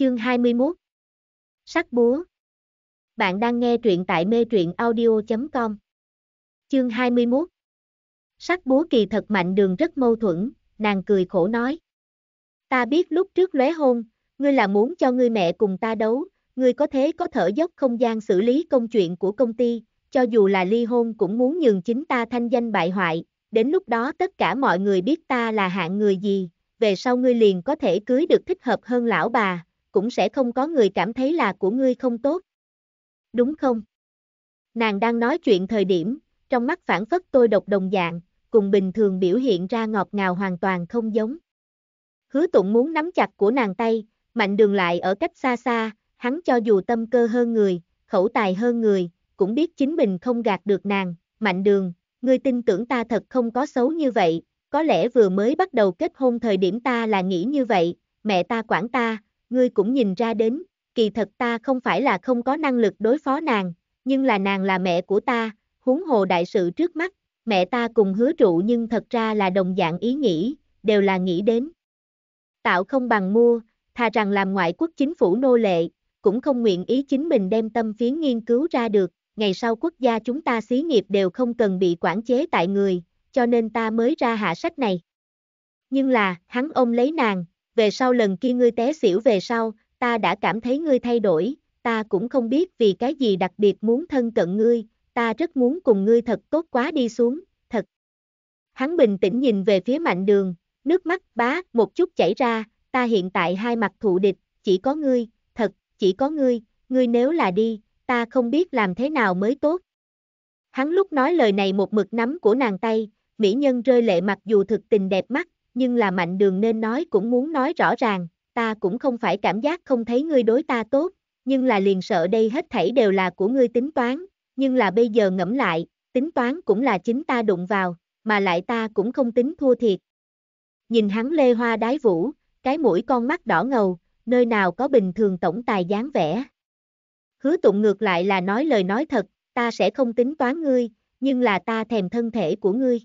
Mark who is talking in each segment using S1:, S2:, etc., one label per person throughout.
S1: Chương 21 Sắc búa. Bạn đang nghe truyện tại mê truyện audio.com Chương 21 Sắc búa kỳ thật mạnh đường rất mâu thuẫn, nàng cười khổ nói. Ta biết lúc trước lóe hôn, ngươi là muốn cho ngươi mẹ cùng ta đấu, ngươi có thế có thở dốc không gian xử lý công chuyện của công ty, cho dù là ly hôn cũng muốn nhường chính ta thanh danh bại hoại, đến lúc đó tất cả mọi người biết ta là hạng người gì, về sau ngươi liền có thể cưới được thích hợp hơn lão bà, cũng sẽ không có người cảm thấy là của ngươi không tốt. Đúng không? Nàng đang nói chuyện thời điểm, trong mắt phản phất tôi độc đồng dạng, cùng bình thường biểu hiện ra ngọt ngào hoàn toàn không giống. Hứa tụng muốn nắm chặt của nàng tay, mạnh đường lại ở cách xa xa, hắn cho dù tâm cơ hơn người, khẩu tài hơn người, cũng biết chính mình không gạt được nàng, mạnh đường, ngươi tin tưởng ta thật không có xấu như vậy, có lẽ vừa mới bắt đầu kết hôn thời điểm ta là nghĩ như vậy, mẹ ta quản ta, ngươi cũng nhìn ra đến, kỳ thật ta không phải là không có năng lực đối phó nàng, nhưng là nàng là mẹ của ta, huống hồ đại sự trước mắt, mẹ ta cùng hứa trụ nhưng thật ra là đồng dạng ý nghĩ, đều là nghĩ đến. Tạo không bằng mua, thà rằng làm ngoại quốc chính phủ nô lệ, cũng không nguyện ý chính mình đem tâm phiến nghiên cứu ra được, ngày sau quốc gia chúng ta xí nghiệp đều không cần bị quản chế tại người, cho nên ta mới ra hạ sách này. Nhưng là, hắn ôm lấy nàng, về sau lần kia ngươi té xỉu về sau, ta đã cảm thấy ngươi thay đổi, ta cũng không biết vì cái gì đặc biệt muốn thân cận ngươi, ta rất muốn cùng ngươi thật tốt quá đi xuống, thật. Hắn bình tĩnh nhìn về phía mạnh đường, nước mắt bá một chút chảy ra, ta hiện tại hai mặt thụ địch, chỉ có ngươi, thật, chỉ có ngươi, ngươi nếu là đi, ta không biết làm thế nào mới tốt. Hắn lúc nói lời này một mực nắm của nàng tay, mỹ nhân rơi lệ mặc dù thực tình đẹp mắt, nhưng là mạnh đường nên nói cũng muốn nói rõ ràng, ta cũng không phải cảm giác không thấy ngươi đối ta tốt, nhưng là liền sợ đây hết thảy đều là của ngươi tính toán, nhưng là bây giờ ngẫm lại, tính toán cũng là chính ta đụng vào, mà lại ta cũng không tính thua thiệt. Nhìn hắn lê hoa đái vũ, cái mũi con mắt đỏ ngầu, nơi nào có bình thường tổng tài dáng vẻ. Hứa tụng ngược lại là nói lời nói thật, ta sẽ không tính toán ngươi, nhưng là ta thèm thân thể của ngươi.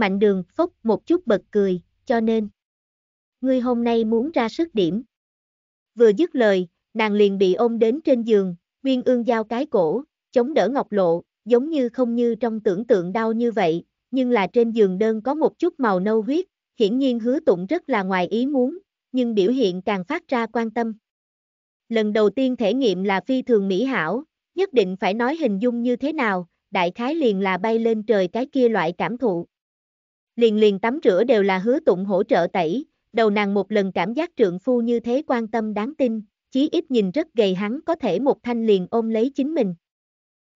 S1: Mạnh đường phốc một chút bật cười, cho nên. Ngươi hôm nay muốn ra sức điểm. Vừa dứt lời, nàng liền bị ôm đến trên giường, Nguyên ương giao cái cổ, chống đỡ ngọc lộ, giống như không như trong tưởng tượng đau như vậy, nhưng là trên giường đơn có một chút màu nâu huyết, hiển nhiên hứa tụng rất là ngoài ý muốn, nhưng biểu hiện càng phát ra quan tâm. Lần đầu tiên thể nghiệm là phi thường mỹ hảo, nhất định phải nói hình dung như thế nào, đại khái liền là bay lên trời cái kia loại cảm thụ. Liền liền tắm rửa đều là hứa tụng hỗ trợ tẩy, đầu nàng một lần cảm giác trượng phu như thế quan tâm đáng tin, chí ít nhìn rất gầy hắn có thể một thanh liền ôm lấy chính mình.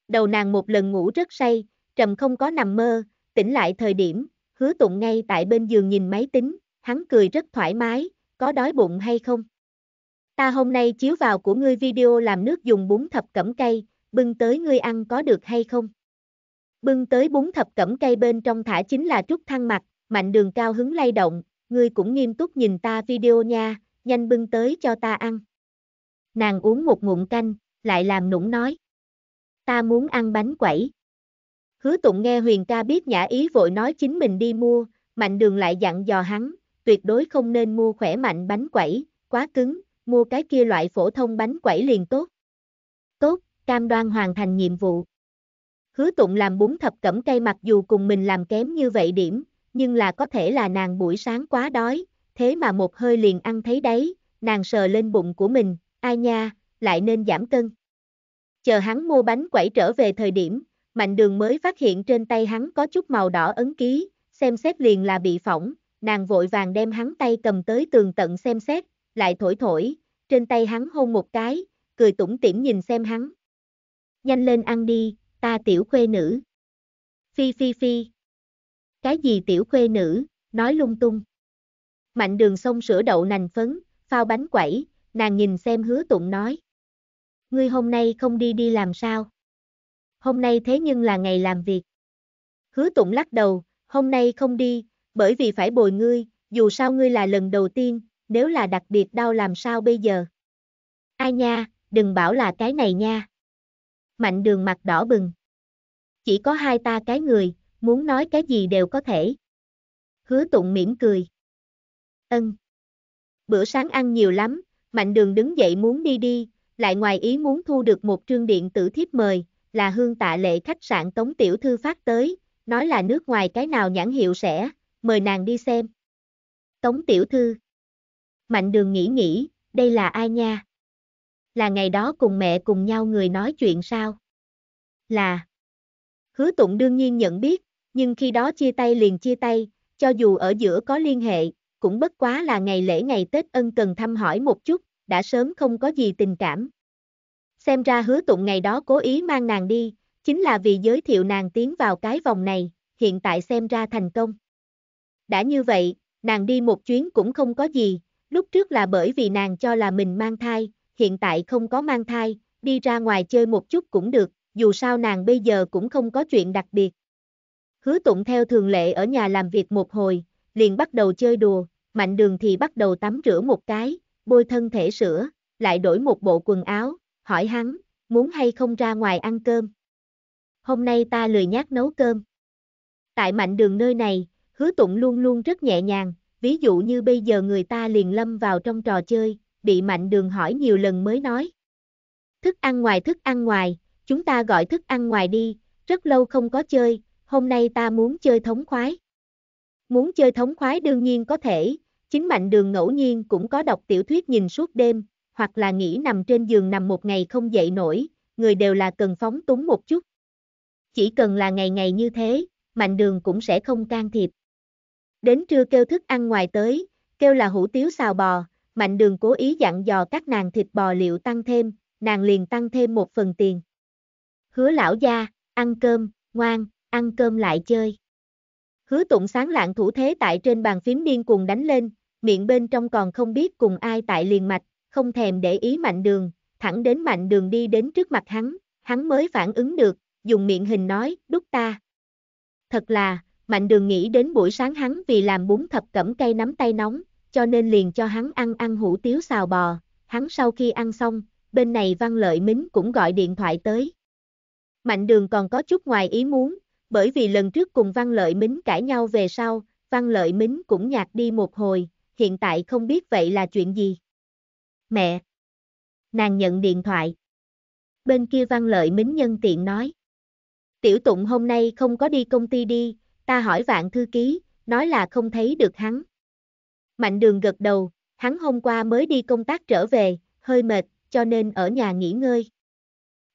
S1: Đầu nàng một lần ngủ rất say, trầm không có nằm mơ, tỉnh lại thời điểm, hứa tụng ngay tại bên giường nhìn máy tính, hắn cười rất thoải mái, có đói bụng hay không? Ta hôm nay chiếu vào của ngươi video làm nước dùng bún thập cẩm cây, bưng tới ngươi ăn có được hay không? Bưng tới bún thập cẩm cây bên trong thả chính là trúc thăng mặt, mạnh đường cao hứng lay động, ngươi cũng nghiêm túc nhìn ta video nha, nhanh bưng tới cho ta ăn. Nàng uống một ngụm canh, lại làm nũng nói. Ta muốn ăn bánh quẩy. Hứa tụng nghe huyền ca biết nhã ý vội nói chính mình đi mua, mạnh đường lại dặn dò hắn, tuyệt đối không nên mua khỏe mạnh bánh quẩy, quá cứng, mua cái kia loại phổ thông bánh quẩy liền tốt. Tốt, cam đoan hoàn thành nhiệm vụ. Hứa tụng làm bún thập cẩm cây mặc dù cùng mình làm kém như vậy điểm, nhưng là có thể là nàng buổi sáng quá đói, thế mà một hơi liền ăn thấy đấy, nàng sờ lên bụng của mình, ai nha, lại nên giảm cân. Chờ hắn mua bánh quẩy trở về thời điểm, mạnh đường mới phát hiện trên tay hắn có chút màu đỏ ấn ký, xem xét liền là bị phỏng, nàng vội vàng đem hắn tay cầm tới tường tận xem xét, lại thổi thổi, trên tay hắn hôn một cái, cười tủm tỉm nhìn xem hắn. Nhanh lên ăn đi, ta tiểu khuê nữ. Phi phi phi. Cái gì tiểu khuê nữ, nói lung tung. Mạnh đường sông sữa đậu nành phấn, phao bánh quẩy, nàng nhìn xem hứa tụng nói. Ngươi hôm nay không đi đi làm sao? Hôm nay thế nhưng là ngày làm việc. Hứa tụng lắc đầu, hôm nay không đi, bởi vì phải bồi ngươi, dù sao ngươi là lần đầu tiên, nếu là đặc biệt đau làm sao bây giờ? Ai nha, đừng bảo là cái này nha. Mạnh đường mặt đỏ bừng. Chỉ có hai ta cái người, muốn nói cái gì đều có thể. Hứa tụng mỉm cười. Ân. Bữa sáng ăn nhiều lắm, Mạnh đường đứng dậy muốn đi đi, lại ngoài ý muốn thu được một trương điện tử thiếp mời, là hương tạ lệ khách sạn Tống Tiểu Thư phát tới, nói là nước ngoài cái nào nhãn hiệu sẽ, mời nàng đi xem. Tống Tiểu Thư Mạnh đường nghĩ nghĩ, đây là ai nha? Là ngày đó cùng mẹ cùng nhau người nói chuyện sao? Là Hứa Tụng đương nhiên nhận biết, nhưng khi đó chia tay liền chia tay, cho dù ở giữa có liên hệ, cũng bất quá là ngày lễ ngày Tết ân cần thăm hỏi một chút, đã sớm không có gì tình cảm. Xem ra hứa tụng ngày đó cố ý mang nàng đi, chính là vì giới thiệu nàng tiến vào cái vòng này, hiện tại xem ra thành công. Đã như vậy, nàng đi một chuyến cũng không có gì, lúc trước là bởi vì nàng cho là mình mang thai, hiện tại không có mang thai, đi ra ngoài chơi một chút cũng được, dù sao nàng bây giờ cũng không có chuyện đặc biệt. Hứa tụng theo thường lệ ở nhà làm việc một hồi, liền bắt đầu chơi đùa, mạnh đường thì bắt đầu tắm rửa một cái, bôi thân thể sữa, lại đổi một bộ quần áo, hỏi hắn, muốn hay không ra ngoài ăn cơm. Hôm nay ta lười nhác nấu cơm. Tại mạnh đường nơi này, hứa tụng luôn luôn rất nhẹ nhàng, ví dụ như bây giờ người ta liền lâm vào trong trò chơi, bị mạnh đường hỏi nhiều lần mới nói. Thức ăn ngoài thức ăn ngoài, chúng ta gọi thức ăn ngoài đi, rất lâu không có chơi, hôm nay ta muốn chơi thống khoái. Muốn chơi thống khoái đương nhiên có thể, chính mạnh đường ngẫu nhiên cũng có đọc tiểu thuyết nhìn suốt đêm, hoặc là nghĩ nằm trên giường nằm một ngày không dậy nổi, người đều là cần phóng túng một chút. Chỉ cần là ngày ngày như thế, mạnh đường cũng sẽ không can thiệp. Đến trưa kêu thức ăn ngoài tới, kêu là hủ tiếu xào bò, mạnh đường cố ý dặn dò các nàng thịt bò liệu tăng thêm, nàng liền tăng thêm một phần tiền. Hứa lão gia, ăn cơm, ngoan, ăn cơm lại chơi. Hứa tụng sáng lạng thủ thế tại trên bàn phím điên cuồng đánh lên, miệng bên trong còn không biết cùng ai tại liền mạch, không thèm để ý mạnh đường, thẳng đến mạnh đường đi đến trước mặt hắn, hắn mới phản ứng được, dùng miệng hình nói, đúc ta. Thật là, mạnh đường nghĩ đến buổi sáng hắn vì làm bún thập cẩm cây nắm tay nóng, cho nên liền cho hắn ăn ăn hủ tiếu xào bò, hắn sau khi ăn xong, bên này văn lợi mính cũng gọi điện thoại tới. Mạnh đường còn có chút ngoài ý muốn, bởi vì lần trước cùng văn lợi mính cãi nhau về sau, văn lợi mính cũng nhạt đi một hồi, hiện tại không biết vậy là chuyện gì. Mẹ! Nàng nhận điện thoại. Bên kia văn lợi mính nhân tiện nói. Tiểu tụng hôm nay không có đi công ty đi, ta hỏi vạn thư ký, nói là không thấy được hắn. Mạnh đường gật đầu, hắn hôm qua mới đi công tác trở về, hơi mệt, cho nên ở nhà nghỉ ngơi.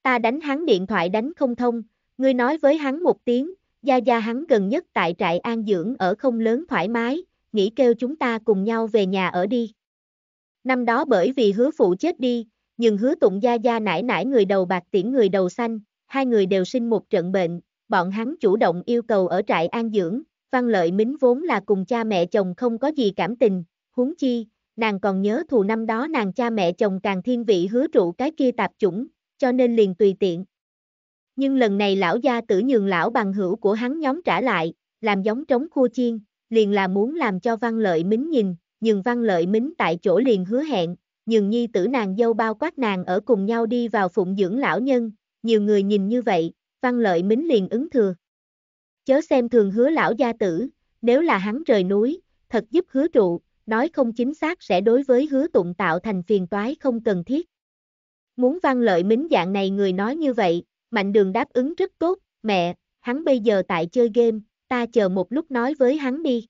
S1: Ta đánh hắn điện thoại đánh không thông, ngươi nói với hắn một tiếng, gia gia hắn gần nhất tại trại an dưỡng ở không lớn thoải mái, nghĩ kêu chúng ta cùng nhau về nhà ở đi. Năm đó bởi vì hứa phụ chết đi, nhưng hứa tụng gia gia nải nải người đầu bạc tiễn người đầu xanh, hai người đều sinh một trận bệnh, bọn hắn chủ động yêu cầu ở trại an dưỡng, văn lợi mính vốn là cùng cha mẹ chồng không có gì cảm tình, huống chi, nàng còn nhớ thù năm đó nàng cha mẹ chồng càng thiên vị hứa trụ cái kia tạp chủng, cho nên liền tùy tiện. Nhưng lần này lão gia tử nhường lão bằng hữu của hắn nhóm trả lại, làm giống trống khua chiên, liền là muốn làm cho văn lợi mính nhìn, nhưng văn lợi mính tại chỗ liền hứa hẹn, nhường nhi tử nàng dâu bao quát nàng ở cùng nhau đi vào phụng dưỡng lão nhân, nhiều người nhìn như vậy, văn lợi mính liền ứng thừa. Chớ xem thường hứa lão gia tử, nếu là hắn rời núi, thật giúp hứa trụ, nói không chính xác sẽ đối với hứa tụng tạo thành phiền toái không cần thiết. Muốn văn lợi mính dạng này người nói như vậy, mạnh đường đáp ứng rất tốt, mẹ, hắn bây giờ tại chơi game, ta chờ một lúc nói với hắn đi.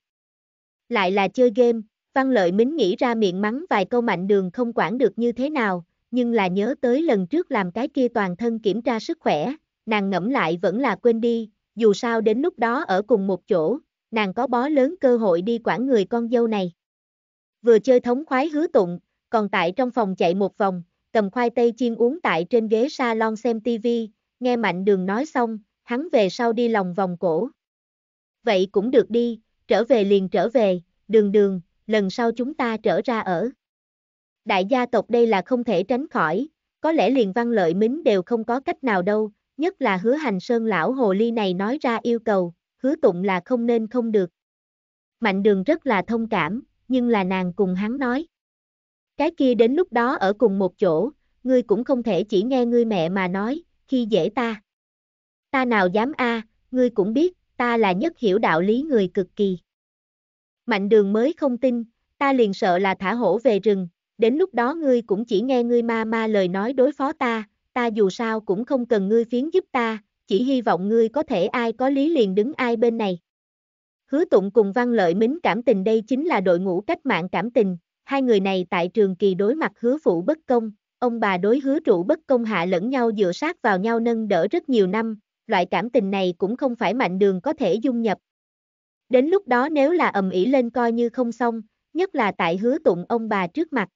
S1: Lại là chơi game, văn lợi mính nghĩ ra miệng mắng vài câu mạnh đường không quản được như thế nào, nhưng là nhớ tới lần trước làm cái kia toàn thân kiểm tra sức khỏe, nàng ngẫm lại vẫn là quên đi, dù sao đến lúc đó ở cùng một chỗ, nàng có bó lớn cơ hội đi quản người con dâu này. Vừa chơi thống khoái hứa tụng, còn tại trong phòng chạy một vòng, cầm khoai tây chiên uống tại trên ghế salon xem tivi, nghe mạnh đường nói xong, hắn về sau đi lòng vòng cổ. Vậy cũng được đi, trở về liền trở về, đường đường, lần sau chúng ta trở ra ở. Đại gia tộc đây là không thể tránh khỏi, có lẽ liền văn lợi mính đều không có cách nào đâu, nhất là hứa hành sơn lão hồ ly này nói ra yêu cầu, hứa tụng là không nên không được. Mạnh đường rất là thông cảm, nhưng là nàng cùng hắn nói. Cái kia đến lúc đó ở cùng một chỗ, ngươi cũng không thể chỉ nghe ngươi mẹ mà nói, khi dễ ta. Ta nào dám a, ngươi cũng biết, ta là nhất hiểu đạo lý người cực kỳ. Mạnh đường mới không tin, ta liền sợ là thả hổ về rừng, đến lúc đó ngươi cũng chỉ nghe ngươi ma ma lời nói đối phó ta, ta dù sao cũng không cần ngươi phiến giúp ta, chỉ hy vọng ngươi có thể ai có lý liền đứng ai bên này. Hứa tụng cùng văn lợi mính cảm tình đây chính là đội ngũ cách mạng cảm tình, hai người này tại trường kỳ đối mặt hứa phụ bất công, ông bà đối hứa trụ bất công hạ lẫn nhau dựa sát vào nhau nâng đỡ rất nhiều năm, loại cảm tình này cũng không phải mạnh đường có thể dung nhập. Đến lúc đó nếu là ầm ĩ lên coi như không xong, nhất là tại hứa tụng ông bà trước mặt.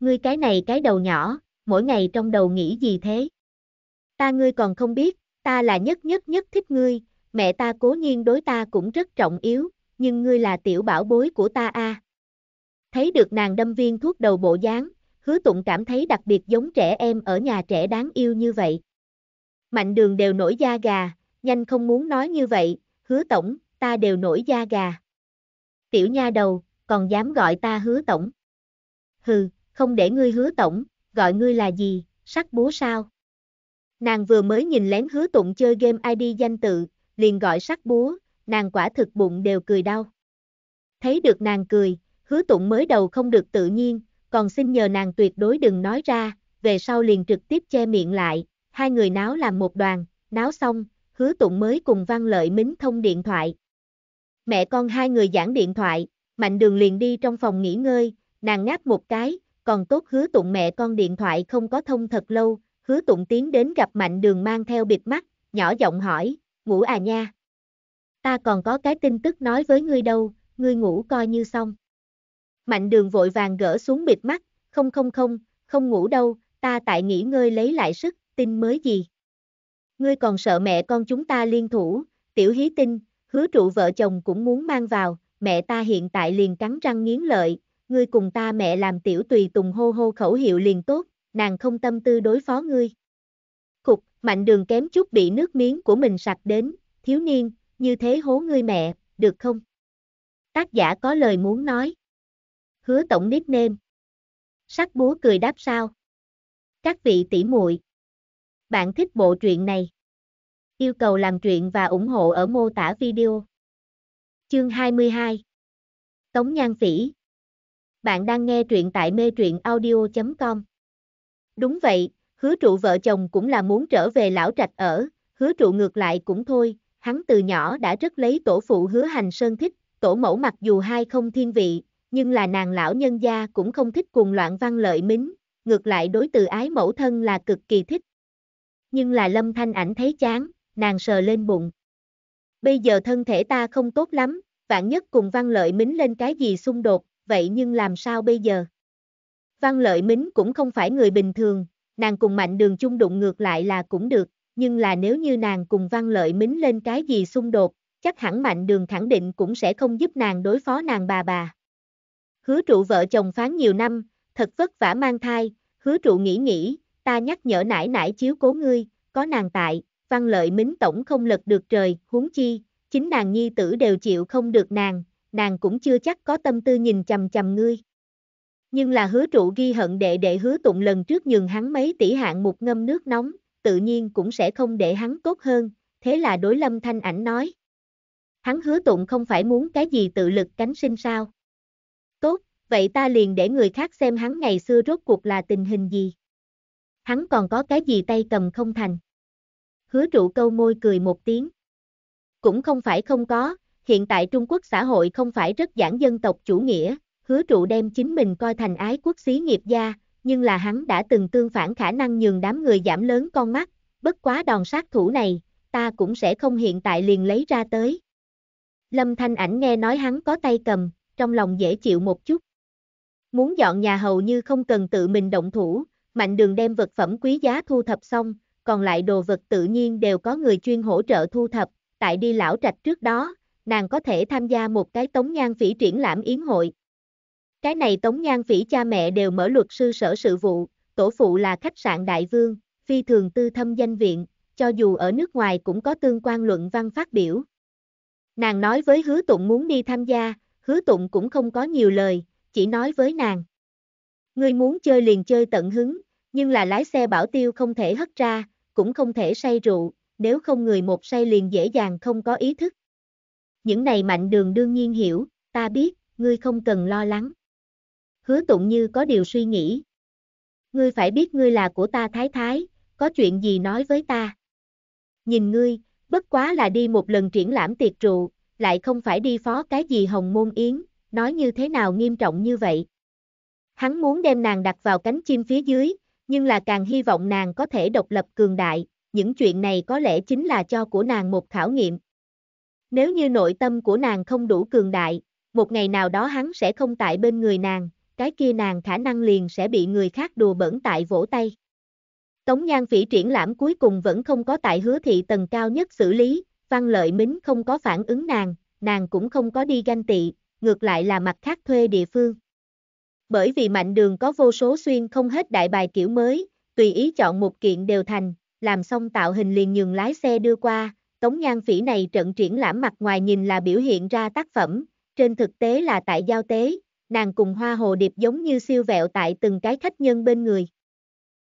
S1: Ngươi cái này cái đầu nhỏ, mỗi ngày trong đầu nghĩ gì thế? Ta ngươi còn không biết, ta là nhất nhất nhất thích ngươi, mẹ ta cố nhiên đối ta cũng rất trọng yếu, nhưng ngươi là tiểu bảo bối của ta a. Thấy được nàng đâm viên thuốc đầu bộ dáng, hứa tụng cảm thấy đặc biệt giống trẻ em ở nhà trẻ đáng yêu như vậy. Mạnh đường đều nổi da gà, nhanh không muốn nói như vậy, hứa tổng, ta đều nổi da gà. Tiểu nha đầu, còn dám gọi ta hứa tổng. Hừ, không để ngươi hứa tổng, gọi ngươi là gì, sắc búa sao? Nàng vừa mới nhìn lén hứa tụng chơi game ID danh tự, liền gọi sắc búa, nàng quả thực bụng đều cười đau. Thấy được nàng cười, hứa tụng mới đầu không được tự nhiên, còn xin nhờ nàng tuyệt đối đừng nói ra, về sau liền trực tiếp che miệng lại, hai người náo làm một đoàn, náo xong, hứa tụng mới cùng văn lợi mính thông điện thoại. Mẹ con hai người giảng điện thoại, mạnh đường liền đi trong phòng nghỉ ngơi, nàng ngáp một cái, còn tốt hứa tụng mẹ con điện thoại không có thông thật lâu, hứa tụng tiến đến gặp mạnh đường mang theo bịt mắt, nhỏ giọng hỏi, ngủ à nha. Ta còn có cái tin tức nói với ngươi đâu, ngươi ngủ coi như xong. Mạnh đường vội vàng gỡ xuống bịt mắt, không không không, không ngủ đâu, ta tại nghỉ ngơi lấy lại sức, tin mới gì. Ngươi còn sợ mẹ con chúng ta liên thủ, tiểu hí tin hứa trụ vợ chồng cũng muốn mang vào, mẹ ta hiện tại liền cắn răng nghiến lợi, ngươi cùng ta mẹ làm tiểu tùy tùng hô hô khẩu hiệu liền tốt, nàng không tâm tư đối phó ngươi. Cục, mạnh đường kém chút bị nước miếng của mình sặc đến, thiếu niên, như thế hố ngươi mẹ, được không? Tác giả có lời muốn nói. Hứa tổng nickname. Sắc búa cười đáp sao. Các vị tỷ muội, Bạn thích bộ truyện này? Yêu cầu làm truyện và ủng hộ ở mô tả video. Chương 22 Tống Nhan Phỉ bạn đang nghe truyện tại mê truyện audio.com Đúng vậy, hứa trụ vợ chồng cũng là muốn trở về lão trạch ở, hứa trụ ngược lại cũng thôi, hắn từ nhỏ đã rất lấy tổ phụ hứa hành sơn thích, tổ mẫu mặc dù hai không thiên vị, nhưng là nàng lão nhân gia cũng không thích cùng loạn văn lợi mính, ngược lại đối từ ái mẫu thân là cực kỳ thích. Nhưng là lâm thanh ảnh thấy chán, nàng sờ lên bụng. Bây giờ thân thể ta không tốt lắm, vạn nhất cùng văn lợi mính lên cái gì xung đột, vậy nhưng làm sao bây giờ? Văn lợi mính cũng không phải người bình thường, nàng cùng mạnh đường chung đụng ngược lại là cũng được, nhưng là nếu như nàng cùng văn lợi mính lên cái gì xung đột, chắc hẳn mạnh đường khẳng định cũng sẽ không giúp nàng đối phó nàng bà bà. Hứa trụ vợ chồng phán nhiều năm, thật vất vả mang thai, hứa trụ nghĩ nghĩ, ta nhắc nhở nải nải chiếu cố ngươi, có nàng tại, văn lợi mính tổng không lật được trời, huống chi, chính nàng nhi tử đều chịu không được nàng, nàng cũng chưa chắc có tâm tư nhìn chầm chầm ngươi. Nhưng là hứa trụ ghi hận đệ đệ hứa tụng lần trước nhường hắn mấy tỷ hạng một ngâm nước nóng, tự nhiên cũng sẽ không để hắn tốt hơn, thế là đối lâm thanh ảnh nói. Hắn hứa tụng không phải muốn cái gì tự lực cánh sinh sao. Tốt, vậy ta liền để người khác xem hắn ngày xưa rốt cuộc là tình hình gì. Hắn còn có cái gì tay cầm không thành. Hứa trụ câu môi cười một tiếng. Cũng không phải không có, hiện tại Trung Quốc xã hội không phải rất giảng dân tộc chủ nghĩa, hứa trụ đem chính mình coi thành ái quốc xí nghiệp gia, nhưng là hắn đã từng tương phản khả năng nhường đám người giảm lớn con mắt, bất quá đòn sát thủ này, ta cũng sẽ không hiện tại liền lấy ra tới. Lâm Thanh Ảnh nghe nói hắn có tay cầm, trong lòng dễ chịu một chút. Muốn dọn nhà hầu như không cần tự mình động thủ, mạnh đường đem vật phẩm quý giá thu thập xong, còn lại đồ vật tự nhiên đều có người chuyên hỗ trợ thu thập, tại đi lão trạch trước đó, nàng có thể tham gia một cái tống nhan phỉ triển lãm yến hội. Cái này tống nhan phỉ cha mẹ đều mở luật sư sở sự vụ, tổ phụ là khách sạn đại vương, phi thường tư thâm danh viện, cho dù ở nước ngoài cũng có tương quan luận văn phát biểu. Nàng nói với hứa tụng muốn đi tham gia, hứa tụng cũng không có nhiều lời, chỉ nói với nàng. Ngươi muốn chơi liền chơi tận hứng, nhưng là lái xe bảo tiêu không thể hất ra, cũng không thể say rượu, nếu không người một say liền dễ dàng không có ý thức. Những này mạnh đường đương nhiên hiểu, ta biết, ngươi không cần lo lắng. hứa tụng như có điều suy nghĩ. Ngươi phải biết ngươi là của ta thái thái, có chuyện gì nói với ta. Nhìn ngươi, bất quá là đi một lần triển lãm tiệc rượu, lại không phải đi phó cái gì hồng môn yến, nói như thế nào nghiêm trọng như vậy. Hắn muốn đem nàng đặt vào cánh chim phía dưới, nhưng là càng hy vọng nàng có thể độc lập cường đại, những chuyện này có lẽ chính là cho của nàng một khảo nghiệm. Nếu như nội tâm của nàng không đủ cường đại, một ngày nào đó hắn sẽ không tại bên người nàng, cái kia nàng khả năng liền sẽ bị người khác đùa bẩn tại vỗ tay. Tống Nhan Phỉ triển lãm cuối cùng vẫn không có tại hứa thị tầng cao nhất xử lý, Văn Lợi Mính không có phản ứng nàng, nàng cũng không có đi ganh tị, ngược lại là mặt khác thuê địa phương. Bởi vì mạnh đường có vô số xuyên không hết đại bài kiểu mới, tùy ý chọn một kiện đều thành, làm xong tạo hình liền nhường lái xe đưa qua, Tống Nhan Phỉ này trận triển lãm mặt ngoài nhìn là biểu hiện ra tác phẩm, trên thực tế là tại giao tế, nàng cùng hoa hồ điệp giống như siêu vẹo tại từng cái khách nhân bên người.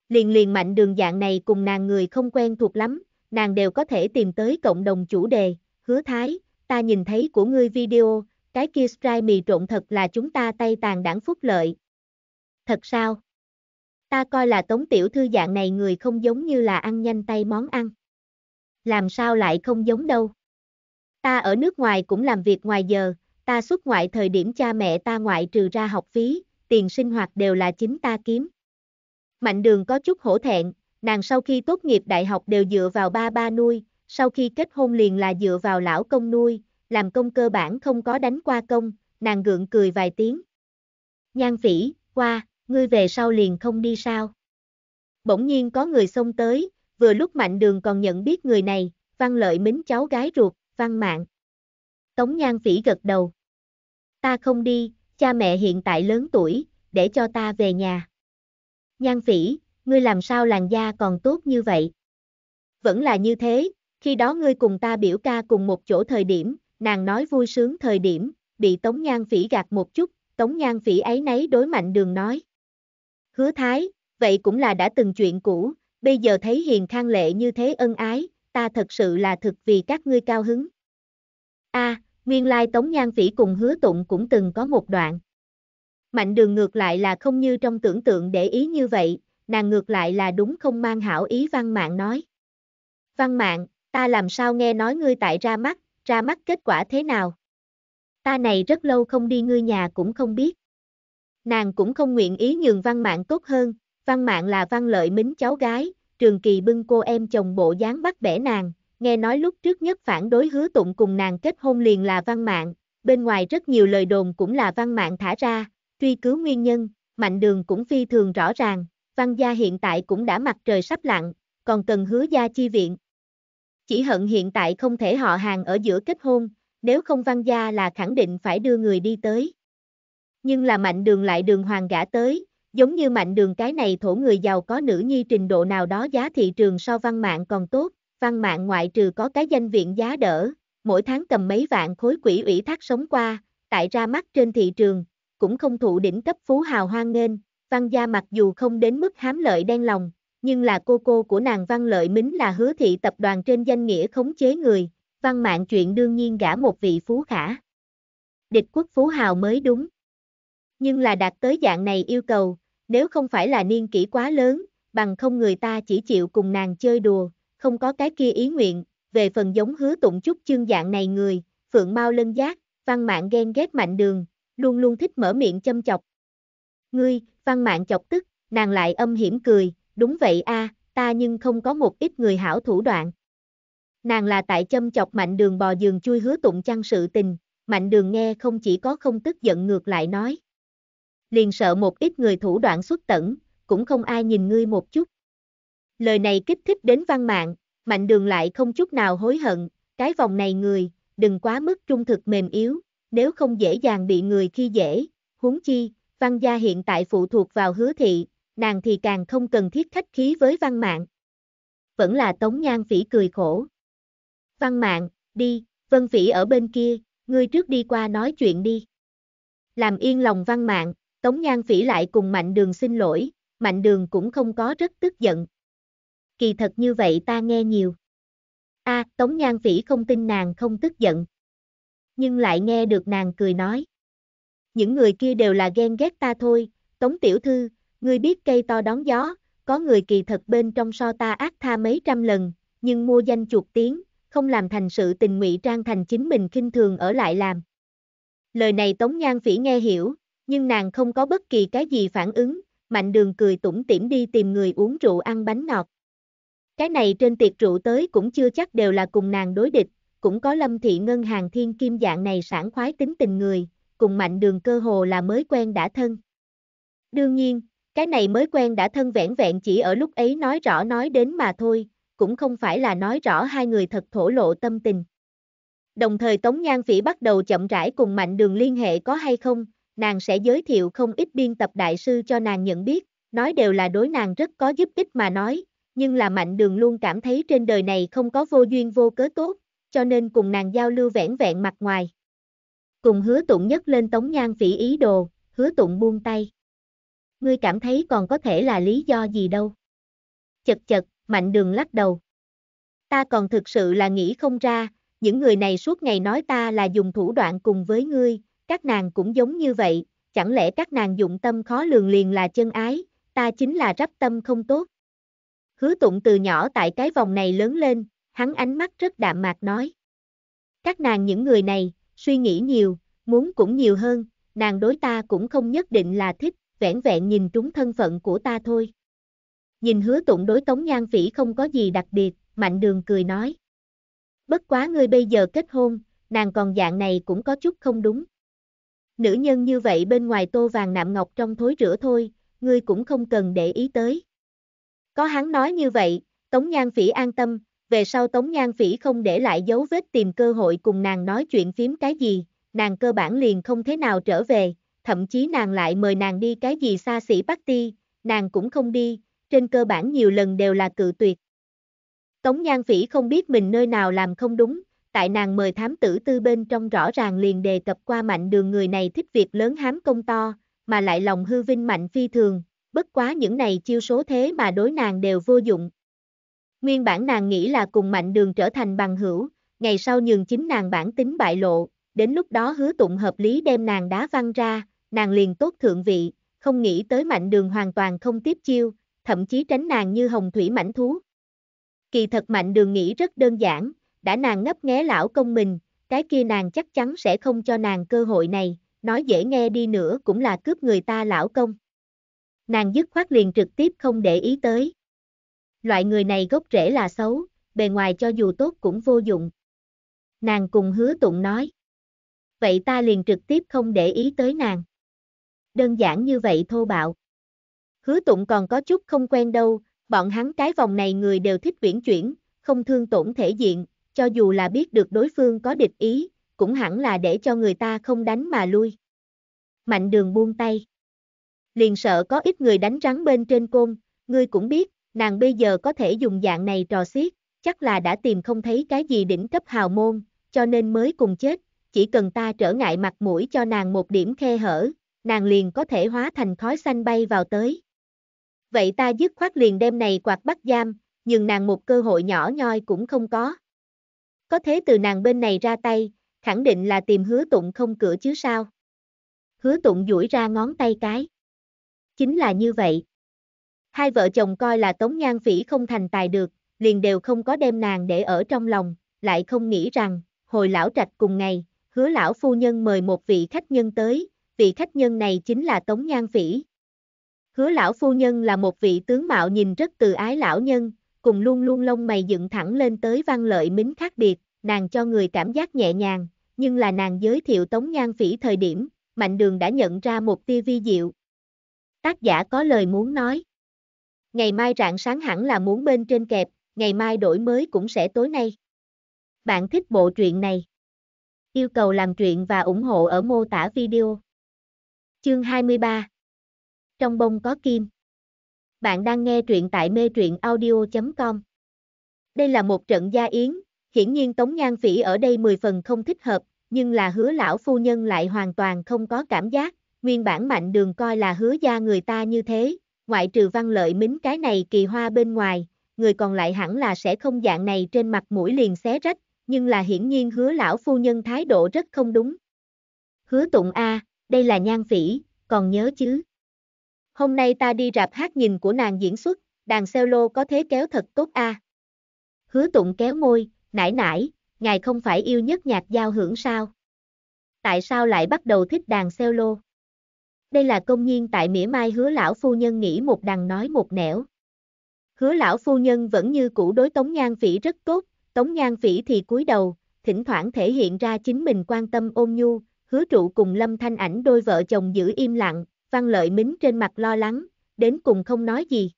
S1: Liền liền mạnh đường dạng này cùng nàng người không quen thuộc lắm, nàng đều có thể tìm tới cộng đồng chủ đề, hứa thái, ta nhìn thấy của ngươi video, cái kia strike mì trộn thật là chúng ta tay tàn đảng phúc lợi. Thật sao? Ta coi là tống tiểu thư dạng này người không giống như là ăn nhanh tay món ăn. Làm sao lại không giống đâu? Ta ở nước ngoài cũng làm việc ngoài giờ, ta xuất ngoại thời điểm cha mẹ ta ngoại trừ ra học phí, tiền sinh hoạt đều là chính ta kiếm. Mạnh đường có chút hổ thẹn, nàng sau khi tốt nghiệp đại học đều dựa vào ba ba nuôi, sau khi kết hôn liền là dựa vào lão công nuôi, làm công cơ bản không có đánh qua công, nàng gượng cười vài tiếng. Nhan phỉ, qua, ngươi về sau liền không đi sao. Bỗng nhiên có người xông tới, vừa lúc mạnh đường còn nhận biết người này, văn lợi mính cháu gái ruột, văn mạng. Tống Nhan phỉ gật đầu. Ta không đi, cha mẹ hiện tại lớn tuổi, để cho ta về nhà. Nhan phỉ, ngươi làm sao làn da còn tốt như vậy? Vẫn là như thế, khi đó ngươi cùng ta biểu ca cùng một chỗ thời điểm, nàng nói vui sướng thời điểm, bị Tống Nhan Phỉ gạt một chút, Tống Nhan Phỉ ấy nấy đối mạnh đường nói. Hứa Thái, vậy cũng là đã từng chuyện cũ, bây giờ thấy hiền khang lệ như thế ân ái, ta thật sự là thực vì các ngươi cao hứng. A, nguyên lai Tống Nhan Phỉ cùng hứa tụng cũng từng có một đoạn. Mạnh đường ngược lại là không như trong tưởng tượng để ý như vậy, nàng ngược lại là đúng không mang hảo ý văn mạng nói. Văn mạng, ta làm sao nghe nói ngươi tại ra mắt, ra mắt kết quả thế nào? Ta này rất lâu không đi ngươi nhà cũng không biết. Nàng cũng không nguyện ý nhường văn mạng tốt hơn, văn mạng là văn lợi mính cháu gái, trường kỳ bưng cô em chồng bộ dáng bắt bẻ nàng, nghe nói lúc trước nhất phản đối hứa tụng cùng nàng kết hôn liền là văn mạng, bên ngoài rất nhiều lời đồn cũng là văn mạng thả ra, truy cứu nguyên nhân, mạnh đường cũng phi thường rõ ràng, văn gia hiện tại cũng đã mặt trời sắp lặn, còn cần hứa gia chi viện. Chỉ hận hiện tại không thể họ hàng ở giữa kết hôn, nếu không văn gia là khẳng định phải đưa người đi tới. Nhưng là mạnh đường lại đường hoàng gã tới, giống như mạnh đường cái này thổ người giàu có nữ nhi trình độ nào đó giá thị trường so văn mạng còn tốt, văn mạng ngoại trừ có cái danh viện giá đỡ, mỗi tháng cầm mấy vạn khối quỹ ủy thác sống qua, tại ra mắt trên thị trường, cũng không thụ đỉnh cấp phú hào hoang nghênh, văn gia mặc dù không đến mức hám lợi đen lòng, nhưng là cô cô của nàng văn lợi mính là hứa thị tập đoàn trên danh nghĩa khống chế người, văn mạng chuyện đương nhiên gả một vị phú khả. Địch quốc phú hào mới đúng. Nhưng là đạt tới dạng này yêu cầu, nếu không phải là niên kỷ quá lớn, bằng không người ta chỉ chịu cùng nàng chơi đùa, không có cái kia ý nguyện, về phần giống hứa tụng chút chương dạng này người, phượng mau lân giác, văn mạng ghen ghét mạnh đường, luôn luôn thích mở miệng châm chọc. Ngươi, văn mạng chọc tức, nàng lại âm hiểm cười, đúng vậy a, ta nhưng không có một ít người hảo thủ đoạn. Nàng là tại châm chọc mạnh đường bò giường chui hứa tụng chăng sự tình, mạnh đường nghe không chỉ có không tức giận ngược lại nói. Liền sợ một ít người thủ đoạn xuất tẩn, cũng không ai nhìn ngươi một chút. Lời này kích thích đến văn mạng, mạnh đường lại không chút nào hối hận, cái vòng này người, đừng quá mức trung thực mềm yếu, nếu không dễ dàng bị người khi dễ, huống chi, văn gia hiện tại phụ thuộc vào hứa thị, nàng thì càng không cần thiết khách khí với văn mạng. Vẫn là Tống Nhan Phỉ cười khổ. Văn mạng, đi, Vân Phỉ ở bên kia, ngươi trước đi qua nói chuyện đi. Làm yên lòng văn mạng, Tống Nhan Phỉ lại cùng Mạnh Đường xin lỗi, Mạnh Đường cũng không có rất tức giận. Kỳ thật như vậy ta nghe nhiều. A, Tống Nhan Phỉ không tin nàng không tức giận. Nhưng lại nghe được nàng cười nói. những người kia đều là ghen ghét ta thôi, Tống Tiểu Thư, ngươi biết cây to đón gió, có người kỳ thật bên trong so ta ác tha mấy trăm lần, nhưng mua danh chuột tiếng, không làm thành sự tình ngụy trang thành chính mình kinh thường ở lại làm. Lời này Tống Nhan Phỉ nghe hiểu, nhưng nàng không có bất kỳ cái gì phản ứng, mạnh đường cười tủm tỉm đi tìm người uống rượu ăn bánh ngọt. Cái này trên tiệc rượu tới cũng chưa chắc đều là cùng nàng đối địch, cũng có lâm thị ngân hàng thiên kim dạng này sản khoái tính tình người, cùng mạnh đường cơ hồ là mới quen đã thân. Đương nhiên, cái này mới quen đã thân vẹn vẹn chỉ ở lúc ấy nói rõ nói đến mà thôi, cũng không phải là nói rõ hai người thật thổ lộ tâm tình. Đồng thời Tống Nhan Phỉ bắt đầu chậm rãi cùng Mạnh Đường liên hệ có hay không, nàng sẽ giới thiệu không ít biên tập đại sư cho nàng nhận biết, nói đều là đối nàng rất có giúp ích mà nói, nhưng là Mạnh Đường luôn cảm thấy trên đời này không có vô duyên vô cớ tốt, cho nên cùng nàng giao lưu vẻn vẹn mặt ngoài. Cùng hứa tụng nhất lên Tống Nhan Phỉ ý đồ, hứa tụng buông tay. Ngươi cảm thấy còn có thể là lý do gì đâu. Chật chật, Mạnh Đường lắc đầu. Ta còn thực sự là nghĩ không ra, những người này suốt ngày nói ta là dùng thủ đoạn cùng với ngươi, các nàng cũng giống như vậy, chẳng lẽ các nàng dụng tâm khó lường liền là chân ái, ta chính là rắp tâm không tốt. Hứa tụng từ nhỏ tại cái vòng này lớn lên, hắn ánh mắt rất đạm mạc nói. Các nàng những người này, suy nghĩ nhiều, muốn cũng nhiều hơn, nàng đối ta cũng không nhất định là thích, vẻn vẹn nhìn trúng thân phận của ta thôi. Nhìn hứa tụng đối tống nhan phỉ không có gì đặc biệt, mạnh đường cười nói. Bất quá ngươi bây giờ kết hôn, nàng còn dạng này cũng có chút không đúng. Nữ nhân như vậy bên ngoài tô vàng nạm ngọc trong thối rửa thôi, ngươi cũng không cần để ý tới. Có hắn nói như vậy, Tống Nhan Phỉ an tâm, về sau Tống Nhan Phỉ không để lại dấu vết tìm cơ hội cùng nàng nói chuyện phím cái gì, nàng cơ bản liền không thế nào trở về, thậm chí nàng lại mời nàng đi cái gì xa xỉ party, nàng cũng không đi, trên cơ bản nhiều lần đều là cự tuyệt. Tống Nhan Phỉ không biết mình nơi nào làm không đúng, tại nàng mời thám tử tư bên trong rõ ràng liền đề cập qua mạnh đường người này thích việc lớn hám công to, mà lại lòng hư vinh mạnh phi thường, bất quá những này chiêu số thế mà đối nàng đều vô dụng. Nguyên bản nàng nghĩ là cùng mạnh đường trở thành bằng hữu, ngày sau nhường chính nàng bản tính bại lộ, đến lúc đó hứa tụng hợp lý đem nàng đá văng ra, nàng liền tốt thượng vị, không nghĩ tới mạnh đường hoàn toàn không tiếp chiêu, thậm chí tránh nàng như hồng thủy mảnh thú. Kỳ thật mạnh đường nghĩ rất đơn giản, đã nàng ngấp nghé lão công mình, cái kia nàng chắc chắn sẽ không cho nàng cơ hội này, nói dễ nghe đi nữa cũng là cướp người ta lão công. Nàng dứt khoát liền trực tiếp không để ý tới. Loại người này gốc rễ là xấu, bề ngoài cho dù tốt cũng vô dụng. Nàng cùng hứa tụng nói. Vậy ta liền trực tiếp không để ý tới nàng. Đơn giản như vậy thô bạo. Hứa tụng còn có chút không quen đâu, bọn hắn cái vòng này người đều thích viễn chuyển, không thương tổn thể diện, cho dù là biết được đối phương có địch ý, cũng hẳn là để cho người ta không đánh mà lui. Mạnh đường buông tay. Liền sợ có ít người đánh rắn bên trên côn, ngươi cũng biết, nàng bây giờ có thể dùng dạng này trò xiết, chắc là đã tìm không thấy cái gì đỉnh cấp hào môn, cho nên mới cùng chết, chỉ cần ta trở ngại mặt mũi cho nàng một điểm khe hở, nàng liền có thể hóa thành khói xanh bay vào tới. Vậy ta dứt khoát liền đem này quạt bắt giam, nhưng nàng một cơ hội nhỏ nhoi cũng không có. Có thế từ nàng bên này ra tay, khẳng định là tìm hứa tụng không cửa chứ sao. Hứa tụng duỗi ra ngón tay cái. Chính là như vậy. Hai vợ chồng coi là tống nhan phỉ không thành tài được, liền đều không có đem nàng để ở trong lòng, lại không nghĩ rằng, hồi lão trạch cùng ngày, hứa lão phu nhân mời một vị khách nhân tới, vị khách nhân này chính là tống nhan phỉ. Hứa lão phu nhân là một vị tướng mạo nhìn rất từ ái lão nhân, cùng luôn luôn lông mày dựng thẳng lên tới văn lợi mính khác biệt, nàng cho người cảm giác nhẹ nhàng, nhưng là nàng giới thiệu Tống Nhan Phỉ thời điểm, Mạnh Đường đã nhận ra một tia vi diệu. Tác giả có lời muốn nói. Ngày mai rạng sáng hẳn là muốn bên trên kẹp, ngày mai đổi mới cũng sẽ tối nay. Bạn thích bộ truyện này? Yêu cầu làm truyện và ủng hộ ở mô tả video. Chương 23 Trong bông có kim bạn đang nghe truyện tại mê truyện audio.com. Đây là một trận gia yến, hiển nhiên Tống Nhan Phỉ ở đây 10 phần không thích hợp, nhưng là hứa lão phu nhân lại hoàn toàn không có cảm giác, nguyên bản mạnh đường coi là hứa gia người ta như thế, ngoại trừ văn lợi mính cái này kỳ hoa bên ngoài, người còn lại hẳn là sẽ không dạng này trên mặt mũi liền xé rách, nhưng là hiển nhiên hứa lão phu nhân thái độ rất không đúng. Hứa tụng A, Đây là nhan phỉ, còn nhớ chứ? Hôm nay ta đi rạp hát nhìn của nàng diễn xuất, đàn cello có thế kéo thật tốt a. À. Hứa tụng kéo môi, nải nải, ngài không phải yêu nhất nhạc giao hưởng sao? Tại sao lại bắt đầu thích đàn cello? Đây là công nhiên tại mỉa mai hứa lão phu nhân nghĩ một đằng nói một nẻo. Hứa lão phu nhân vẫn như cũ đối Tống Nhan Phỉ rất tốt, Tống Nhan Phỉ thì cúi đầu, thỉnh thoảng thể hiện ra chính mình quan tâm ôn nhu, hứa trụ cùng Lâm Thanh Ảnh đôi vợ chồng giữ im lặng, văn lợi mính trên mặt lo lắng, đến cùng không nói gì.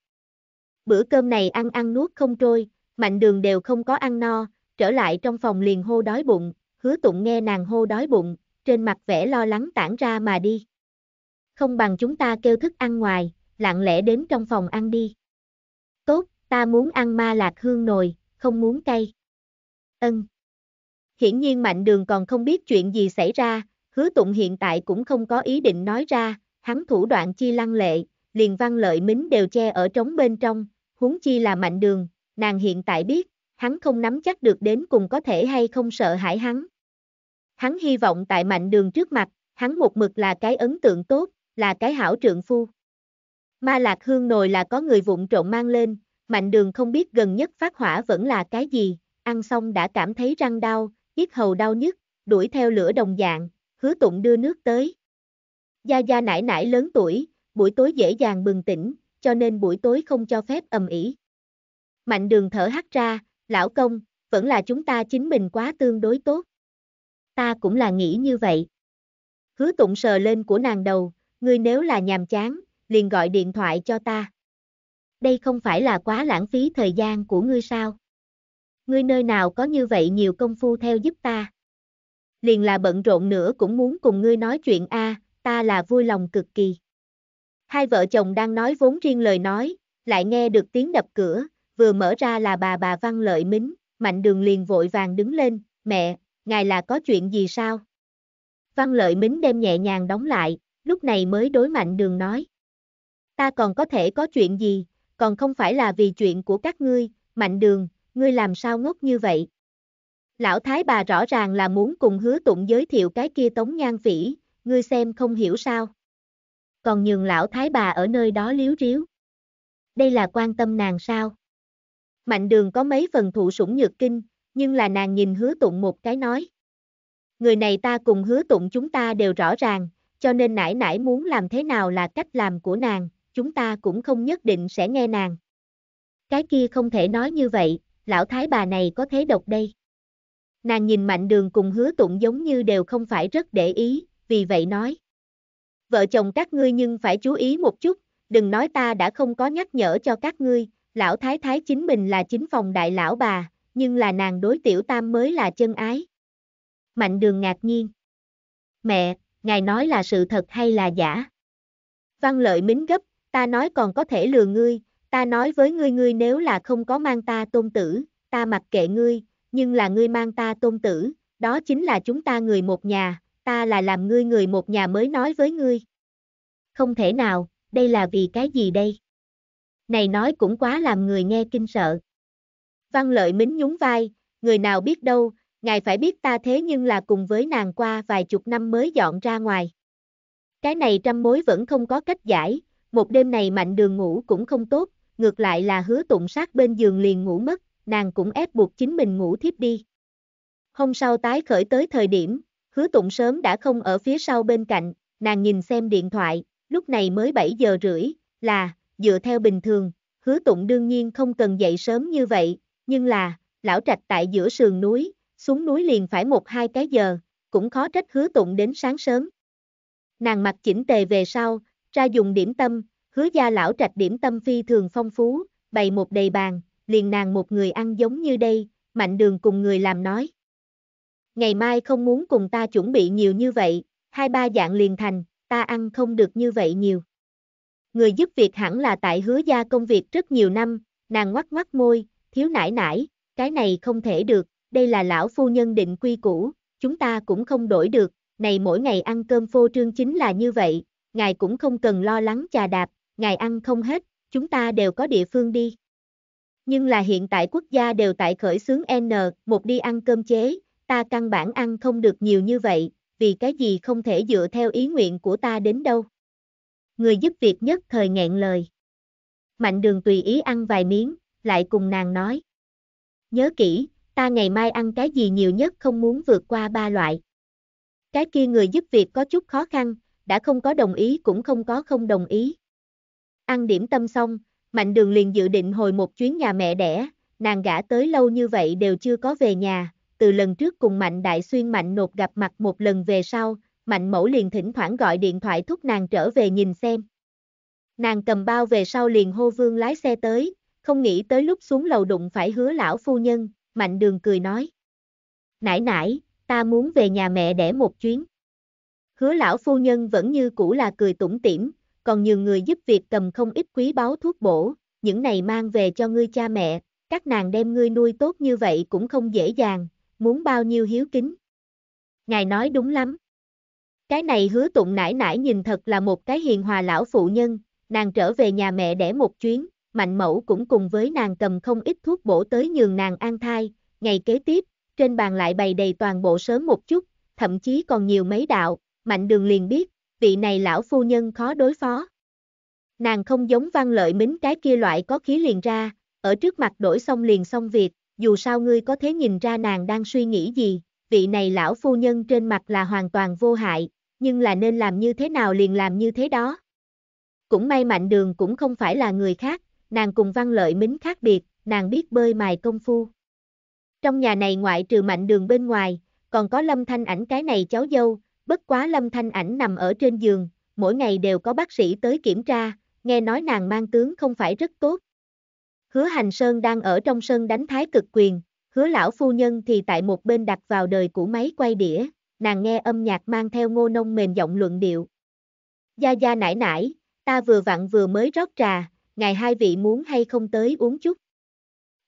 S1: Bữa cơm này ăn ăn nuốt không trôi, mạnh đường đều không có ăn no, trở lại trong phòng liền hô đói bụng, hứa tụng nghe nàng hô đói bụng, trên mặt vẻ lo lắng tản ra mà đi. Không bằng chúng ta kêu thức ăn ngoài, lặng lẽ đến trong phòng ăn đi. Tốt, ta muốn ăn ma lạc hương nồi, không muốn cay. Ân. Hiển nhiên mạnh đường còn không biết chuyện gì xảy ra, hứa tụng hiện tại cũng không có ý định nói ra, hắn thủ đoạn chi lăng lệ, liền văn lợi mính đều che ở trống bên trong, huống chi là mạnh đường, nàng hiện tại biết, hắn không nắm chắc được đến cùng có thể hay không sợ hãi hắn. Hắn hy vọng tại mạnh đường trước mặt, hắn một mực là cái ấn tượng tốt, là cái hảo trượng phu. Ma lạc hương nồi là có người vụng trộn mang lên, mạnh đường không biết gần nhất phát hỏa vẫn là cái gì, ăn xong đã cảm thấy răng đau, yết hầu đau nhức, đuổi theo lửa đồng dạng, hứa tụng đưa nước tới. Gia Gia nải nải lớn tuổi, buổi tối dễ dàng bừng tỉnh, cho nên buổi tối không cho phép ầm ĩ. Mạnh đường thở hắt ra, lão công, vẫn là chúng ta chính mình quá tương đối tốt. Ta cũng là nghĩ như vậy. Hứa tụng sờ lên của nàng đầu, ngươi nếu là nhàm chán, liền gọi điện thoại cho ta. Đây không phải là quá lãng phí thời gian của ngươi sao? Ngươi nơi nào có như vậy nhiều công phu theo giúp ta? Liền là bận rộn nữa cũng muốn cùng ngươi nói chuyện a, ta là vui lòng cực kỳ. Hai vợ chồng đang nói vốn riêng lời nói, lại nghe được tiếng đập cửa, vừa mở ra là bà bà Văn Lợi Mính, Mạnh Đường liền vội vàng đứng lên, mẹ, ngài là có chuyện gì sao? Văn Lợi Mính đem nhẹ nhàng đóng lại, lúc này mới đối Mạnh Đường nói. Ta còn có thể có chuyện gì, còn không phải là vì chuyện của các ngươi, Mạnh Đường, ngươi làm sao ngốc như vậy? Lão Thái bà rõ ràng là muốn cùng hứa tụng giới thiệu cái kia tống nhan phỉ, ngươi xem không hiểu sao. Còn nhường lão thái bà ở nơi đó liếu riếu. Đây là quan tâm nàng sao? Mạnh đường có mấy phần thụ sủng nhược kinh, nhưng là nàng nhìn hứa tụng một cái nói. Người này ta cùng hứa tụng chúng ta đều rõ ràng, cho nên nãy nãy muốn làm thế nào là cách làm của nàng, chúng ta cũng không nhất định sẽ nghe nàng. Cái kia không thể nói như vậy, lão thái bà này có thế độc đây. Nàng nhìn mạnh đường cùng hứa tụng giống như đều không phải rất để ý, vì vậy nói. Vợ chồng các ngươi nhưng phải chú ý một chút, đừng nói ta đã không có nhắc nhở cho các ngươi, lão thái thái chính mình là chính phòng đại lão bà, nhưng là nàng đối tiểu tam mới là chân ái. Mạnh đường ngạc nhiên. Mẹ, ngài nói là sự thật hay là giả? Văn lợi mính gấp, ta nói còn có thể lừa ngươi, ta nói với ngươi ngươi nếu là không có mang ta tôn tử, ta mặc kệ ngươi, nhưng là ngươi mang ta tôn tử, đó chính là chúng ta người một nhà, ta là làm ngươi người một nhà mới nói với ngươi. Không thể nào, đây là vì cái gì đây? Này nói cũng quá làm người nghe kinh sợ. Văn lợi mính nhún vai, người nào biết đâu, ngài phải biết ta thế nhưng là cùng với nàng qua vài chục năm mới dọn ra ngoài. Cái này trăm mối vẫn không có cách giải, một đêm này mạnh đường ngủ cũng không tốt, ngược lại là hứa tụng sát bên giường liền ngủ mất, nàng cũng ép buộc chính mình ngủ thiếp đi. Hôm sau tái khởi tới thời điểm, hứa tụng sớm đã không ở phía sau bên cạnh, nàng nhìn xem điện thoại, lúc này mới 7 giờ rưỡi, là, dựa theo bình thường, hứa tụng đương nhiên không cần dậy sớm như vậy, nhưng là, lão trạch tại giữa sườn núi, xuống núi liền phải một hai cái giờ, cũng khó trách hứa tụng đến sáng sớm. Nàng mặc chỉnh tề về sau, ra dùng điểm tâm, hứa gia lão trạch điểm tâm phi thường phong phú, bày một đầy bàn, liền nàng một người ăn giống như đây, mạnh đường cùng người làm nói. Ngày mai không muốn cùng ta chuẩn bị nhiều như vậy, hai ba dạng liền thành, ta ăn không được như vậy nhiều. Người giúp việc hẳn là tại hứa gia công việc rất nhiều năm, nàng ngoắc ngoắc môi, thiếu nải nải, cái này không thể được, đây là lão phu nhân định quy cũ, chúng ta cũng không đổi được, này mỗi ngày ăn cơm phô trương chính là như vậy, ngài cũng không cần lo lắng trà đạp, ngài ăn không hết, chúng ta đều có địa phương đi. Nhưng là hiện tại quốc gia đều tại khởi xướng N, một đi ăn cơm chế, ta căn bản ăn không được nhiều như vậy, vì cái gì không thể dựa theo ý nguyện của ta đến đâu. Người giúp việc nhất thời nghẹn lời. Mạnh đường tùy ý ăn vài miếng, lại cùng nàng nói. Nhớ kỹ, ta ngày mai ăn cái gì nhiều nhất không muốn vượt qua ba loại. Cái kia người giúp việc có chút khó khăn, đã không có đồng ý cũng không có không đồng ý. Ăn điểm tâm xong, Mạnh đường liền dự định hồi một chuyến nhà mẹ đẻ, nàng gã tới lâu như vậy đều chưa có về nhà, từ lần trước cùng Mạnh Đại Xuyên Mạnh nột gặp mặt một lần về sau, Mạnh Mẫu liền thỉnh thoảng gọi điện thoại thúc nàng trở về nhìn xem. Nàng cầm bao về sau liền hô vương lái xe tới, không nghĩ tới lúc xuống lầu đụng phải hứa lão phu nhân, Mạnh đường cười nói. Nãy nãy, ta muốn về nhà mẹ đẻ một chuyến. Hứa lão phu nhân vẫn như cũ là cười tủm tỉm, còn nhiều người giúp việc cầm không ít quý báu thuốc bổ, những này mang về cho ngươi cha mẹ, các nàng đem ngươi nuôi tốt như vậy cũng không dễ dàng, muốn bao nhiêu hiếu kính. Ngài nói đúng lắm. Cái này hứa tụng nải nải nhìn thật là một cái hiền hòa lão phụ nhân, nàng trở về nhà mẹ đẻ một chuyến, mạnh mẫu cũng cùng với nàng cầm không ít thuốc bổ tới nhường nàng an thai, ngày kế tiếp, trên bàn lại bày đầy toàn bộ sớm một chút, thậm chí còn nhiều mấy đạo, mạnh đường liền biết, vị này lão phu nhân khó đối phó. Nàng không giống văn lợi mính cái kia loại có khí liền ra, ở trước mặt đổi xong liền xong việc, dù sao ngươi có thể nhìn ra nàng đang suy nghĩ gì, vị này lão phu nhân trên mặt là hoàn toàn vô hại, nhưng là nên làm như thế nào liền làm như thế đó. Cũng may mạnh đường cũng không phải là người khác, nàng cùng văn lợi mính khác biệt, nàng biết bơi mài công phu. Trong nhà này ngoại trừ mạnh đường bên ngoài, còn có lâm thanh ảnh cái này cháu dâu, bất quá lâm thanh ảnh nằm ở trên giường, mỗi ngày đều có bác sĩ tới kiểm tra, nghe nói nàng mang tướng không phải rất tốt. Hứa hành sơn đang ở trong sân đánh thái cực quyền, hứa lão phu nhân thì tại một bên đặt vào đời của máy quay đĩa, nàng nghe âm nhạc mang theo ngô nông mềm giọng luận điệu. Gia gia nải nải, ta vừa vặn vừa mới rót trà, ngày hai vị muốn hay không tới uống chút.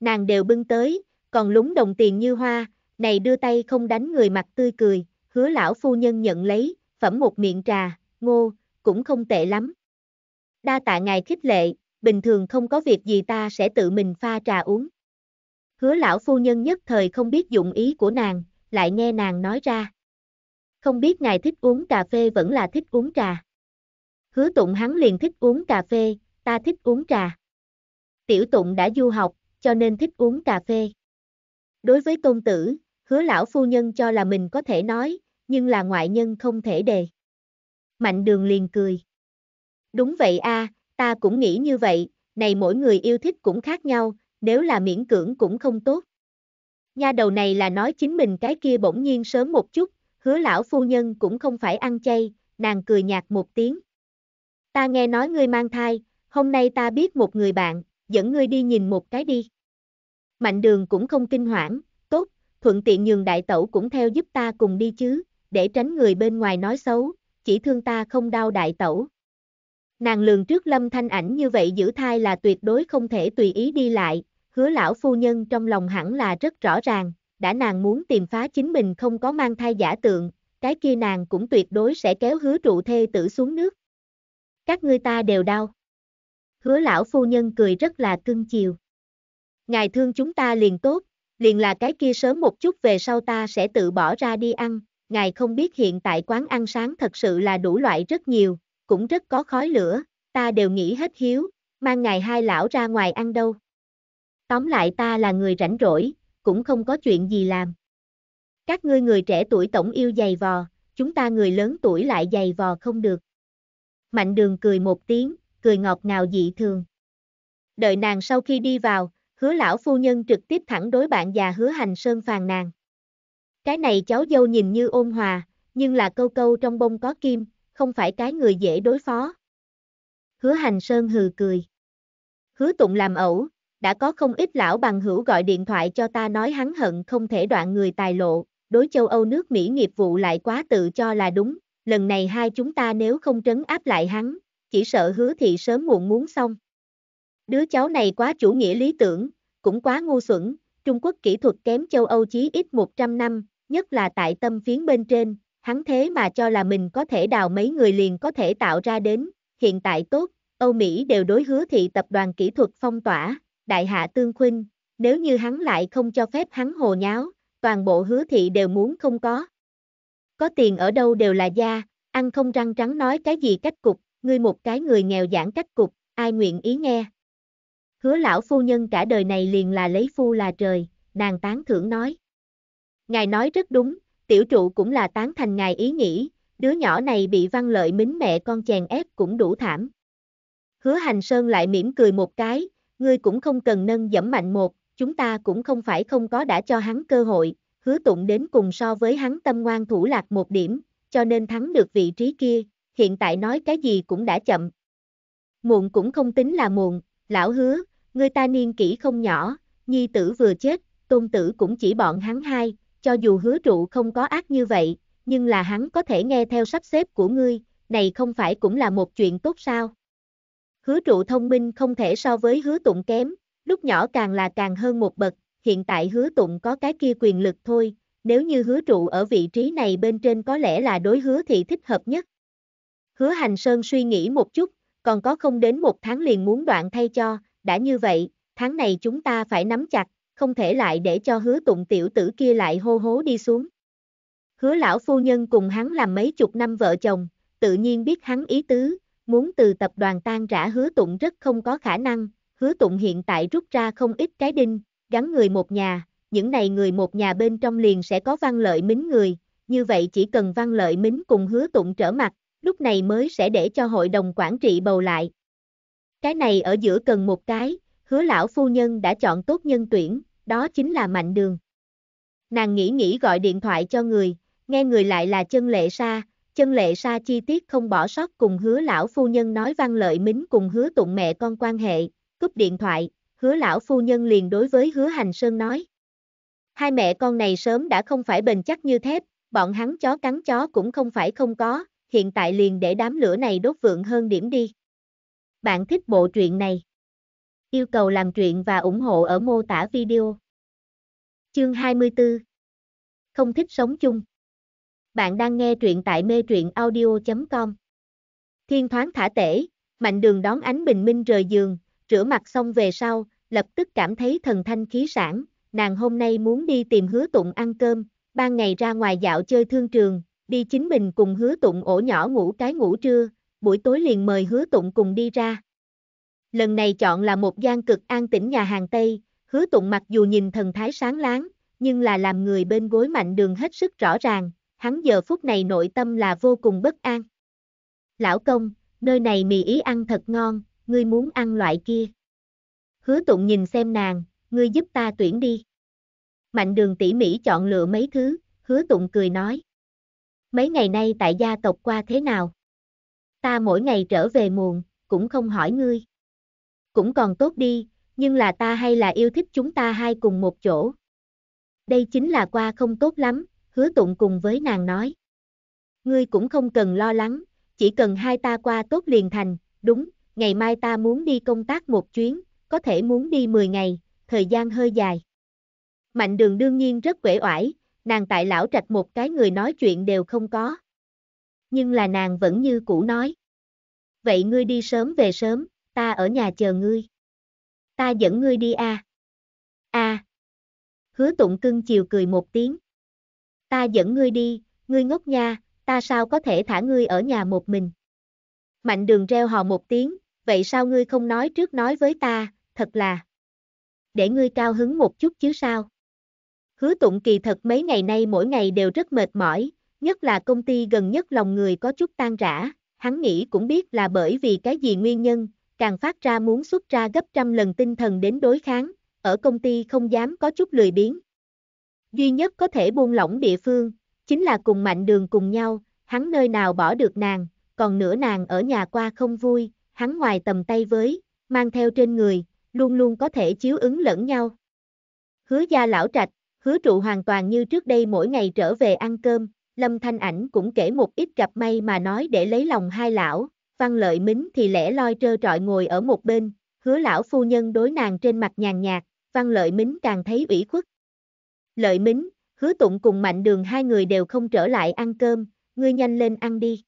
S1: Nàng đều bưng tới, còn lúng đồng tiền như hoa, này đưa tay không đánh người mặt tươi cười, hứa lão phu nhân nhận lấy, phẩm một miệng trà, ngô, cũng không tệ lắm. Đa tạ ngài khích lệ, bình thường không có việc gì ta sẽ tự mình pha trà uống. Hứa lão phu nhân nhất thời không biết dụng ý của nàng, lại nghe nàng nói ra. Không biết ngài thích uống cà phê vẫn là thích uống trà. Hứa tụng hắn liền thích uống cà phê, ta thích uống trà. Tiểu tụng đã du học, cho nên thích uống cà phê. Đối với tôn tử, hứa lão phu nhân cho là mình có thể nói, nhưng là ngoại nhân không thể đề. Mạnh đường liền cười. Đúng vậy a, ta cũng nghĩ như vậy, này mỗi người yêu thích cũng khác nhau, nếu là miễn cưỡng cũng không tốt. Nha đầu này là nói chính mình cái kia bỗng nhiên sớm một chút, hứa lão phu nhân cũng không phải ăn chay, nàng cười nhạt một tiếng. Ta nghe nói ngươi mang thai, hôm nay ta biết một người bạn, dẫn ngươi đi nhìn một cái đi. Mạnh đường cũng không kinh hoảng, tốt, thuận tiện nhường đại tẩu cũng theo giúp ta cùng đi chứ, để tránh người bên ngoài nói xấu, chỉ thương ta không đau đại tẩu. Nàng lường trước lâm thanh ảnh như vậy giữ thai là tuyệt đối không thể tùy ý đi lại, hứa lão phu nhân trong lòng hẳn là rất rõ ràng, đã nàng muốn tìm phá chính mình không có mang thai giả tượng, cái kia nàng cũng tuyệt đối sẽ kéo hứa trụ thê tử xuống nước. Các ngươi ta đều đau. Hứa lão phu nhân cười rất là cưng chiều. Ngài thương chúng ta liền tốt, liền là cái kia sớm một chút về sau ta sẽ tự bỏ ra đi ăn, ngài không biết hiện tại quán ăn sáng thật sự là đủ loại rất nhiều, cũng rất có khói lửa, ta đều nghĩ hết hiếu, mang ngài hai lão ra ngoài ăn đâu. Tóm lại ta là người rảnh rỗi, cũng không có chuyện gì làm. Các ngươi người trẻ tuổi tổng yêu dày vò, chúng ta người lớn tuổi lại dày vò không được. Mạnh đường cười một tiếng, cười ngọt ngào dị thường. Đợi nàng sau khi đi vào, hứa lão phu nhân trực tiếp thẳng đối bạn già hứa hành sơn phàn nàng. Cái này cháu dâu nhìn như ôn hòa, nhưng là câu câu trong bông có kim, không phải cái người dễ đối phó. Hứa hành sơn hừ cười. Hứa tụng làm ẩu, đã có không ít lão bằng hữu gọi điện thoại cho ta nói hắn hận không thể đoạn người tài lộ, đối châu Âu nước Mỹ nghiệp vụ lại quá tự cho là đúng, lần này hai chúng ta nếu không trấn áp lại hắn, chỉ sợ hứa thì sớm muộn muốn xong. Đứa cháu này quá chủ nghĩa lý tưởng, cũng quá ngu xuẩn, Trung Quốc kỹ thuật kém châu Âu chí ít 100 năm, nhất là tại tâm phiến bên trên, hắn thế mà cho là mình có thể đào mấy người liền có thể tạo ra đến, hiện tại tốt, Âu Mỹ đều đối hứa thị tập đoàn kỹ thuật phong tỏa, đại hạ tương khuynh, nếu như hắn lại không cho phép hắn hồ nháo, toàn bộ hứa thị đều muốn không có. có tiền ở đâu đều là gia, ăn không răng trắng nói cái gì cách cục, ngươi một cái người nghèo giảng cách cục, ai nguyện ý nghe. Hứa lão phu nhân cả đời này liền là lấy phu là trời, nàng tán thưởng nói. Ngài nói rất đúng, tiểu trụ cũng là tán thành ngài ý nghĩ, đứa nhỏ này bị văn lợi mính mẹ con chèn ép cũng đủ thảm. Hứa hành sơn lại mỉm cười một cái, ngươi cũng không cần nâng dẫm mạnh một, chúng ta cũng không phải không có đã cho hắn cơ hội, hứa tụng đến cùng so với hắn tâm ngoan thủ lạc một điểm, cho nên thắng được vị trí kia, hiện tại nói cái gì cũng đã chậm. Muộn cũng không tính là muộn, lão hứa, ngươi ta niên kỷ không nhỏ, nhi tử vừa chết, tôn tử cũng chỉ bọn hắn hai, cho dù hứa trụ không có ác như vậy, nhưng là hắn có thể nghe theo sắp xếp của ngươi, này không phải cũng là một chuyện tốt sao? Hứa trụ thông minh không thể so với hứa tụng kém, lúc nhỏ càng là càng hơn một bậc, hiện tại hứa tụng có cái kia quyền lực thôi, nếu như hứa trụ ở vị trí này bên trên có lẽ là đối hứa thì thích hợp nhất. Hứa hành sơn suy nghĩ một chút, còn có không đến một tháng liền muốn đoạn thay cho, đã như vậy, tháng này chúng ta phải nắm chặt, không thể lại để cho hứa tụng tiểu tử kia lại hô hố đi xuống. Hứa lão phu nhân cùng hắn làm mấy chục năm vợ chồng, tự nhiên biết hắn ý tứ, muốn từ tập đoàn tan rã hứa tụng rất không có khả năng, hứa tụng hiện tại rút ra không ít cái đinh, gắn người một nhà, những này người một nhà bên trong liền sẽ có văn lợi mính người, như vậy chỉ cần văn lợi mính cùng hứa tụng trở mặt, lúc này mới sẽ để cho hội đồng quản trị bầu lại. Cái này ở giữa cần một cái, hứa lão phu nhân đã chọn tốt nhân tuyển, đó chính là Mạnh Đường. Nàng nghĩ nghĩ gọi điện thoại cho người, nghe người lại là chân lệ sa, chân lệ sa chi tiết không bỏ sót cùng hứa lão phu nhân nói văn lợi mính cùng hứa tụng mẹ con quan hệ, cúp điện thoại, hứa lão phu nhân liền đối với hứa hành sơn nói. Hai mẹ con này sớm đã không phải bền chắc như thép, bọn hắn chó cắn chó cũng không phải không có, hiện tại liền để đám lửa này đốt vượng hơn điểm đi. Bạn thích bộ truyện này? Yêu cầu làm truyện và ủng hộ ở mô tả video. Chương 24 Không thích sống chung Bạn đang nghe truyện tại mê truyện audio.com Thiên thoáng thả tể, mạnh đường đón ánh bình minh rời giường, rửa mặt xong về sau, lập tức cảm thấy thần thanh khí sản, nàng hôm nay muốn đi tìm hứa tụng ăn cơm, ban ngày ra ngoài dạo chơi thương trường, đi chính mình cùng hứa tụng ổ nhỏ ngủ cái ngủ trưa, buổi tối liền mời hứa tụng cùng đi ra. Lần này chọn là một gian cực an tĩnh nhà hàng Tây, hứa tụng mặc dù nhìn thần thái sáng láng, nhưng là làm người bên gối mạnh đường hết sức rõ ràng, hắn giờ phút này nội tâm là vô cùng bất an. Lão công, nơi này mì ý ăn thật ngon, ngươi muốn ăn loại kia. Hứa tụng nhìn xem nàng, ngươi giúp ta tuyển đi. Mạnh đường tỉ mỉ chọn lựa mấy thứ, hứa tụng cười nói. Mấy ngày nay tại gia tộc qua thế nào? Ta mỗi ngày trở về muộn, cũng không hỏi ngươi. Cũng còn tốt đi, nhưng là ta hay là yêu thích chúng ta hai cùng một chỗ. Đây chính là qua không tốt lắm, hứa tụng cùng với nàng nói. Ngươi cũng không cần lo lắng, chỉ cần hai ta qua tốt liền thành, đúng, ngày mai ta muốn đi công tác một chuyến, có thể muốn đi 10 ngày, thời gian hơi dài. Mạnh đường đương nhiên rất quể oải, nàng tại lão trạch một cái người nói chuyện đều không có. Nhưng là nàng vẫn như cũ nói. Vậy ngươi đi sớm về sớm, ta ở nhà chờ ngươi. Ta dẫn ngươi đi a. À. A. Hứa tụng cưng chiều cười một tiếng. Ta dẫn ngươi đi, ngươi ngốc nha, ta sao có thể thả ngươi ở nhà một mình. Mạnh đường reo hò một tiếng, vậy sao ngươi không nói trước nói với ta, thật là. Để ngươi cao hứng một chút chứ sao. Hứa tụng kỳ thật mấy ngày nay mỗi ngày đều rất mệt mỏi, nhất là công ty gần nhất lòng người có chút tan rã, hắn nghĩ cũng biết là bởi vì cái gì nguyên nhân, càng phát ra muốn xuất ra gấp trăm lần tinh thần đến đối kháng, ở công ty không dám có chút lười biếng. Duy nhất có thể buông lỏng địa phương, chính là cùng mạnh đường cùng nhau, hắn nơi nào bỏ được nàng, còn nửa nàng ở nhà qua không vui, hắn ngoài tầm tay với, mang theo trên người, luôn luôn có thể chiếu ứng lẫn nhau. Hứa gia lão trạch, hứa trụ hoàn toàn như trước đây mỗi ngày trở về ăn cơm, Lâm Thanh Ảnh cũng kể một ít gặp may mà nói để lấy lòng hai lão, văn lợi mính thì lẻ loi trơ trọi ngồi ở một bên, hứa lão phu nhân đối nàng trên mặt nhàn nhạt, văn lợi mính càng thấy ủy khuất. Lợi mính, hứa tụng cùng mạnh đường hai người đều không trở lại ăn cơm, ngươi nhanh lên ăn đi.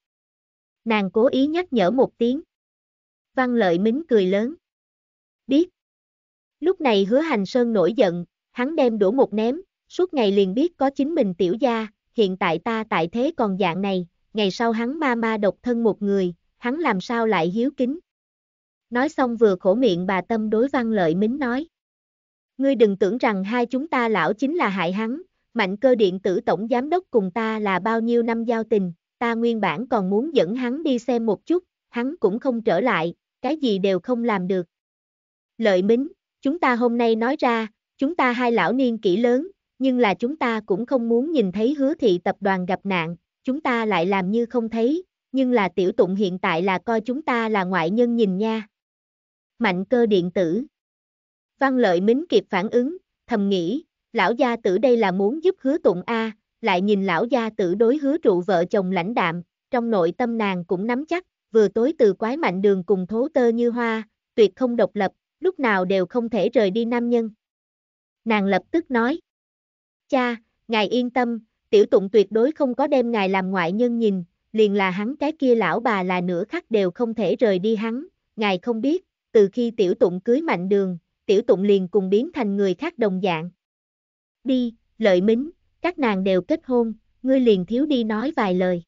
S1: Nàng cố ý nhắc nhở một tiếng. Văn lợi mính cười lớn. Biết. Lúc này hứa hành sơn nổi giận, hắn đem đũa một ném, suốt ngày liền biết có chính mình tiểu gia, hiện tại ta tại thế còn dạng này, ngày sau hắn ma ma độc thân một người, hắn làm sao lại hiếu kính. Nói xong vừa khổ miệng bà tâm đối văn lợi mính nói. Ngươi đừng tưởng rằng hai chúng ta lão chính là hại hắn, mạnh cơ điện tử tổng giám đốc cùng ta là bao nhiêu năm giao tình, ta nguyên bản còn muốn dẫn hắn đi xem một chút, hắn cũng không trở lại, cái gì đều không làm được. Lợi mính, chúng ta hôm nay nói ra, chúng ta hai lão niên kỹ lớn, nhưng là chúng ta cũng không muốn nhìn thấy hứa thị tập đoàn gặp nạn, chúng ta lại làm như không thấy, nhưng là tiểu tụng hiện tại là coi chúng ta là ngoại nhân nhìn nha. Mạnh cơ điện tử. Văn lợi mính kịp phản ứng, thầm nghĩ, lão gia tử đây là muốn giúp hứa tụng A, lại nhìn lão gia tử đối hứa trụ vợ chồng lãnh đạm, trong nội tâm nàng cũng nắm chắc, vừa tối từ quái mạnh đường cùng thố tơ như hoa, tuyệt không độc lập, lúc nào đều không thể rời đi nam nhân. Nàng lập tức nói, cha, ngài yên tâm, tiểu tụng tuyệt đối không có đem ngài làm ngoại nhân nhìn, liền là hắn cái kia lão bà là nửa khắc đều không thể rời đi hắn, ngài không biết, từ khi tiểu tụng cưới mạnh đường, tiểu tụng liền cùng biến thành người khác đồng dạng. Đi, lợi mính, các nàng đều kết hôn, ngươi liền thiếu đi nói vài lời.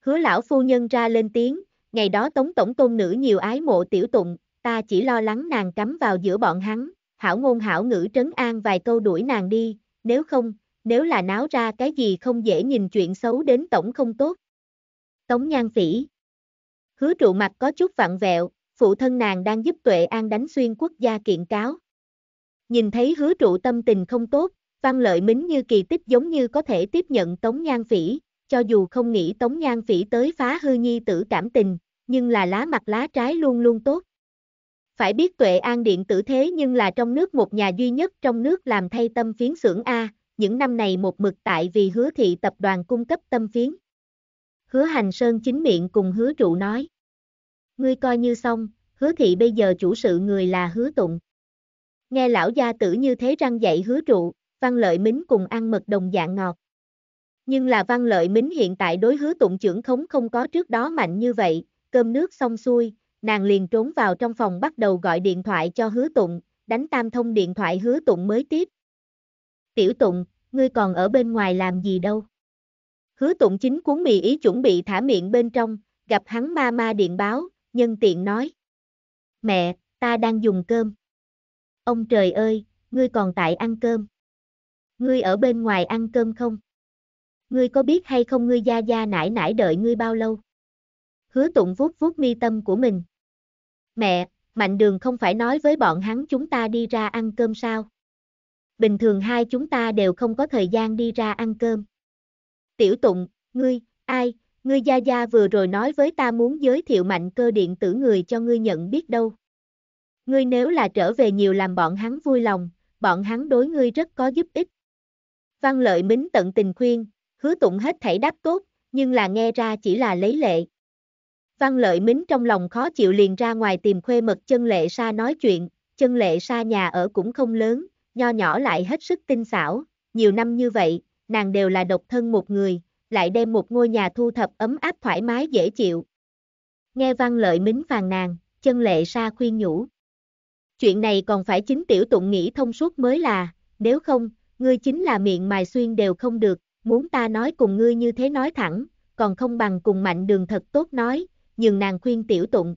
S1: Hứa lão phu nhân ra lên tiếng, ngày đó tống tổng tôn nữ nhiều ái mộ tiểu tụng, ta chỉ lo lắng nàng cắm vào giữa bọn hắn, hảo ngôn hảo ngữ trấn an vài câu đuổi nàng đi, nếu không, nếu là náo ra cái gì không dễ nhìn chuyện xấu đến tổng không tốt. Tống Nhan Phỉ Hứa trụ mặt có chút vặn vẹo, phụ thân nàng đang giúp Tuệ An đánh xuyên quốc gia kiện cáo. Nhìn thấy hứa trụ tâm tình không tốt, văn lợi mính như kỳ tích giống như có thể tiếp nhận Tống Nhan Phỉ, cho dù không nghĩ Tống Nhan Phỉ tới phá hư nhi tử cảm tình, nhưng là lá mặt lá trái luôn luôn tốt. Phải biết Tuệ An Điện tử thế nhưng là trong nước một nhà duy nhất trong nước làm thay tâm phiến xưởng A, những năm này một mực tại vì hứa thị tập đoàn cung cấp tâm phiến. Hứa hành sơn chính miệng cùng hứa trụ nói. Ngươi coi như xong, hứa thị bây giờ chủ sự người là hứa tụng. Nghe lão gia tử như thế răng dạy hứa trụ, văn lợi mính cùng ăn mật đồng dạng ngọt. Nhưng là văn lợi mính hiện tại đối hứa tụng trưởng khống không có trước đó mạnh như vậy, cơm nước xong xuôi, nàng liền trốn vào trong phòng bắt đầu gọi điện thoại cho hứa tụng, đánh tam thông điện thoại hứa tụng mới tiếp. Tiểu tụng, ngươi còn ở bên ngoài làm gì đâu? Hứa tụng chính cuốn mì ý chuẩn bị thả miệng bên trong, gặp hắn ma ma điện báo, nhân tiện nói. Mẹ, ta đang dùng cơm. Ông trời ơi, ngươi còn tại ăn cơm. Ngươi ở bên ngoài ăn cơm không? Ngươi có biết hay không ngươi gia gia nải nải đợi ngươi bao lâu? Hứa tụng vuốt vuốt mi tâm của mình. Mẹ, Mạnh Đường không phải nói với bọn hắn chúng ta đi ra ăn cơm sao? Bình thường hai chúng ta đều không có thời gian đi ra ăn cơm. Tiểu Tụng, ngươi, ai, ngươi Gia Gia vừa rồi nói với ta muốn giới thiệu mạnh cơ điện tử người cho ngươi nhận biết đâu. Ngươi nếu là trở về nhiều làm bọn hắn vui lòng, bọn hắn đối ngươi rất có giúp ích. Văn lợi mính tận tình khuyên, hứa tụng hết thảy đáp tốt, nhưng là nghe ra chỉ là lấy lệ. Văn lợi mính trong lòng khó chịu liền ra ngoài tìm khuê mật chân lệ sa nói chuyện, chân lệ sa nhà ở cũng không lớn, nho nhỏ lại hết sức tinh xảo, nhiều năm như vậy, nàng đều là độc thân một người, lại đem một ngôi nhà thu thập ấm áp thoải mái dễ chịu. Nghe văn lợi mính phàn nàng, chân lệ sa khuyên nhủ. Chuyện này còn phải chính tiểu tụng nghĩ thông suốt mới là, nếu không, ngươi chính là miệng mài xuyên đều không được, muốn ta nói cùng ngươi như thế nói thẳng, còn không bằng cùng mạnh đường thật tốt nói, nhường nàng khuyên tiểu tụng.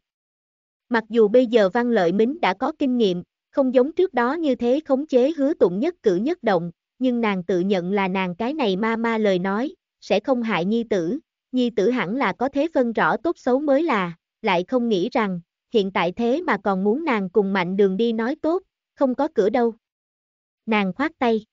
S1: Mặc dù bây giờ văn lợi mính đã có kinh nghiệm, không giống trước đó như thế khống chế hứa tụng nhất cử nhất động, nhưng nàng tự nhận là nàng cái này ma ma lời nói, sẽ không hại nhi tử, nhi tử hẳn là có thế phân rõ tốt xấu mới là, lại không nghĩ rằng, hiện tại thế mà còn muốn nàng cùng mạnh đường đi nói tốt, không có cửa đâu. Nàng khoát tay.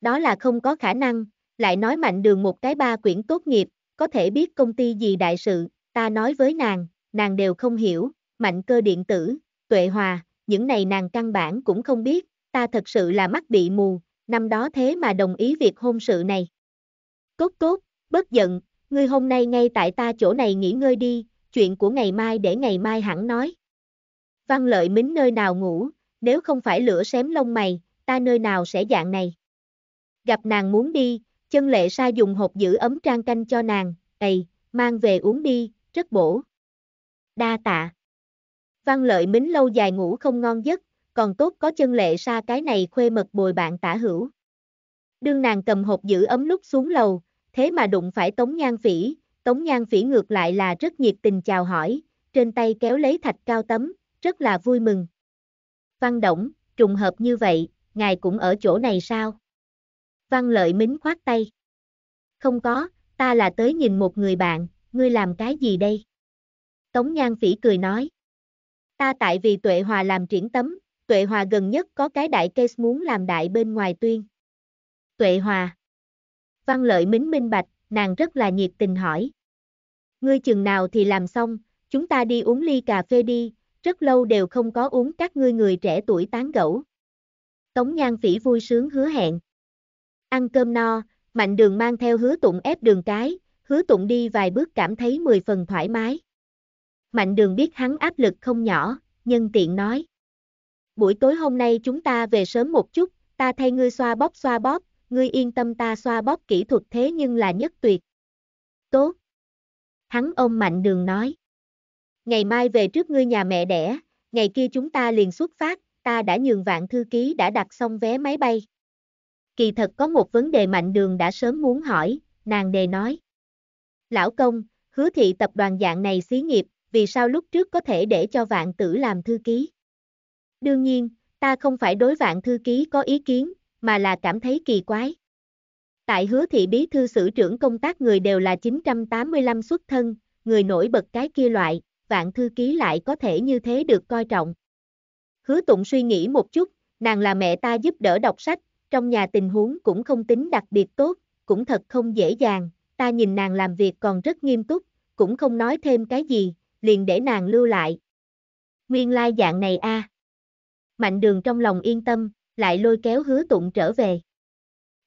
S1: Đó là không có khả năng, lại nói mạnh đường một cái ba quyển tốt nghiệp, có thể biết công ty gì đại sự, ta nói với nàng, nàng đều không hiểu, mạnh cơ điện tử, tuệ hòa, những này nàng căn bản cũng không biết, ta thật sự là mắt bị mù, năm đó thế mà đồng ý việc hôn sự này. Cốt cốt, bất giận, ngươi hôm nay ngay tại ta chỗ này nghỉ ngơi đi, chuyện của ngày mai để ngày mai hẳn nói. Văn lợi mính nơi nào ngủ, nếu không phải lửa xém lông mày, ta nơi nào sẽ dạng này. Gặp nàng muốn đi, chân lệ sa dùng hộp giữ ấm trang canh cho nàng, ầy, mang về uống đi, rất bổ. Đa tạ. Văn lợi mính lâu dài ngủ không ngon giấc, còn tốt có chân lệ xa cái này khuê mật bồi bạn tả hữu. Đương nàng cầm hộp giữ ấm lúc xuống lầu, thế mà đụng phải Tống Nhan Phỉ, Tống Nhan Phỉ ngược lại là rất nhiệt tình chào hỏi, trên tay kéo lấy thạch cao tấm, rất là vui mừng. Văn Động, trùng hợp như vậy, ngài cũng ở chỗ này sao? Văn Lợi Mính khoát tay. Không có, ta là tới nhìn một người bạn, ngươi làm cái gì đây? Tống Nhan Phỉ cười nói. Ta tại vì Tuệ Hòa làm triển tấm, Tuệ Hòa gần nhất có cái đại case muốn làm đại bên ngoài tuyên. Tuệ Hòa. Văn Lợi Mính minh bạch, nàng rất là nhiệt tình hỏi. Ngươi chừng nào thì làm xong, chúng ta đi uống ly cà phê đi, rất lâu đều không có uống các ngươi người trẻ tuổi tán gẫu. Tống Nhan Phỉ vui sướng hứa hẹn. Ăn cơm no, Mạnh Đường mang theo hứa tụng ép đường cái, hứa tụng đi vài bước cảm thấy mười phần thoải mái. Mạnh Đường biết hắn áp lực không nhỏ, nhân tiện nói. Buổi tối hôm nay chúng ta về sớm một chút, ta thay ngươi xoa bóp xoa bóp, ngươi yên tâm ta xoa bóp kỹ thuật thế nhưng là nhất tuyệt. Tốt. Hắn ôm Mạnh Đường nói. Ngày mai về trước ngươi nhà mẹ đẻ, ngày kia chúng ta liền xuất phát, ta đã nhường vạn thư ký đã đặt xong vé máy bay. Kỳ thật có một vấn đề Mạnh Đường đã sớm muốn hỏi, nàng đề nói. Lão công, hứa thị tập đoàn dạng này xí nghiệp, vì sao lúc trước có thể để cho vạn tử làm thư ký? Đương nhiên, ta không phải đối vạn thư ký có ý kiến, mà là cảm thấy kỳ quái. Tại hứa thị bí thư sử trưởng công tác người đều là 985 xuất thân, người nổi bật cái kia loại, vạn thư ký lại có thể như thế được coi trọng. Hứa tụng suy nghĩ một chút, nàng là mẹ ta giúp đỡ đọc sách, trong nhà tình huống cũng không tính đặc biệt tốt, cũng thật không dễ dàng, ta nhìn nàng làm việc còn rất nghiêm túc, cũng không nói thêm cái gì, liền để nàng lưu lại. Nguyên lai dạng này a. Mạnh đường trong lòng yên tâm, lại lôi kéo hứa tụng trở về.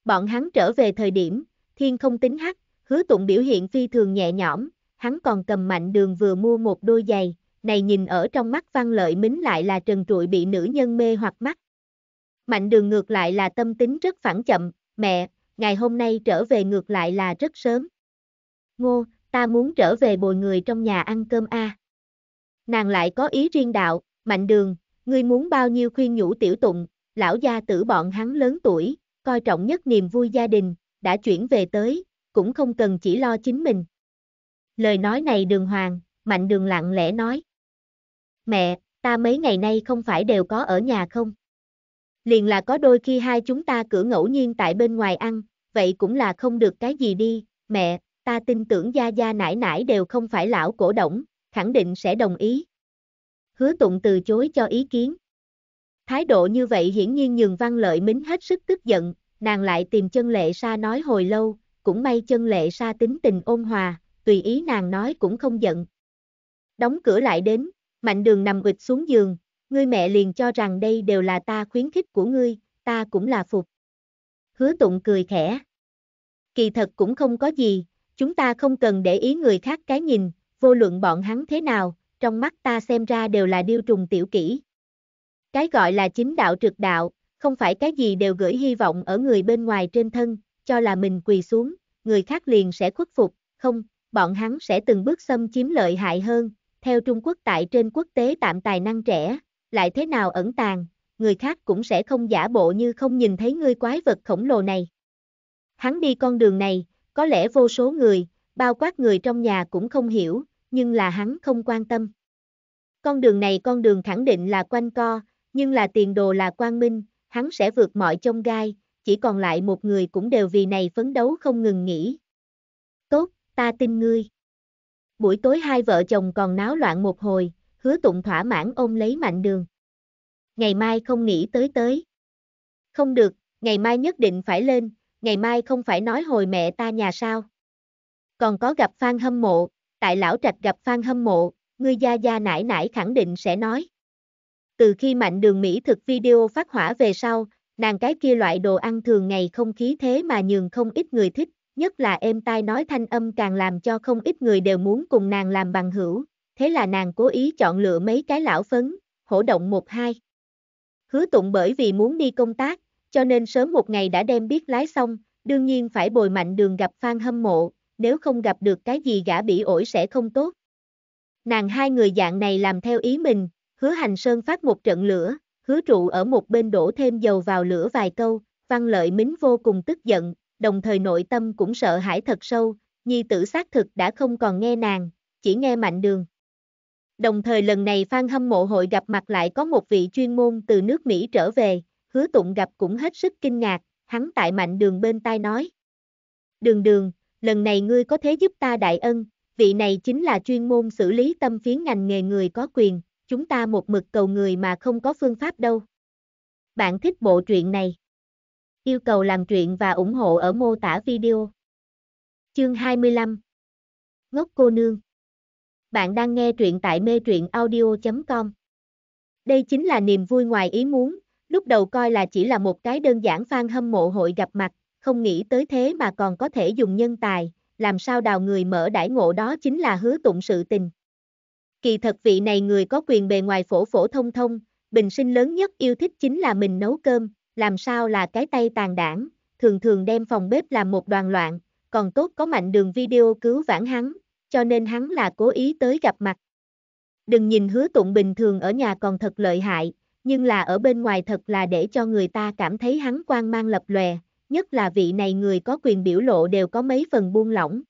S1: Bọn hắn trở về thời điểm, thiên không tính hắc, hứa tụng biểu hiện phi thường nhẹ nhõm, hắn còn cầm mạnh đường vừa mua một đôi giày, này nhìn ở trong mắt văn lợi mính lại là trần trụi bị nữ nhân mê hoặc mắt. Mạnh đường ngược lại là tâm tính rất phản chậm, mẹ, ngày hôm nay trở về ngược lại là rất sớm. Ngô, ta muốn trở về bồi người trong nhà ăn cơm a. Nàng lại có ý riêng đạo, mạnh đường, ngươi muốn bao nhiêu khuyên nhủ tiểu tụng, lão gia tử bọn hắn lớn tuổi, coi trọng nhất niềm vui gia đình, đã chuyển về tới, cũng không cần chỉ lo chính mình. Lời nói này đường hoàng, mạnh đường lặng lẽ nói. Mẹ, ta mấy ngày nay không phải đều có ở nhà không? Liền là có đôi khi hai chúng ta cử ngẫu nhiên tại bên ngoài ăn, vậy cũng là không được cái gì đi, mẹ, ta tin tưởng gia gia nãi nãi đều không phải lão cổ động, khẳng định sẽ đồng ý. Hứa tụng từ chối cho ý kiến. Thái độ như vậy hiển nhiên nhường văn lợi mính hết sức tức giận, nàng lại tìm chân lệ sa nói hồi lâu, cũng may chân lệ sa tính tình ôn hòa, tùy ý nàng nói cũng không giận. Đóng cửa lại đến, mạnh đường nằm ụt xuống giường, ngươi mẹ liền cho rằng đây đều là ta khuyến khích của ngươi, ta cũng là phục. Hứa tụng cười khẽ. Kỳ thật cũng không có gì, chúng ta không cần để ý người khác cái nhìn, vô luận bọn hắn thế nào, trong mắt ta xem ra đều là điêu trùng tiểu kỹ. Cái gọi là chính đạo trực đạo, không phải cái gì đều gửi hy vọng ở người bên ngoài trên thân, cho là mình quỳ xuống, người khác liền sẽ khuất phục, không, bọn hắn sẽ từng bước xâm chiếm lợi hại hơn, theo Trung Quốc tại trên quốc tế tạm tài năng trẻ, lại thế nào ẩn tàng, người khác cũng sẽ không giả bộ như không nhìn thấy ngươi quái vật khổng lồ này. Hắn đi con đường này, có lẽ vô số người, bao quát người trong nhà cũng không hiểu, nhưng là hắn không quan tâm. Con đường này con đường khẳng định là quanh co, nhưng là tiền đồ là quang minh, hắn sẽ vượt mọi chông gai, chỉ còn lại một người cũng đều vì này phấn đấu không ngừng nghỉ. Tốt, ta tin ngươi. Buổi tối hai vợ chồng còn náo loạn một hồi, hứa tụng thỏa mãn ôm lấy mạnh đường. Ngày mai không nghĩ tới tới. Không được, ngày mai nhất định phải lên, ngày mai không phải nói hồi mẹ ta nhà sao. Còn có gặp Phan hâm mộ, tại lão trạch gặp Phan hâm mộ, ngươi gia gia nải nải khẳng định sẽ nói. Từ khi mạnh đường Mỹ thực video phát hỏa về sau, nàng cái kia loại đồ ăn thường ngày không khí thế mà nhường không ít người thích, nhất là êm tai nói thanh âm càng làm cho không ít người đều muốn cùng nàng làm bằng hữu, thế là nàng cố ý chọn lựa mấy cái lão phấn, hổ động một hai. Hứa tụng bởi vì muốn đi công tác, cho nên sớm một ngày đã đem biết lái xong, đương nhiên phải bồi mạnh đường gặp phan hâm mộ, nếu không gặp được cái gì gã bị ổi sẽ không tốt. Nàng hai người dạng này làm theo ý mình, hứa hành sơn phát một trận lửa, hứa trụ ở một bên đổ thêm dầu vào lửa vài câu, Văn Lợi Mính vô cùng tức giận, đồng thời nội tâm cũng sợ hãi thật sâu, nhi tử xác thực đã không còn nghe nàng, chỉ nghe mạnh đường. Đồng thời lần này Phan hâm mộ hội gặp mặt lại có một vị chuyên môn từ nước Mỹ trở về, hứa tụng gặp cũng hết sức kinh ngạc, hắn tại mạnh đường bên tai nói. Đường đường, lần này ngươi có thế giúp ta đại ân, vị này chính là chuyên môn xử lý tâm phiến ngành nghề người có quyền, chúng ta một mực cầu người mà không có phương pháp đâu. Bạn thích bộ truyện này? Yêu cầu làm truyện và ủng hộ ở mô tả video. Chương 25 Ngốc cô nương Bạn đang nghe truyện tại mê truyện audio.com Đây chính là niềm vui ngoài ý muốn, lúc đầu coi là chỉ là một cái đơn giản fan hâm mộ hội gặp mặt, không nghĩ tới thế mà còn có thể dùng nhân tài, làm sao đào người mở đãi ngộ đó chính là hứa tụng sự tình. Kỳ thật vị này người có quyền bề ngoài phổ phổ thông thông, bình sinh lớn nhất yêu thích chính là mình nấu cơm, làm sao là cái tay tàn đảng, thường thường đem phòng bếp làm một đoàn loạn, còn tốt có mạnh đường video cứu vãn hắn, cho nên hắn là cố ý tới gặp mặt. Đừng nhìn hứa tụng bình thường ở nhà còn thật lợi hại, nhưng là ở bên ngoài thật là để cho người ta cảm thấy hắn quan mang lập lòe, nhất là vị này người có quyền biểu lộ đều có mấy phần buông lỏng.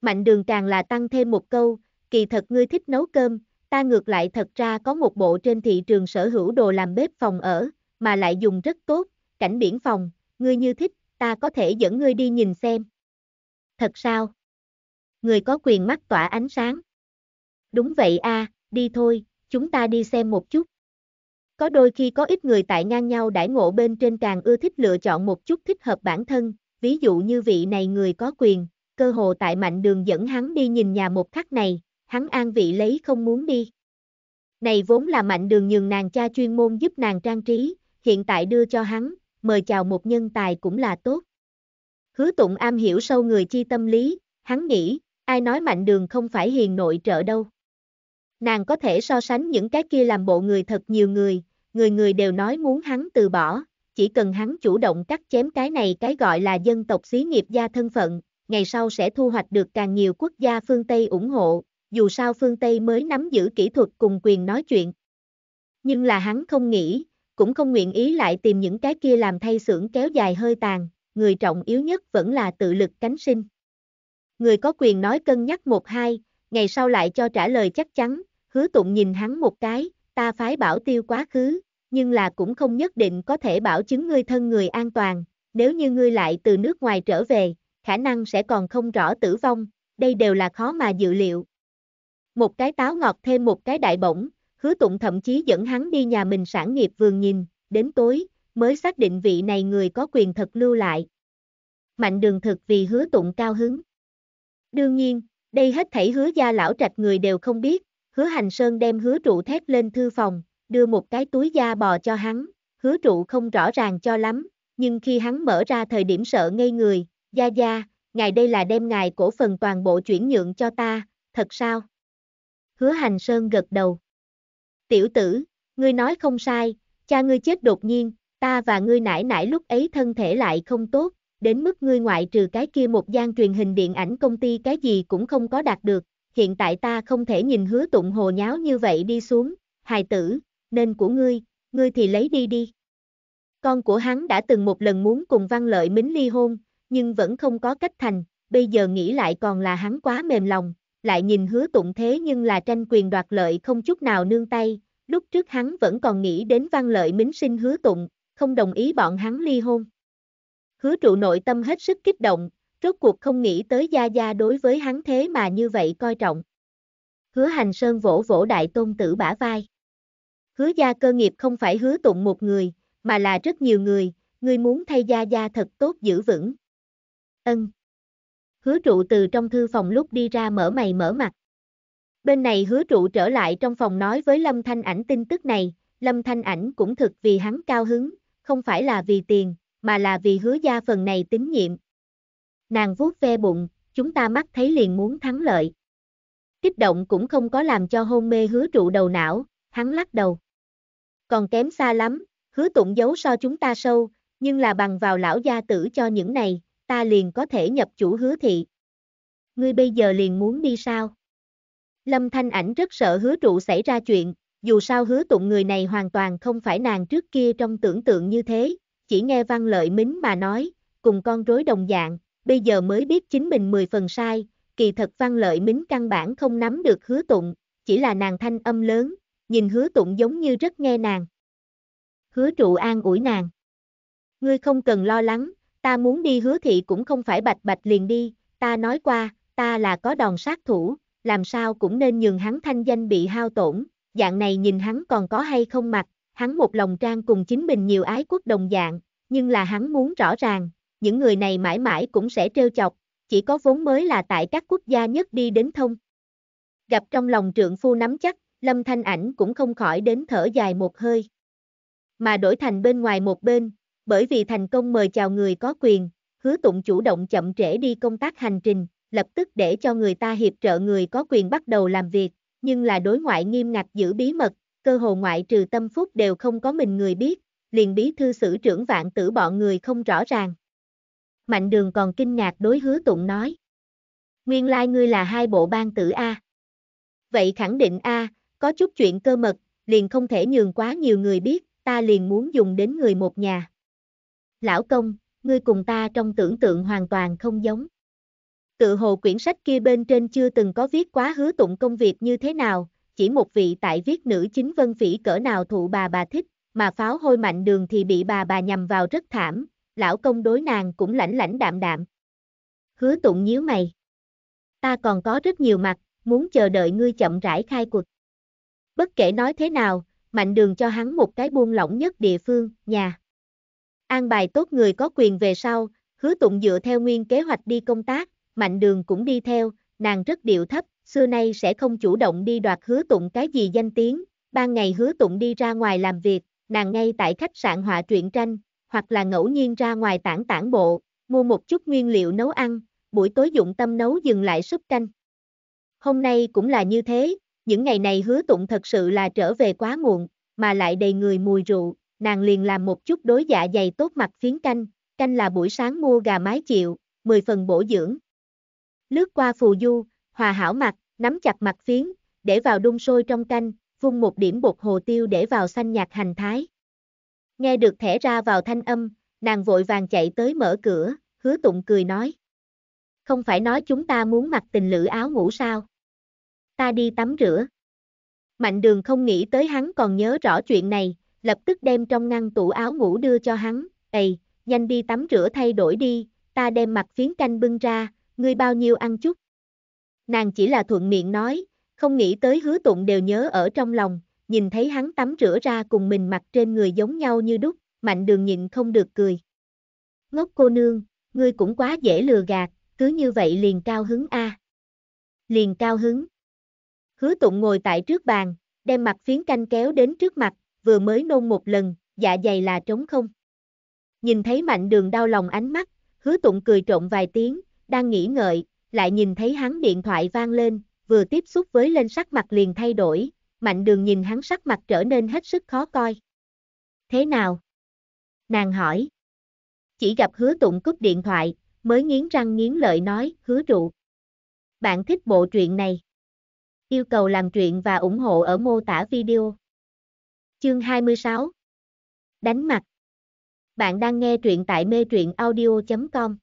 S1: Mạnh đường càng là tăng thêm một câu, kỳ thật ngươi thích nấu cơm, ta ngược lại thật ra có một bộ trên thị trường sở hữu đồ làm bếp phòng ở, mà lại dùng rất tốt, cảnh biển phòng, ngươi như thích, ta có thể dẫn ngươi đi nhìn xem. Thật sao? Người có quyền mắt tỏa ánh sáng. Đúng vậy a, đi thôi, chúng ta đi xem một chút. Có đôi khi có ít người tại ngang nhau đãi ngộ bên trên càng ưa thích lựa chọn một chút thích hợp bản thân, ví dụ như vị này người có quyền, cơ hồ tại mạnh đường dẫn hắn đi nhìn nhà một khắc này, hắn an vị lấy không muốn đi. Này vốn là mạnh đường nhường nàng cha chuyên môn giúp nàng trang trí, hiện tại đưa cho hắn, mời chào một nhân tài cũng là tốt. Hứa tụng am hiểu sâu người chi tâm lý, hắn nghĩ, ai nói mạnh đường không phải hiền nội trợ đâu. Nàng có thể so sánh những cái kia làm bộ người thật nhiều người, người người đều nói muốn hắn từ bỏ, chỉ cần hắn chủ động cắt chém cái này cái gọi là dân tộc xí nghiệp gia thân phận, ngày sau sẽ thu hoạch được càng nhiều quốc gia phương Tây ủng hộ, dù sao phương Tây mới nắm giữ kỹ thuật cùng quyền nói chuyện. Nhưng là hắn không nghĩ, cũng không nguyện ý lại tìm những cái kia làm thay xưởng kéo dài hơi tàn, người trọng yếu nhất vẫn là tự lực cánh sinh. Người có quyền nói cân nhắc một hai, ngày sau lại cho trả lời chắc chắn, hứa tụng nhìn hắn một cái, ta phái bảo tiêu quá khứ, nhưng là cũng không nhất định có thể bảo chứng ngươi thân người an toàn, nếu như ngươi lại từ nước ngoài trở về, khả năng sẽ còn không rõ tử vong, đây đều là khó mà dự liệu. Một cái táo ngọt thêm một cái đại bổng, hứa tụng thậm chí dẫn hắn đi nhà mình sản nghiệp vườn nhìn, đến tối, mới xác định vị này người có quyền thật lưu lại. Mạnh đường thực vì hứa tụng cao hứng. Đương nhiên, đây hết thảy hứa gia lão trạch người đều không biết, hứa hành sơn đem hứa trụ thét lên thư phòng, đưa một cái túi da bò cho hắn, hứa trụ không rõ ràng cho lắm, nhưng khi hắn mở ra thời điểm sợ ngây người, gia gia, ngài đây là đem ngài cổ phần toàn bộ chuyển nhượng cho ta, thật sao? Hứa hành sơn gật đầu. Tiểu tử, ngươi nói không sai, cha ngươi chết đột nhiên, ta và ngươi nải nải lúc ấy thân thể lại không tốt, đến mức ngươi ngoại trừ cái kia một gian truyền hình điện ảnh công ty cái gì cũng không có đạt được, hiện tại ta không thể nhìn hứa tụng hồ nháo như vậy đi xuống, hài tử, nên của ngươi, ngươi thì lấy đi đi. Con của hắn đã từng một lần muốn cùng văn lợi mính ly hôn, nhưng vẫn không có cách thành, bây giờ nghĩ lại còn là hắn quá mềm lòng, lại nhìn hứa tụng thế nhưng là tranh quyền đoạt lợi không chút nào nương tay, lúc trước hắn vẫn còn nghĩ đến văn lợi mính sinh hứa tụng, không đồng ý bọn hắn ly hôn. Hứa trụ nội tâm hết sức kích động, rốt cuộc không nghĩ tới Gia Gia đối với hắn thế mà như vậy coi trọng. Hứa hành sơn vỗ vỗ đại tôn tử bả vai. Hứa gia cơ nghiệp không phải hứa tụng một người, mà là rất nhiều người, người muốn thay Gia Gia thật tốt giữ vững. Ân. Hứa trụ từ trong thư phòng lúc đi ra mở mày mở mặt. Bên này hứa trụ trở lại trong phòng nói với Lâm Thanh Ảnh tin tức này, Lâm Thanh Ảnh cũng thực vì hắn cao hứng, không phải là vì tiền, mà là vì hứa gia phần này tín nhiệm. Nàng vuốt ve bụng, chúng ta mắt thấy liền muốn thắng lợi. Kích động cũng không có làm cho hôn mê hứa trụ đầu não, hắn lắc đầu. Còn kém xa lắm, hứa tụng giấu so chúng ta sâu, nhưng là bằng vào lão gia tử cho những này, ta liền có thể nhập chủ hứa thị. Ngươi bây giờ liền muốn đi sao? Lâm Thanh Ảnh rất sợ hứa trụ xảy ra chuyện, dù sao hứa tụng người này hoàn toàn không phải nàng trước kia trong tưởng tượng như thế, chỉ nghe văn lợi mính mà nói, cùng con rối đồng dạng, bây giờ mới biết chính mình 10 phần sai, kỳ thật văn lợi mính căn bản không nắm được hứa tụng, chỉ là nàng thanh âm lớn, nhìn hứa tụng giống như rất nghe nàng. Hứa trụ an ủi nàng. Ngươi không cần lo lắng, ta muốn đi hứa thị cũng không phải bạch bạch liền đi, ta nói qua, ta là có đòn sát thủ, làm sao cũng nên nhường hắn thanh danh bị hao tổn, dạng này nhìn hắn còn có hay không mặt, hắn một lòng trang cùng chính mình nhiều ái quốc đồng dạng, nhưng là hắn muốn rõ ràng, những người này mãi mãi cũng sẽ trêu chọc, chỉ có vốn mới là tại các quốc gia nhất đi đến thông. Gặp trong lòng trượng phu nắm chắc, Lâm Thanh Ảnh cũng không khỏi đến thở dài một hơi. Mà đổi thành bên ngoài một bên, bởi vì thành công mời chào người có quyền, hứa tụng chủ động chậm trễ đi công tác hành trình, lập tức để cho người ta hiệp trợ người có quyền bắt đầu làm việc, nhưng là đối ngoại nghiêm ngặt giữ bí mật, cơ hồ ngoại trừ tâm phúc đều không có mình người biết, liền bí thư sử trưởng vạn tử bọn người không rõ ràng. Mạnh đường còn kinh ngạc đối hứa tụng nói. Nguyên lai like ngươi là hai bộ ban tử A. Vậy khẳng định A, có chút chuyện cơ mật, liền không thể nhường quá nhiều người biết, ta liền muốn dùng đến người một nhà. Lão công, ngươi cùng ta trong tưởng tượng hoàn toàn không giống. Tự hồ quyển sách kia bên trên chưa từng có viết quá hứa tụng công việc như thế nào, chỉ một vị tại viết nữ chính vân phỉ cỡ nào thụ bà bà thích, mà pháo hôi mạnh đường thì bị bà bà nhầm vào rất thảm, lão công đối nàng cũng lãnh lãnh đạm đạm. Hứa tụng nhíu mày. Ta còn có rất nhiều mặt, muốn chờ đợi ngươi chậm rãi khai cuộc. Bất kể nói thế nào, mạnh đường cho hắn một cái buông lỏng nhất địa phương, nhà. An bài tốt người có quyền về sau, hứa tụng dựa theo nguyên kế hoạch đi công tác, mạnh đường cũng đi theo, nàng rất điệu thấp, xưa nay sẽ không chủ động đi đoạt hứa tụng cái gì danh tiếng, ban ngày hứa tụng đi ra ngoài làm việc, nàng ngay tại khách sạn họa truyện tranh, hoặc là ngẫu nhiên ra ngoài tản tản bộ, mua một chút nguyên liệu nấu ăn, buổi tối dụng tâm nấu dừng lại súp canh. Hôm nay cũng là như thế, những ngày này hứa tụng thật sự là trở về quá muộn, mà lại đầy người mùi rượu, nàng liền làm một chút đối dạ dày tốt mặt phiến canh, canh là buổi sáng mua gà mái chịu, 10 phần bổ dưỡng. Lướt qua phù du, hòa hảo mặt, nắm chặt mặt phiến, để vào đun sôi trong canh, vung một điểm bột hồ tiêu để vào xanh nhạt hành thái. Nghe được thẻ ra vào thanh âm, nàng vội vàng chạy tới mở cửa, hứa tụng cười nói. Không phải nói chúng ta muốn mặc tình lữ áo ngủ sao? Ta đi tắm rửa. Mạnh đường không nghĩ tới hắn còn nhớ rõ chuyện này, lập tức đem trong ngăn tủ áo ngủ đưa cho hắn, Ây, nhanh đi tắm rửa thay đổi đi, ta đem mặt phiến canh bưng ra, ngươi bao nhiêu ăn chút. Nàng chỉ là thuận miệng nói, không nghĩ tới hứa tụng đều nhớ ở trong lòng, nhìn thấy hắn tắm rửa ra cùng mình mặc trên người giống nhau như đúc, mạnh đường nhịn không được cười. Ngốc cô nương, ngươi cũng quá dễ lừa gạt, cứ như vậy liền cao hứng a. Liền cao hứng. Hứa tụng ngồi tại trước bàn, đem mặt phiến canh kéo đến trước mặt, vừa mới nôn một lần, dạ dày là trống không. Nhìn thấy mạnh đường đau lòng ánh mắt, hứa tụng cười trộn vài tiếng, đang nghĩ ngợi, lại nhìn thấy hắn điện thoại vang lên, vừa tiếp xúc với lên sắc mặt liền thay đổi, mạnh đường nhìn hắn sắc mặt trở nên hết sức khó coi. Thế nào? Nàng hỏi. Chỉ gặp hứa tụng cúp điện thoại, mới nghiến răng nghiến lợi nói, hứa trụ. Bạn thích bộ truyện này. Yêu cầu làm truyện và ủng hộ ở mô tả video. Chương 26 Đánh mặt Bạn đang nghe truyện tại mê truyện audio.com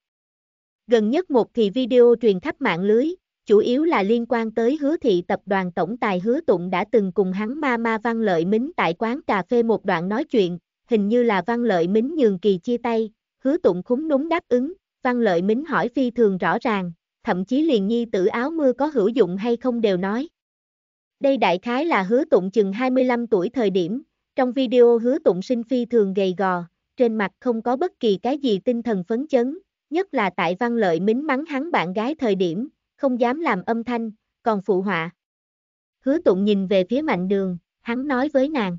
S1: Gần nhất một thì video truyền khắp mạng lưới, chủ yếu là liên quan tới hứa thị tập đoàn tổng tài hứa tụng đã từng cùng hắn ma ma văn lợi mính tại quán cà phê một đoạn nói chuyện, hình như là văn lợi mính nhường kỳ chia tay, hứa tụng khúng núng đáp ứng, văn lợi mính hỏi phi thường rõ ràng, thậm chí liền nhi tử áo mưa có hữu dụng hay không đều nói. Đây đại khái là hứa tụng chừng 25 tuổi thời điểm, trong video hứa tụng sinh phi thường gầy gò, trên mặt không có bất kỳ cái gì tinh thần phấn chấn, nhất là tại văn lợi mính mắng hắn bạn gái thời điểm, không dám làm âm thanh, còn phụ họa. Hứa tụng nhìn về phía mạnh đường, hắn nói với nàng.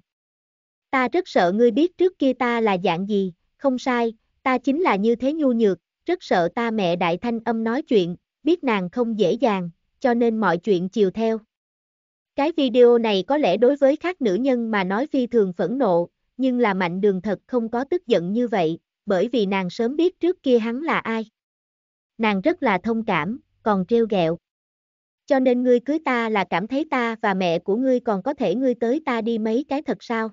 S1: Ta rất sợ ngươi biết trước kia ta là dạng gì, không sai, ta chính là như thế nhu nhược, rất sợ ta mẹ đại thanh âm nói chuyện, biết nàng không dễ dàng, cho nên mọi chuyện chiều theo. Cái video này có lẽ đối với các nữ nhân mà nói phi thường phẫn nộ, nhưng là mạnh đường thật không có tức giận như vậy, bởi vì nàng sớm biết trước kia hắn là ai. Nàng rất là thông cảm, còn treo gẹo. Cho nên ngươi cưới ta là cảm thấy ta và mẹ của ngươi còn có thể ngươi tới ta đi mấy cái thật sao?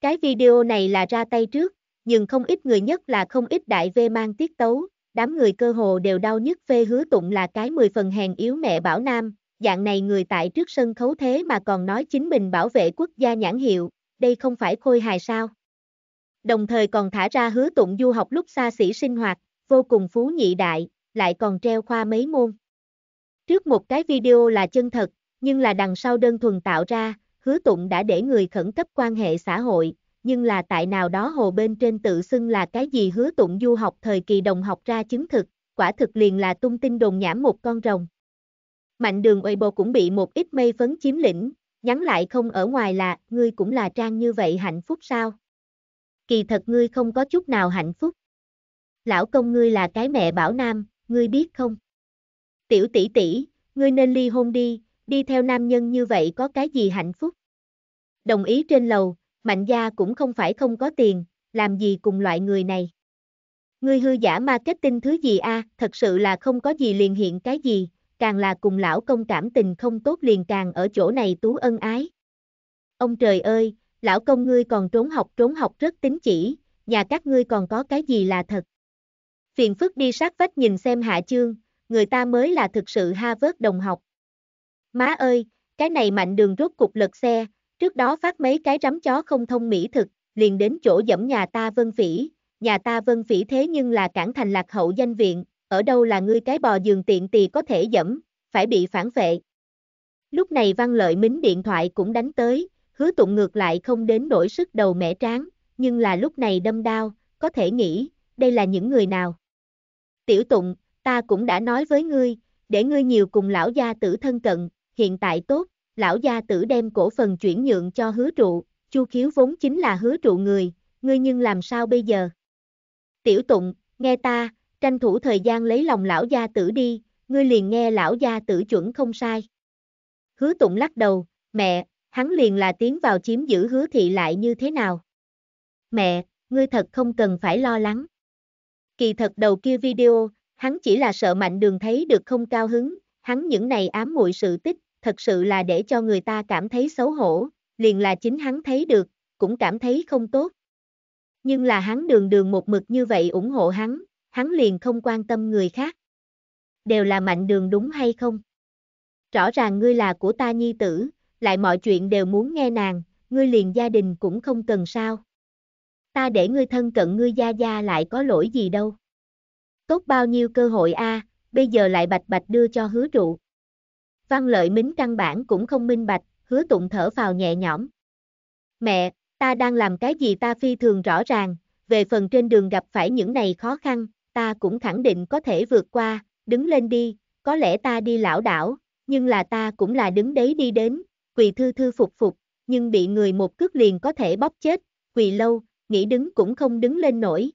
S1: Cái video này là ra tay trước, nhưng không ít người nhất là không ít đại vê mang tiết tấu, đám người cơ hồ đều đau nhất phê hứa tụng là cái mười phần hèn yếu mẹ bảo nam, dạng này người tại trước sân khấu thế mà còn nói chính mình bảo vệ quốc gia nhãn hiệu, đây không phải khôi hài sao. Đồng thời còn thả ra hứa tụng du học lúc xa xỉ sinh hoạt, vô cùng phú nhị đại, lại còn treo khoa mấy môn. Trước một cái video là chân thật, nhưng là đằng sau đơn thuần tạo ra, hứa tụng đã để người khẩn cấp quan hệ xã hội, nhưng là tại nào đó hồ bên trên tự xưng là cái gì hứa tụng du học thời kỳ đồng học ra chứng thực, quả thực liền là tung tin đồn nhảm một con rồng. Mạnh đường Weibo cũng bị một ít mây phấn chiếm lĩnh, nhắn lại không ở ngoài là, ngươi cũng là trang như vậy hạnh phúc sao? Kỳ thật ngươi không có chút nào hạnh phúc. Lão công ngươi là cái mẹ bảo nam, ngươi biết không? Tiểu tỷ tỷ, ngươi nên ly hôn đi, đi theo nam nhân như vậy có cái gì hạnh phúc? Đồng ý trên lầu, mạnh gia cũng không phải không có tiền, làm gì cùng loại người này. Ngươi hư giả marketing thứ gì a, thật sự là không có gì liền hiện cái gì, càng là cùng lão công cảm tình không tốt liền càng ở chỗ này tú ân ái. Ông trời ơi, lão công ngươi còn trốn học trốn học rất tính chỉ, nhà các ngươi còn có cái gì là thật. Phiền phức đi sát vách nhìn xem hạ chương, người ta mới là thực sự ha vớt đồng học. Má ơi, cái này mạnh đường rốt cục lật xe, trước đó phát mấy cái rắm chó không thông mỹ thực, liền đến chỗ dẫm nhà ta vân phỉ, nhà ta vân phỉ thế nhưng là cảng thành lạc hậu danh viện, ở đâu là ngươi cái bò giường tiện tì có thể dẫm, phải bị phản vệ. Lúc này văn lợi mính điện thoại cũng đánh tới, hứa tụng ngược lại không đến đổi sức đầu mẻ tráng, nhưng là lúc này đâm đau, có thể nghĩ, đây là những người nào. Tiểu tụng, ta cũng đã nói với ngươi, để ngươi nhiều cùng lão gia tử thân cận, hiện tại tốt, lão gia tử đem cổ phần chuyển nhượng cho hứa trụ, chu khiếu vốn chính là hứa trụ người, ngươi nhưng làm sao bây giờ? Tiểu tụng, nghe ta, tranh thủ thời gian lấy lòng lão gia tử đi, ngươi liền nghe lão gia tử chuẩn không sai. Hứa tụng lắc đầu, mẹ, hắn liền là tiến vào chiếm giữ hứa thị lại như thế nào? Mẹ, ngươi thật không cần phải lo lắng. Kỳ thật đầu kia video, hắn chỉ là sợ mạnh đường thấy được không cao hứng, hắn những này ám muội sự tích, thật sự là để cho người ta cảm thấy xấu hổ, liền là chính hắn thấy được, cũng cảm thấy không tốt. Nhưng là hắn đường đường một mực như vậy ủng hộ hắn, hắn liền không quan tâm người khác. Đều là mạnh đường đúng hay không? Rõ ràng ngươi là của ta nhi tử, lại mọi chuyện đều muốn nghe nàng, ngươi liền gia đình cũng không cần sao. Ta để ngươi thân cận ngươi gia gia lại có lỗi gì đâu. Tốt bao nhiêu cơ hội a, bây giờ lại bạch bạch đưa cho hứa trụ. Văn lợi mính căn bản cũng không minh bạch, hứa tụng thở vào nhẹ nhõm. Mẹ, ta đang làm cái gì ta phi thường rõ ràng, về phần trên đường gặp phải những này khó khăn, ta cũng khẳng định có thể vượt qua, đứng lên đi, có lẽ ta đi lão đảo, nhưng là ta cũng là đứng đấy đi đến, quỳ thư thư phục phục, nhưng bị người một cước liền có thể bóp chết, quỳ lâu, nghĩ đứng cũng không đứng lên nổi.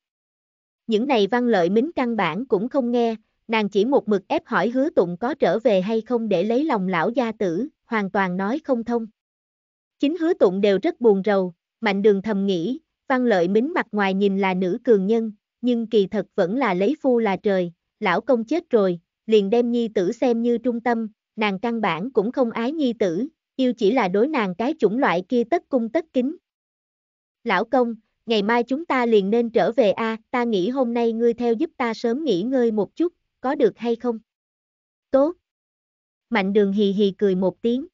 S1: Những này văn lợi mính căn bản cũng không nghe, nàng chỉ một mực ép hỏi hứa tụng có trở về hay không để lấy lòng lão gia tử, hoàn toàn nói không thông. Chính hứa tụng đều rất buồn rầu, mạnh đường thầm nghĩ, văn lợi mính mặt ngoài nhìn là nữ cường nhân, nhưng kỳ thật vẫn là lấy phu là trời, lão công chết rồi, liền đem nhi tử xem như trung tâm, nàng căn bản cũng không ái nhi tử, yêu chỉ là đối nàng cái chủng loại kia tất cung tất kính. Lão công, ngày mai chúng ta liền nên trở về a, ta nghĩ hôm nay ngươi theo giúp ta sớm nghỉ ngơi một chút, có được hay không? Tốt. Mạnh đường hì hì cười một tiếng.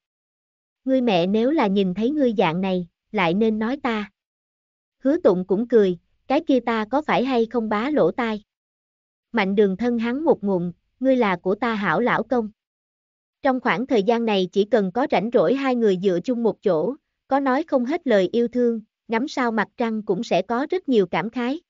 S1: Ngươi mẹ nếu là nhìn thấy ngươi dạng này, lại nên nói ta. Hứa tụng cũng cười, cái kia ta có phải hay không bá lỗ tai? Mạnh đường thân hắn một ngụm, ngươi là của ta hảo lão công. Trong khoảng thời gian này chỉ cần có rảnh rỗi hai người dựa chung một chỗ, có nói không hết lời yêu thương, ngắm sao mặt trăng cũng sẽ có rất nhiều cảm khái.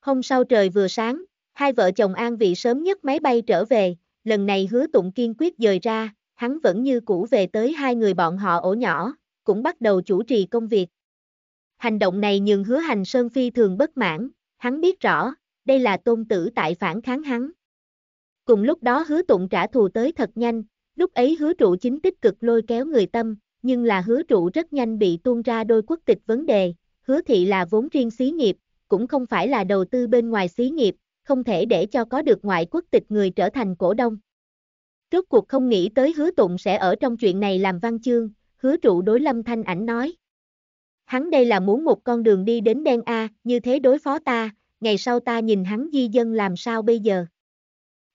S1: Hôm sau trời vừa sáng, hai vợ chồng an vị sớm nhất máy bay trở về, lần này hứa tụng kiên quyết dời ra, hắn vẫn như cũ về tới hai người bọn họ ổ nhỏ, cũng bắt đầu chủ trì công việc. Hành động này nhường hứa hành Sơn Phi thường bất mãn, hắn biết rõ, đây là tôn tử tại phản kháng hắn. Cùng lúc đó hứa tụng trả thù tới thật nhanh, lúc ấy hứa trụ chính tích cực lôi kéo người tâm, nhưng là hứa trụ rất nhanh bị tuôn ra đôi quốc tịch vấn đề, hứa thị là vốn riêng xí nghiệp, cũng không phải là đầu tư bên ngoài xí nghiệp, không thể để cho có được ngoại quốc tịch người trở thành cổ đông. Rốt cuộc không nghĩ tới hứa tụng sẽ ở trong chuyện này làm văn chương, hứa trụ đối lâm thanh ảnh nói. Hắn đây là muốn một con đường đi đến đen A, như thế đối phó ta, ngày sau ta nhìn hắn di dân làm sao bây giờ.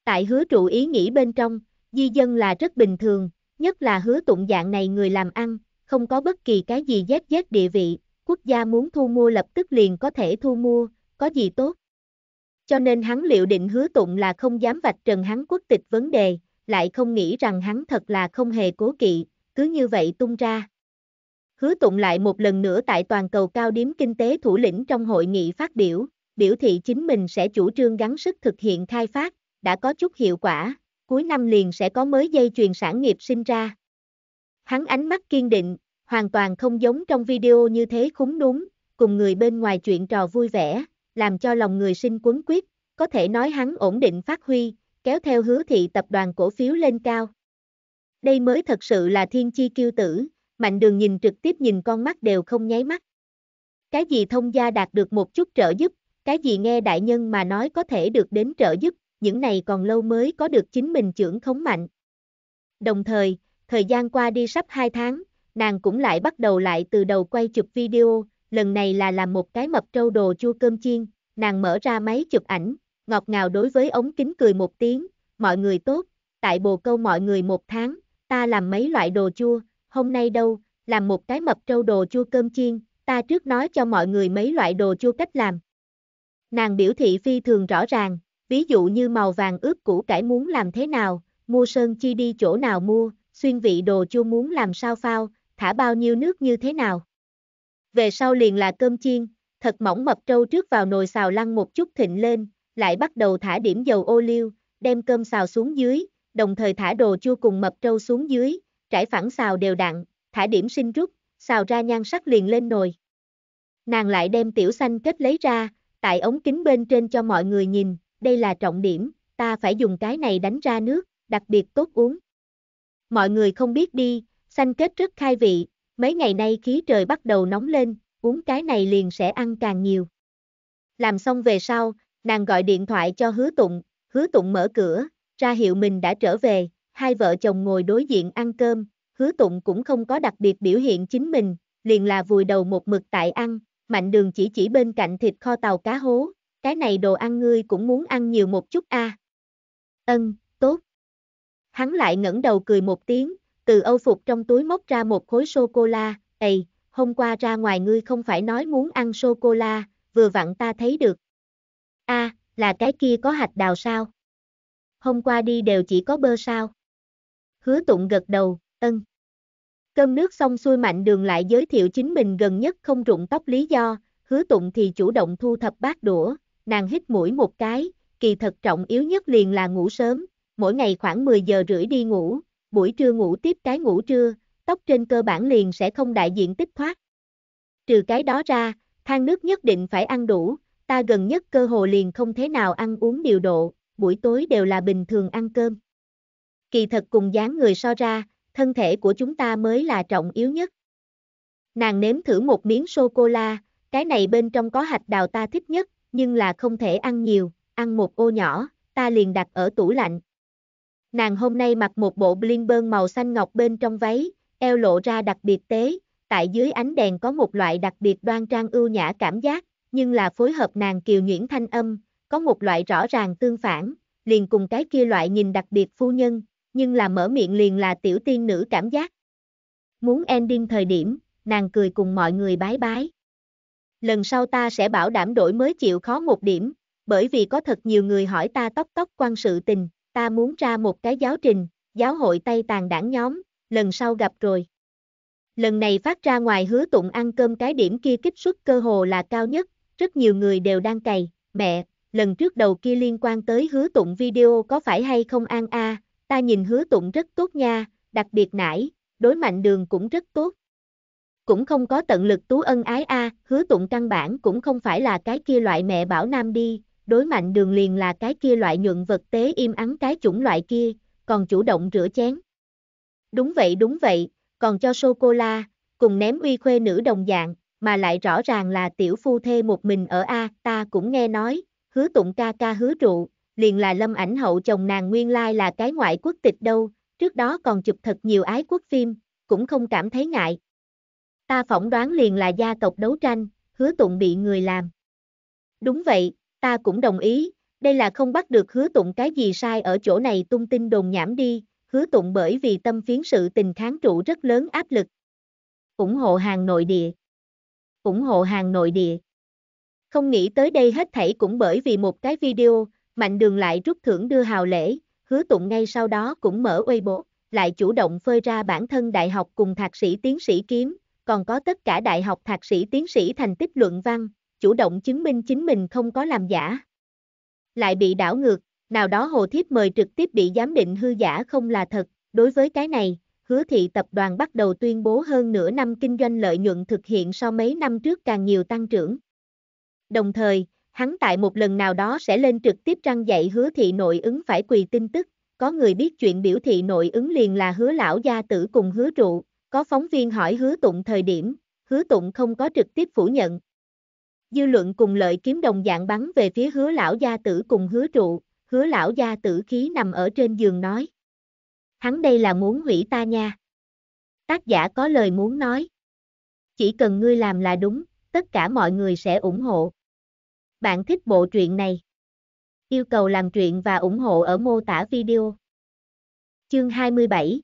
S1: Tại hứa trụ ý nghĩ bên trong, di dân là rất bình thường, nhất là hứa tụng dạng này người làm ăn, không có bất kỳ cái gì dép dép địa vị, quốc gia muốn thu mua lập tức liền có thể thu mua, có gì tốt. Cho nên hắn liệu định hứa tụng là không dám vạch trần hắn quốc tịch vấn đề, lại không nghĩ rằng hắn thật là không hề cố kỵ, cứ như vậy tung ra. Hứa tụng lại một lần nữa tại toàn cầu cao điếm kinh tế thủ lĩnh trong hội nghị phát biểu, biểu thị chính mình sẽ chủ trương gắng sức thực hiện khai phát, đã có chút hiệu quả, cuối năm liền sẽ có mới dây chuyền sản nghiệp sinh ra. Hắn ánh mắt kiên định, hoàn toàn không giống trong video như thế khúng đúng, cùng người bên ngoài chuyện trò vui vẻ, làm cho lòng người sinh quấn quyết, có thể nói hắn ổn định phát huy, kéo theo hứa thị tập đoàn cổ phiếu lên cao. Đây mới thật sự là thiên chi kiêu tử, mạnh đường nhìn trực tiếp nhìn con mắt đều không nháy mắt. Cái gì thông gia đạt được một chút trợ giúp, cái gì nghe đại nhân mà nói có thể được đến trợ giúp, những này còn lâu mới có được chính mình trưởng khống mạnh. Đồng thời, thời gian qua đi sắp 2 tháng, nàng cũng lại bắt đầu lại từ đầu quay chụp video, lần này là làm một cái mập trâu đồ chua cơm chiên, nàng mở ra máy chụp ảnh, ngọt ngào đối với ống kính cười một tiếng, mọi người tốt, tại bồ câu mọi người một tháng, ta làm mấy loại đồ chua, hôm nay đâu, làm một cái mập trâu đồ chua cơm chiên, ta trước nói cho mọi người mấy loại đồ chua cách làm. Nàng biểu thị phi thường rõ ràng, ví dụ như màu vàng ướp củ cải muốn làm thế nào, mua sơn chi đi chỗ nào mua, xuyên vị đồ chua muốn làm sao phao, thả bao nhiêu nước như thế nào. Về sau liền là cơm chiên, thật mỏng mập trâu trước vào nồi xào lăn một chút thịnh lên, lại bắt đầu thả điểm dầu ô liu, đem cơm xào xuống dưới, đồng thời thả đồ chua cùng mập trâu xuống dưới, trải phẳng xào đều đặn, thả điểm sinh rút, xào ra nhan sắc liền lên nồi. Nàng lại đem tiểu xanh kết lấy ra, tại ống kính bên trên cho mọi người nhìn, đây là trọng điểm, ta phải dùng cái này đánh ra nước, đặc biệt tốt uống. Mọi người không biết đi, xanh kết rất khai vị, mấy ngày nay khí trời bắt đầu nóng lên, uống cái này liền sẽ ăn càng nhiều. Làm xong về sau, nàng gọi điện thoại cho hứa tụng, hứa tụng mở cửa, ra hiệu mình đã trở về, hai vợ chồng ngồi đối diện ăn cơm, hứa tụng cũng không có đặc biệt biểu hiện chính mình, liền là vùi đầu một mực tại ăn, mạnh đường chỉ chỉ bên cạnh thịt kho tàu cá hố, cái này đồ ăn ngươi cũng muốn ăn nhiều một chút a. À. Ân, tốt. Hắn lại ngẩng đầu cười một tiếng, từ âu phục trong túi móc ra một khối sô-cô-la, Ây, hôm qua ra ngoài ngươi không phải nói muốn ăn sô-cô-la, vừa vặn ta thấy được. a là cái kia có hạch đào sao? Hôm qua đi đều chỉ có bơ sao? Hứa tụng gật đầu, ân. Cơm nước xong xuôi mạnh đường lại giới thiệu chính mình gần nhất không rụng tóc lý do, hứa tụng thì chủ động thu thập bát đũa, nàng hít mũi một cái, kỳ thật trọng yếu nhất liền là ngủ sớm, mỗi ngày khoảng 10 giờ rưỡi đi ngủ, buổi trưa ngủ tiếp cái ngủ trưa, tóc trên cơ bản liền sẽ không đại diện tích thoát. Trừ cái đó ra, than nước nhất định phải ăn đủ, ta gần nhất cơ hồ liền không thế nào ăn uống điều độ, buổi tối đều là bình thường ăn cơm. Kỳ thật cùng dáng người so ra, thân thể của chúng ta mới là trọng yếu nhất. Nàng nếm thử một miếng sô-cô-la, cái này bên trong có hạch đào ta thích nhất, nhưng là không thể ăn nhiều, ăn một ô nhỏ, ta liền đặt ở tủ lạnh. Nàng hôm nay mặc một bộ bling bơn màu xanh ngọc bên trong váy, eo lộ ra đặc biệt tế, tại dưới ánh đèn có một loại đặc biệt đoan trang ưu nhã cảm giác, nhưng là phối hợp nàng kiều nhuyễn thanh âm, có một loại rõ ràng tương phản, liền cùng cái kia loại nhìn đặc biệt phu nhân, nhưng là mở miệng liền là tiểu tiên nữ cảm giác. Muốn ending thời điểm, nàng cười cùng mọi người bái bái. Lần sau ta sẽ bảo đảm đổi mới chịu khó một điểm, bởi vì có thật nhiều người hỏi ta tóc tóc quan sự tình, ta muốn ra một cái giáo trình, giáo hội Tây tàn đảng nhóm, lần sau gặp rồi. Lần này phát ra ngoài hứa tụng ăn cơm cái điểm kia kích suất cơ hồ là cao nhất, rất nhiều người đều đang cày, mẹ, lần trước đầu kia liên quan tới hứa tụng video có phải hay không an a, ta nhìn hứa tụng rất tốt nha, đặc biệt nãy đối mạnh đường cũng rất tốt. Cũng không có tận lực tú ân ái a, hứa tụng căn bản cũng không phải là cái kia loại mẹ bảo nam đi, đối mạnh đường liền là cái kia loại nhuận vật tế im ắng cái chủng loại kia, còn chủ động rửa chén. Đúng vậy đúng vậy, còn cho sô-cô-la, cùng ném uy khuê nữ đồng dạng, mà lại rõ ràng là tiểu phu thê một mình ở A, ta cũng nghe nói, hứa tụng ca ca hứa trụ, liền là lâm ảnh hậu chồng nàng nguyên lai là cái ngoại quốc tịch đâu, trước đó còn chụp thật nhiều ái quốc phim, cũng không cảm thấy ngại. Ta phỏng đoán liền là gia tộc đấu tranh, hứa tụng bị người làm. Đúng vậy, ta cũng đồng ý, đây là không bắt được hứa tụng cái gì sai ở chỗ này tung tin đồn nhảm đi, hứa tụng bởi vì tâm phiến sự tình kháng trụ rất lớn áp lực. ủng hộ hàng nội địa. ủng hộ hàng nội địa. Không nghĩ tới đây hết thảy cũng bởi vì một cái video, mạnh đường lại rút thưởng đưa hào lễ, hứa tụng ngay sau đó cũng mở Weibo, lại chủ động phơi ra bản thân đại học cùng thạc sĩ tiến sĩ kiếm, còn có tất cả đại học thạc sĩ tiến sĩ thành tích luận văn, chủ động chứng minh chính mình không có làm giả. Lại bị đảo ngược, nào đó hồ thiếp mời trực tiếp bị giám định hư giả không là thật, đối với cái này, hứa thị tập đoàn bắt đầu tuyên bố hơn nửa năm kinh doanh lợi nhuận thực hiện so mấy năm trước càng nhiều tăng trưởng. Đồng thời, hắn tại một lần nào đó sẽ lên trực tiếp răng dạy hứa thị nội ứng phải quỳ tin tức, có người biết chuyện biểu thị nội ứng liền là hứa lão gia tử cùng hứa trụ, có phóng viên hỏi hứa tụng thời điểm, hứa tụng không có trực tiếp phủ nhận. Dư luận cùng lợi kiếm đồng dạng bắn về phía hứa lão gia tử cùng hứa trụ, hứa lão gia tử khí nằm ở trên giường nói. Hắn đây là muốn hủy ta nha. Tác giả có lời muốn nói. Chỉ cần ngươi làm là đúng, tất cả mọi người sẽ ủng hộ. Bạn thích bộ truyện này? Yêu cầu làm truyện và ủng hộ ở mô tả video. Chương 27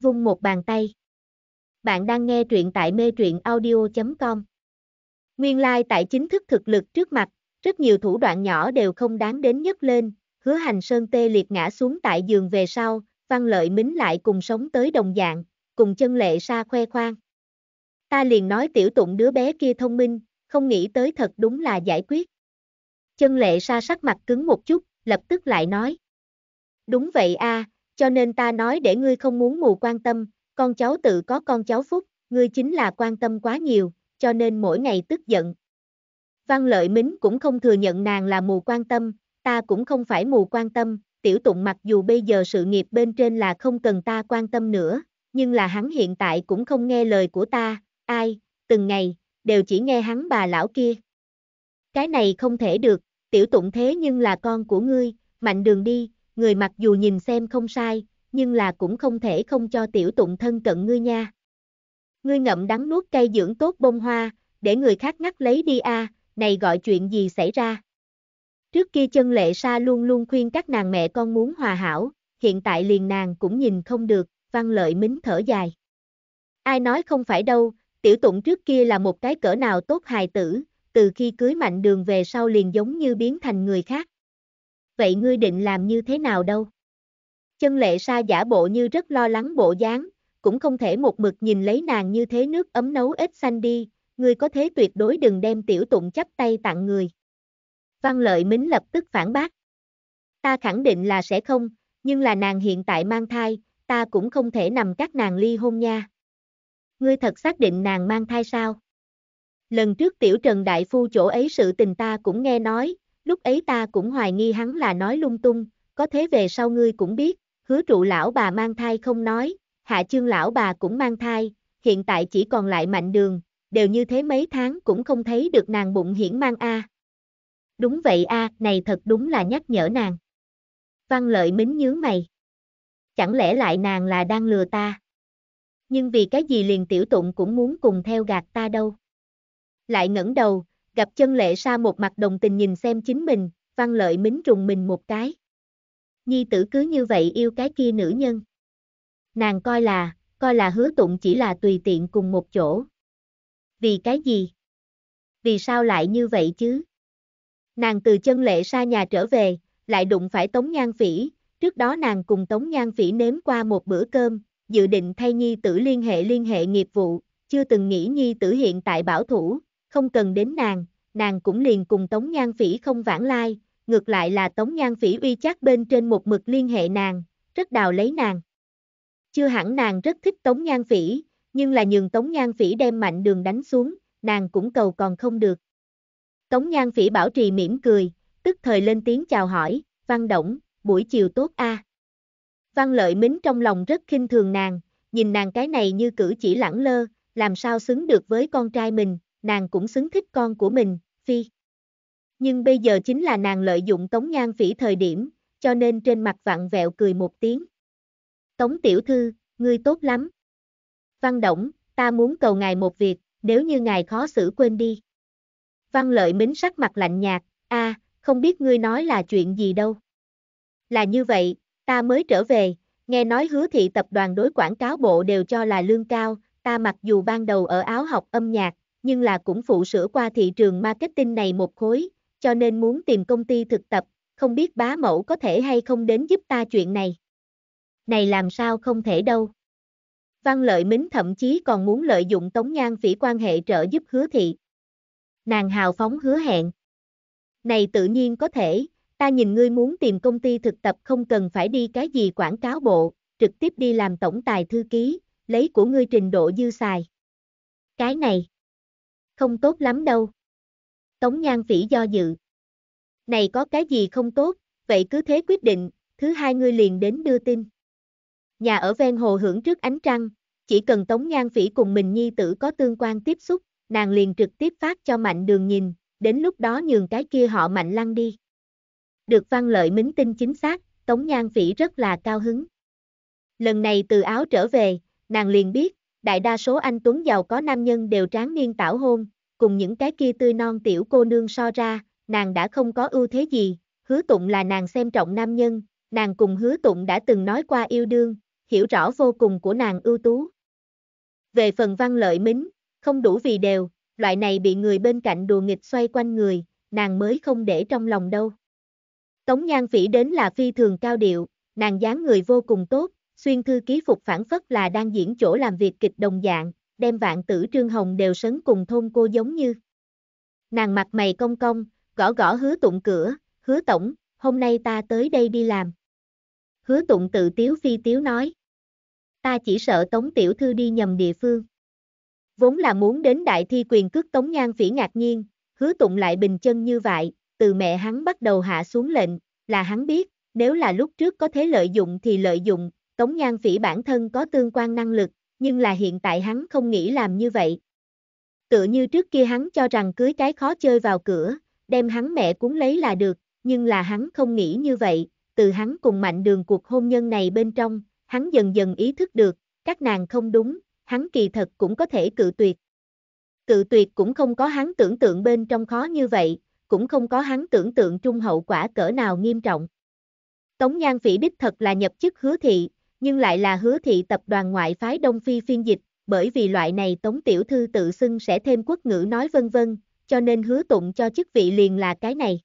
S1: Vung một bàn tay bạn đang nghe truyện tại mê truyện audio.com Nguyên lai like tại chính thức thực lực trước mặt, rất nhiều thủ đoạn nhỏ đều không đáng đến nhất lên, hứa hành sơn tê liệt ngã xuống tại giường về sau, văn lợi mính lại cùng sống tới đồng dạng, cùng chân lệ sa khoe khoang. Ta liền nói tiểu tụng đứa bé kia thông minh, không nghĩ tới thật đúng là giải quyết. Chân lệ sa sắc mặt cứng một chút, lập tức lại nói. Đúng vậy a, cho nên ta nói để ngươi không muốn mù quan tâm, con cháu tự có con cháu phúc, ngươi chính là quan tâm quá nhiều, cho nên mỗi ngày tức giận. Văn lợi mính cũng không thừa nhận nàng là mù quan tâm, ta cũng không phải mù quan tâm, tiểu tụng mặc dù bây giờ sự nghiệp bên trên là không cần ta quan tâm nữa, nhưng là hắn hiện tại cũng không nghe lời của ta, ai, từng ngày, đều chỉ nghe hắn bà lão kia. Cái này không thể được, tiểu tụng thế nhưng là con của ngươi, mạnh đường đi, người mặc dù nhìn xem không sai, nhưng là cũng không thể không cho tiểu tụng thân cận ngươi nha. Ngươi ngậm đắng nuốt cây dưỡng tốt bông hoa, để người khác ngắt lấy đi a, này gọi chuyện gì xảy ra. Trước kia chân lệ sa luôn luôn khuyên các nàng mẹ con muốn hòa hảo, hiện tại liền nàng cũng nhìn không được, văn lợi mính thở dài. Ai nói không phải đâu, tiểu tụng trước kia là một cái cỡ nào tốt hài tử, từ khi cưới mạnh đường về sau liền giống như biến thành người khác. Vậy ngươi định làm như thế nào đâu? Chân lệ sa giả bộ như rất lo lắng bộ dáng, cũng không thể một mực nhìn lấy nàng như thế nước ấm nấu ít xanh đi, ngươi có thế tuyệt đối đừng đem tiểu tụng chấp tay tặng người. Văn lợi mính lập tức phản bác. Ta khẳng định là sẽ không, nhưng là nàng hiện tại mang thai, ta cũng không thể nằm các nàng ly hôn nha. Ngươi thật xác định nàng mang thai sao? Lần trước tiểu trần đại phu chỗ ấy sự tình ta cũng nghe nói, lúc ấy ta cũng hoài nghi hắn là nói lung tung, có thế về sau ngươi cũng biết, hứa trụ lão bà mang thai không nói, hạ chương lão bà cũng mang thai, hiện tại chỉ còn lại mạnh đường, đều như thế mấy tháng cũng không thấy được nàng bụng hiển mang a. Đúng vậy a, này thật đúng là nhắc nhở nàng. Văn lợi mính nhướng mày. Chẳng lẽ lại nàng là đang lừa ta? Nhưng vì cái gì liền tiểu tụng cũng muốn cùng theo gạt ta đâu? Lại ngẩng đầu, gặp chân lệ sa một mặt đồng tình nhìn xem chính mình, văn lợi mính trùng mình một cái. Nhi tử cứ như vậy yêu cái kia nữ nhân. Nàng coi là, coi là hứa tụng chỉ là tùy tiện cùng một chỗ. Vì cái gì? Vì sao lại như vậy chứ? Nàng từ chân lệ xa nhà trở về, lại đụng phải Tống Nhan Phỉ, trước đó nàng cùng Tống Nhan Phỉ nếm qua một bữa cơm, dự định thay Nhi tử liên hệ liên hệ nghiệp vụ, chưa từng nghĩ Nhi tử hiện tại bảo thủ, không cần đến nàng, nàng cũng liền cùng Tống Nhan Phỉ không vãng lai, ngược lại là Tống Nhan Phỉ uy chắc bên trên một mực liên hệ nàng, rất đào lấy nàng. Chưa hẳn nàng rất thích Tống Nhan Phỉ, nhưng là nhường Tống Nhan Phỉ đem mạnh đường đánh xuống, nàng cũng cầu còn không được. Tống Nhan Phỉ bảo trì mỉm cười, tức thời lên tiếng chào hỏi, Văn Động, buổi chiều tốt a. Văn Lợi Mính trong lòng rất khinh thường nàng, nhìn nàng cái này như cử chỉ lẳng lơ, làm sao xứng được với con trai mình, nàng cũng xứng thích con của mình, phi. Nhưng bây giờ chính là nàng lợi dụng Tống Nhan Phỉ thời điểm, cho nên trên mặt vặn vẹo cười một tiếng. Tống Tiểu Thư, ngươi tốt lắm. Văn Động, ta muốn cầu ngài một việc, nếu như ngài khó xử quên đi. Văn lợi mính sắc mặt lạnh nhạt, a, không biết ngươi nói là chuyện gì đâu. Là như vậy, ta mới trở về, nghe nói hứa thị tập đoàn đối quảng cáo bộ đều cho là lương cao, ta mặc dù ban đầu ở áo học âm nhạc, nhưng là cũng phụ sửa qua thị trường marketing này một khối, cho nên muốn tìm công ty thực tập, không biết bá mẫu có thể hay không đến giúp ta chuyện này. Này làm sao không thể đâu. Văn lợi mính thậm chí còn muốn lợi dụng tống nhan phỉ quan hệ trợ giúp hứa thị. Nàng hào phóng hứa hẹn. Này tự nhiên có thể, ta nhìn ngươi muốn tìm công ty thực tập không cần phải đi cái gì quảng cáo bộ, trực tiếp đi làm tổng tài thư ký, lấy của ngươi trình độ dư xài. Cái này, không tốt lắm đâu. Tống Nhan Phỉ do dự. Này có cái gì không tốt, vậy cứ thế quyết định, thứ hai ngươi liền đến đưa tin. Nhà ở ven hồ hưởng trước ánh trăng, chỉ cần Tống Nhan Phỉ cùng mình nhi tử có tương quan tiếp xúc, nàng liền trực tiếp phát cho mạnh đường nhìn, đến lúc đó nhường cái kia họ mạnh lăn đi. Được văn lợi mính tin chính xác, Tống Nhan Phỉ rất là cao hứng. Lần này từ áo trở về, nàng liền biết, đại đa số anh Tuấn giàu có nam nhân đều tráng niên tảo hôn, cùng những cái kia tươi non tiểu cô nương so ra, nàng đã không có ưu thế gì, hứa tụng là nàng xem trọng nam nhân, nàng cùng hứa tụng đã từng nói qua yêu đương, hiểu rõ vô cùng của nàng ưu tú. Về phần văn lợi mính, không đủ vì đều, loại này bị người bên cạnh đùa nghịch xoay quanh người, nàng mới không để trong lòng đâu. Tống Nhan Phỉ đến là phi thường cao điệu, nàng dáng người vô cùng tốt, xuyên thư ký phục phản phất là đang diễn chỗ làm việc kịch đồng dạng, đem vạn tử Trương Hồng đều sấn cùng thôn cô giống như. Nàng mặt mày cong cong, gõ gõ hứa tụng cửa, hứa tổng, hôm nay ta tới đây đi làm. Hứa tụng tự tiếu phi tiếu nói. Ta chỉ sợ tống tiểu thư đi nhầm địa phương. Vốn là muốn đến đại thi quyền cước tống nhan phỉ ngạc nhiên, hứa tụng lại bình chân như vậy, từ mẹ hắn bắt đầu hạ xuống lệnh, là hắn biết, nếu là lúc trước có thế lợi dụng thì lợi dụng, Tống Nhan Phỉ bản thân có tương quan năng lực, nhưng là hiện tại hắn không nghĩ làm như vậy. Tựa như trước kia hắn cho rằng cưới cái khó chơi vào cửa, đem hắn mẹ cuốn lấy là được, nhưng là hắn không nghĩ như vậy, từ hắn cùng mạnh đường cuộc hôn nhân này bên trong, hắn dần dần ý thức được, các nàng không đúng, hắn kỳ thật cũng có thể cự tuyệt. Cự tuyệt cũng không có hắn tưởng tượng bên trong khó như vậy, cũng không có hắn tưởng tượng trung hậu quả cỡ nào nghiêm trọng. Tống Nhan Phỉ đích thật là nhập chức hứa thị, nhưng lại là hứa thị tập đoàn ngoại phái Đông Phi phiên dịch, bởi vì loại này Tống Tiểu Thư tự xưng sẽ thêm quốc ngữ nói vân vân, cho nên hứa tụng cho chức vị liền là cái này.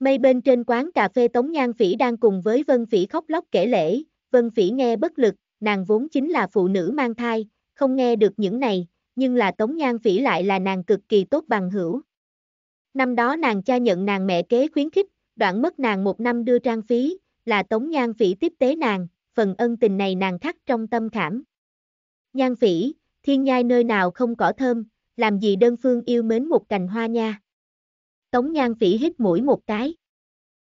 S1: Mây bên trên quán cà phê Tống Nhan Phỉ đang cùng với Vân Phỉ khóc lóc kể lễ, Vân Phỉ nghe bất lực, nàng vốn chính là phụ nữ mang thai, không nghe được những này, nhưng là Tống Nhan Phỉ lại là nàng cực kỳ tốt bằng hữu. Năm đó nàng cha nhận nàng mẹ kế khuyến khích, đoạn mất nàng một năm đưa trang phí, là Tống Nhan Phỉ tiếp tế nàng, phần ân tình này nàng khắc trong tâm khảm. Nhan Phỉ, thiên nhai nơi nào không cỏ thơm, làm gì đơn phương yêu mến một cành hoa nha. Tống Nhan Phỉ hít mũi một cái.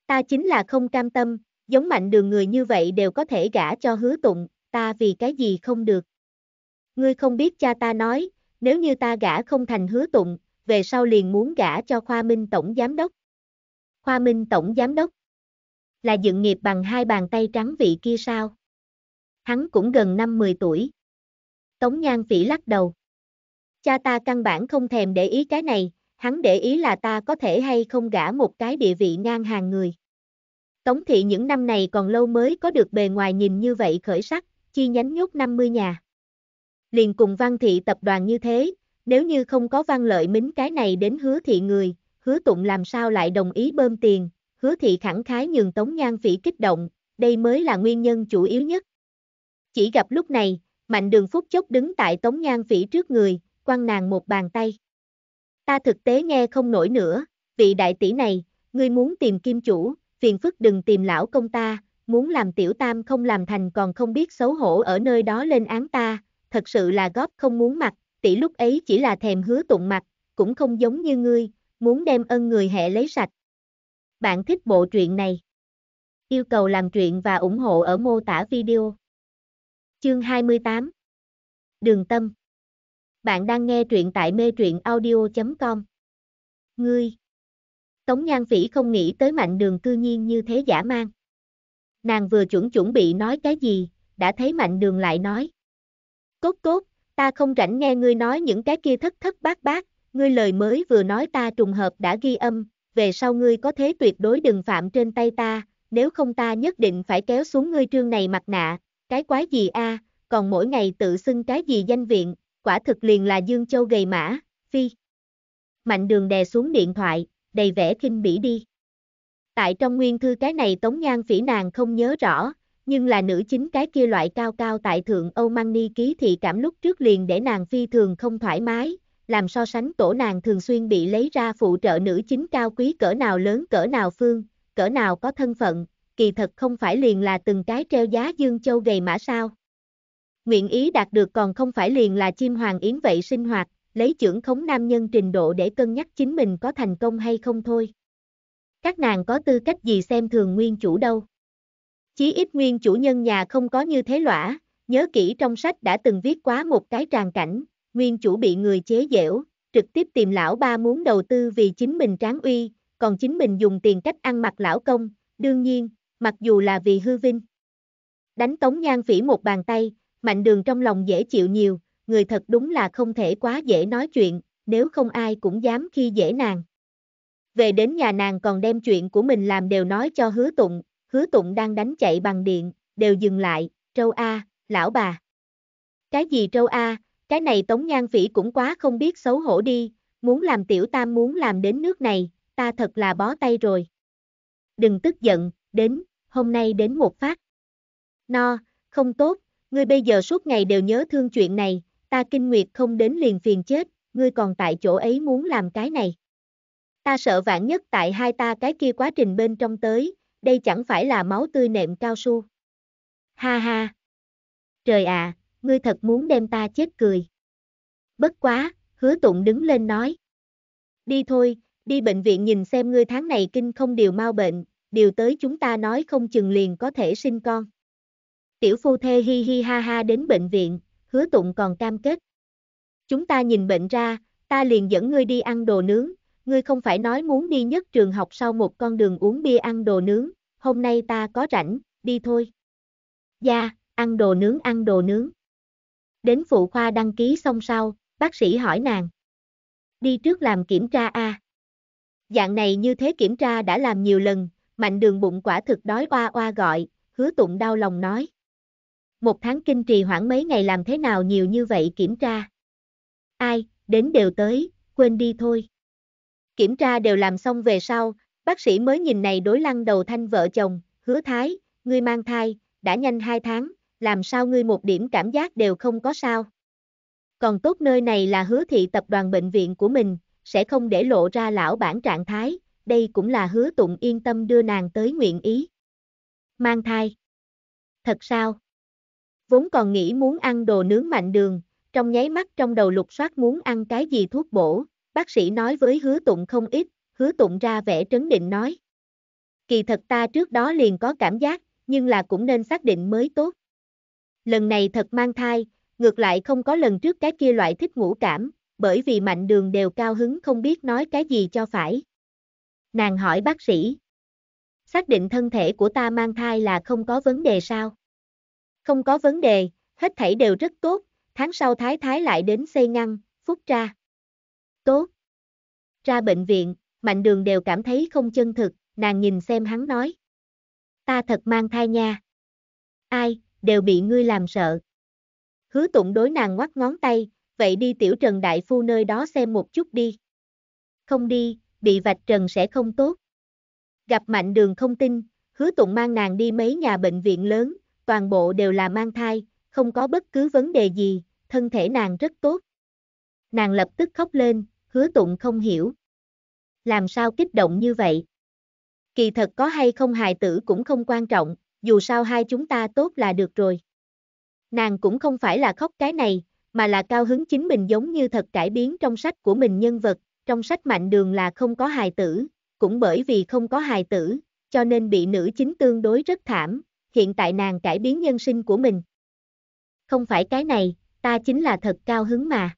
S1: Ta chính là không cam tâm, giống mạnh đường người như vậy đều có thể gả cho hứa tụng, ta vì cái gì không được. Ngươi không biết cha ta nói, nếu như ta gả không thành hứa tụng, về sau liền muốn gả cho Khoa Minh Tổng Giám Đốc. Khoa Minh Tổng Giám Đốc là dựng nghiệp bằng hai bàn tay trắng vị kia sao? Hắn cũng gần năm 10 tuổi. Tống Nhan Phỉ lắc đầu. Cha ta căn bản không thèm để ý cái này, hắn để ý là ta có thể hay không gả một cái địa vị ngang hàng người. Tống thị những năm này còn lâu mới có được bề ngoài nhìn như vậy khởi sắc, chi nhánh nhốt 50 nhà. Liền cùng văn thị tập đoàn như thế, nếu như không có văn lợi mính cái này đến hứa thị người, hứa tụng làm sao lại đồng ý bơm tiền, hứa thị khẳng khái nhường tống nhan phỉ kích động, đây mới là nguyên nhân chủ yếu nhất. Chỉ gặp lúc này, mạnh đường phúc chốc đứng tại tống nhan phỉ trước người, quăng nàng một bàn tay. Ta thực tế nghe không nổi nữa, vị đại tỷ này, ngươi muốn tìm kim chủ, phiền phức đừng tìm lão công ta, muốn làm tiểu tam không làm thành còn không biết xấu hổ ở nơi đó lên án ta, thật sự là góp không muốn mặt, tỷ lúc ấy chỉ là thèm hứa tụng mặt, cũng không giống như ngươi, muốn đem ân người hệ lấy sạch. Bạn thích bộ truyện này? Yêu cầu làm truyện và ủng hộ ở mô tả video. Chương 28 Đường Tâm Bạn đang nghe truyện tại mê truyện audio.com Ngươi Tống Nhan Phỉ không nghĩ tới mạnh đường cư nhiên như thế giả mang. Nàng vừa chuẩn chuẩn bị nói cái gì, đã thấy mạnh đường lại nói. Cốt cốt, ta không rảnh nghe ngươi nói những cái kia thất thất bát bát, ngươi lời mới vừa nói ta trùng hợp đã ghi âm, về sau ngươi có thế tuyệt đối đừng phạm trên tay ta, nếu không ta nhất định phải kéo xuống ngươi trương này mặt nạ, cái quái gì a, còn mỗi ngày tự xưng cái gì danh viện, quả thực liền là Dương Châu gầy mã, phi. Mạnh đường đè xuống điện thoại, đầy vẻ kinh bỉ đi. Tại trong nguyên thư cái này tống nhan phỉ nàng không nhớ rõ, nhưng là nữ chính cái kia loại cao cao tại thượng Âu Măng Ni ký thị cảm lúc trước liền để nàng phi thường không thoải mái, làm so sánh tổ nàng thường xuyên bị lấy ra phụ trợ nữ chính cao quý cỡ nào lớn cỡ nào phương, cỡ nào có thân phận, kỳ thật không phải liền là từng cái treo giá dương châu gầy mã sao. Nguyện ý đạt được còn không phải liền là chim hoàng yến vậy sinh hoạt, lấy trưởng khống nam nhân trình độ để cân nhắc chính mình có thành công hay không thôi. Các nàng có tư cách gì xem thường nguyên chủ đâu. Chí ít nguyên chủ nhân nhà không có như thế lõa, nhớ kỹ trong sách đã từng viết quá một cái tràn cảnh, nguyên chủ bị người chế giễu, trực tiếp tìm lão ba muốn đầu tư vì chính mình tráng uy, còn chính mình dùng tiền cách ăn mặc lão công, đương nhiên, mặc dù là vì hư vinh. Đánh tống nhan phỉ một bàn tay, mạnh đường trong lòng dễ chịu nhiều, người thật đúng là không thể quá dễ nói chuyện, nếu không ai cũng dám khi dễ nàng. Về đến nhà nàng còn đem chuyện của mình làm đều nói cho hứa tụng, hứa tụng đang đánh chạy bằng điện, đều dừng lại, trâu A, lão bà. Cái gì trâu A, cái này tống nhan phỉ cũng quá không biết xấu hổ đi, muốn làm tiểu tam muốn làm đến nước này, ta thật là bó tay rồi. Đừng tức giận, đến, hôm nay đến một phát. No, không tốt, ngươi bây giờ suốt ngày đều nhớ thương chuyện này, ta kinh nguyệt không đến liền phiền chết, ngươi còn tại chỗ ấy muốn làm cái này. Ta sợ vạn nhất tại hai ta cái kia quá trình bên trong tới, đây chẳng phải là máu tươi nệm cao su. Ha ha. Trời ạ, ngươi thật muốn đem ta chết cười. Bất quá, hứa tụng đứng lên nói. Đi thôi, đi bệnh viện nhìn xem ngươi tháng này kinh không điều mau bệnh, điều tới chúng ta nói không chừng liền có thể sinh con. Tiểu phu thê hi hi ha ha đến bệnh viện, hứa tụng còn cam kết. Chúng ta nhìn bệnh ra, ta liền dẫn ngươi đi ăn đồ nướng, ngươi không phải nói muốn đi nhất trường học sau một con đường uống bia ăn đồ nướng, hôm nay ta có rảnh, đi thôi. Dạ, ăn đồ nướng ăn đồ nướng. Đến phụ khoa đăng ký xong sau, bác sĩ hỏi nàng. Đi trước làm kiểm tra A. Dạng này như thế kiểm tra đã làm nhiều lần, mạnh đường bụng quả thực đói oa oa gọi, hứa tụng đau lòng nói. Một tháng kinh trì hoãn mấy ngày làm thế nào nhiều như vậy kiểm tra. Ai, đến đều tới, quên đi thôi. Kiểm tra đều làm xong về sau, bác sĩ mới nhìn này đối lăng đầu thanh vợ chồng, hứa thái, ngươi mang thai, đã nhanh hai tháng, làm sao ngươi một điểm cảm giác đều không có sao. Còn tốt nơi này là hứa thị tập đoàn bệnh viện của mình, sẽ không để lộ ra lão bản trạng thái, đây cũng là hứa tụng yên tâm đưa nàng tới nguyện ý. Mang thai. Thật sao? Vốn còn nghĩ muốn ăn đồ nướng mạnh đường, trong nháy mắt trong đầu lục soát muốn ăn cái gì thuốc bổ, bác sĩ nói với hứa tụng không ít, hứa tụng ra vẻ trấn định nói. Kỳ thật ta trước đó liền có cảm giác, nhưng là cũng nên xác định mới tốt. Lần này thật mang thai, ngược lại không có lần trước cái kia loại thích ngủ cảm, bởi vì mạnh đường đều cao hứng không biết nói cái gì cho phải. Nàng hỏi bác sĩ. Xác định thân thể của ta mang thai là không có vấn đề sao? Không có vấn đề, hết thảy đều rất tốt, tháng sau thái thái lại đến xây ngăn, phúc ra. Tốt. Ra bệnh viện, mạnh đường đều cảm thấy không chân thực, nàng nhìn xem hắn nói. Ta thật mang thai nha. Ai, đều bị ngươi làm sợ. Hứa tụng đối nàng ngoắt ngón tay, vậy đi tiểu trần đại phu nơi đó xem một chút đi. Không đi, bị vạch trần sẽ không tốt. Gặp mạnh đường không tin, hứa tụng mang nàng đi mấy nhà bệnh viện lớn, toàn bộ đều là mang thai, không có bất cứ vấn đề gì, thân thể nàng rất tốt. Nàng lập tức khóc lên, hứa tụng không hiểu. Làm sao kích động như vậy? Kỳ thật có hay không hài tử cũng không quan trọng, dù sao hai chúng ta tốt là được rồi. Nàng cũng không phải là khóc cái này, mà là cao hứng chính mình giống như thật cải biến trong sách của mình nhân vật, trong sách mạnh đường là không có hài tử, cũng bởi vì không có hài tử, cho nên bị nữ chính tương đối rất thảm, hiện tại nàng cải biến nhân sinh của mình. Không phải cái này, ta chính là thật cao hứng mà.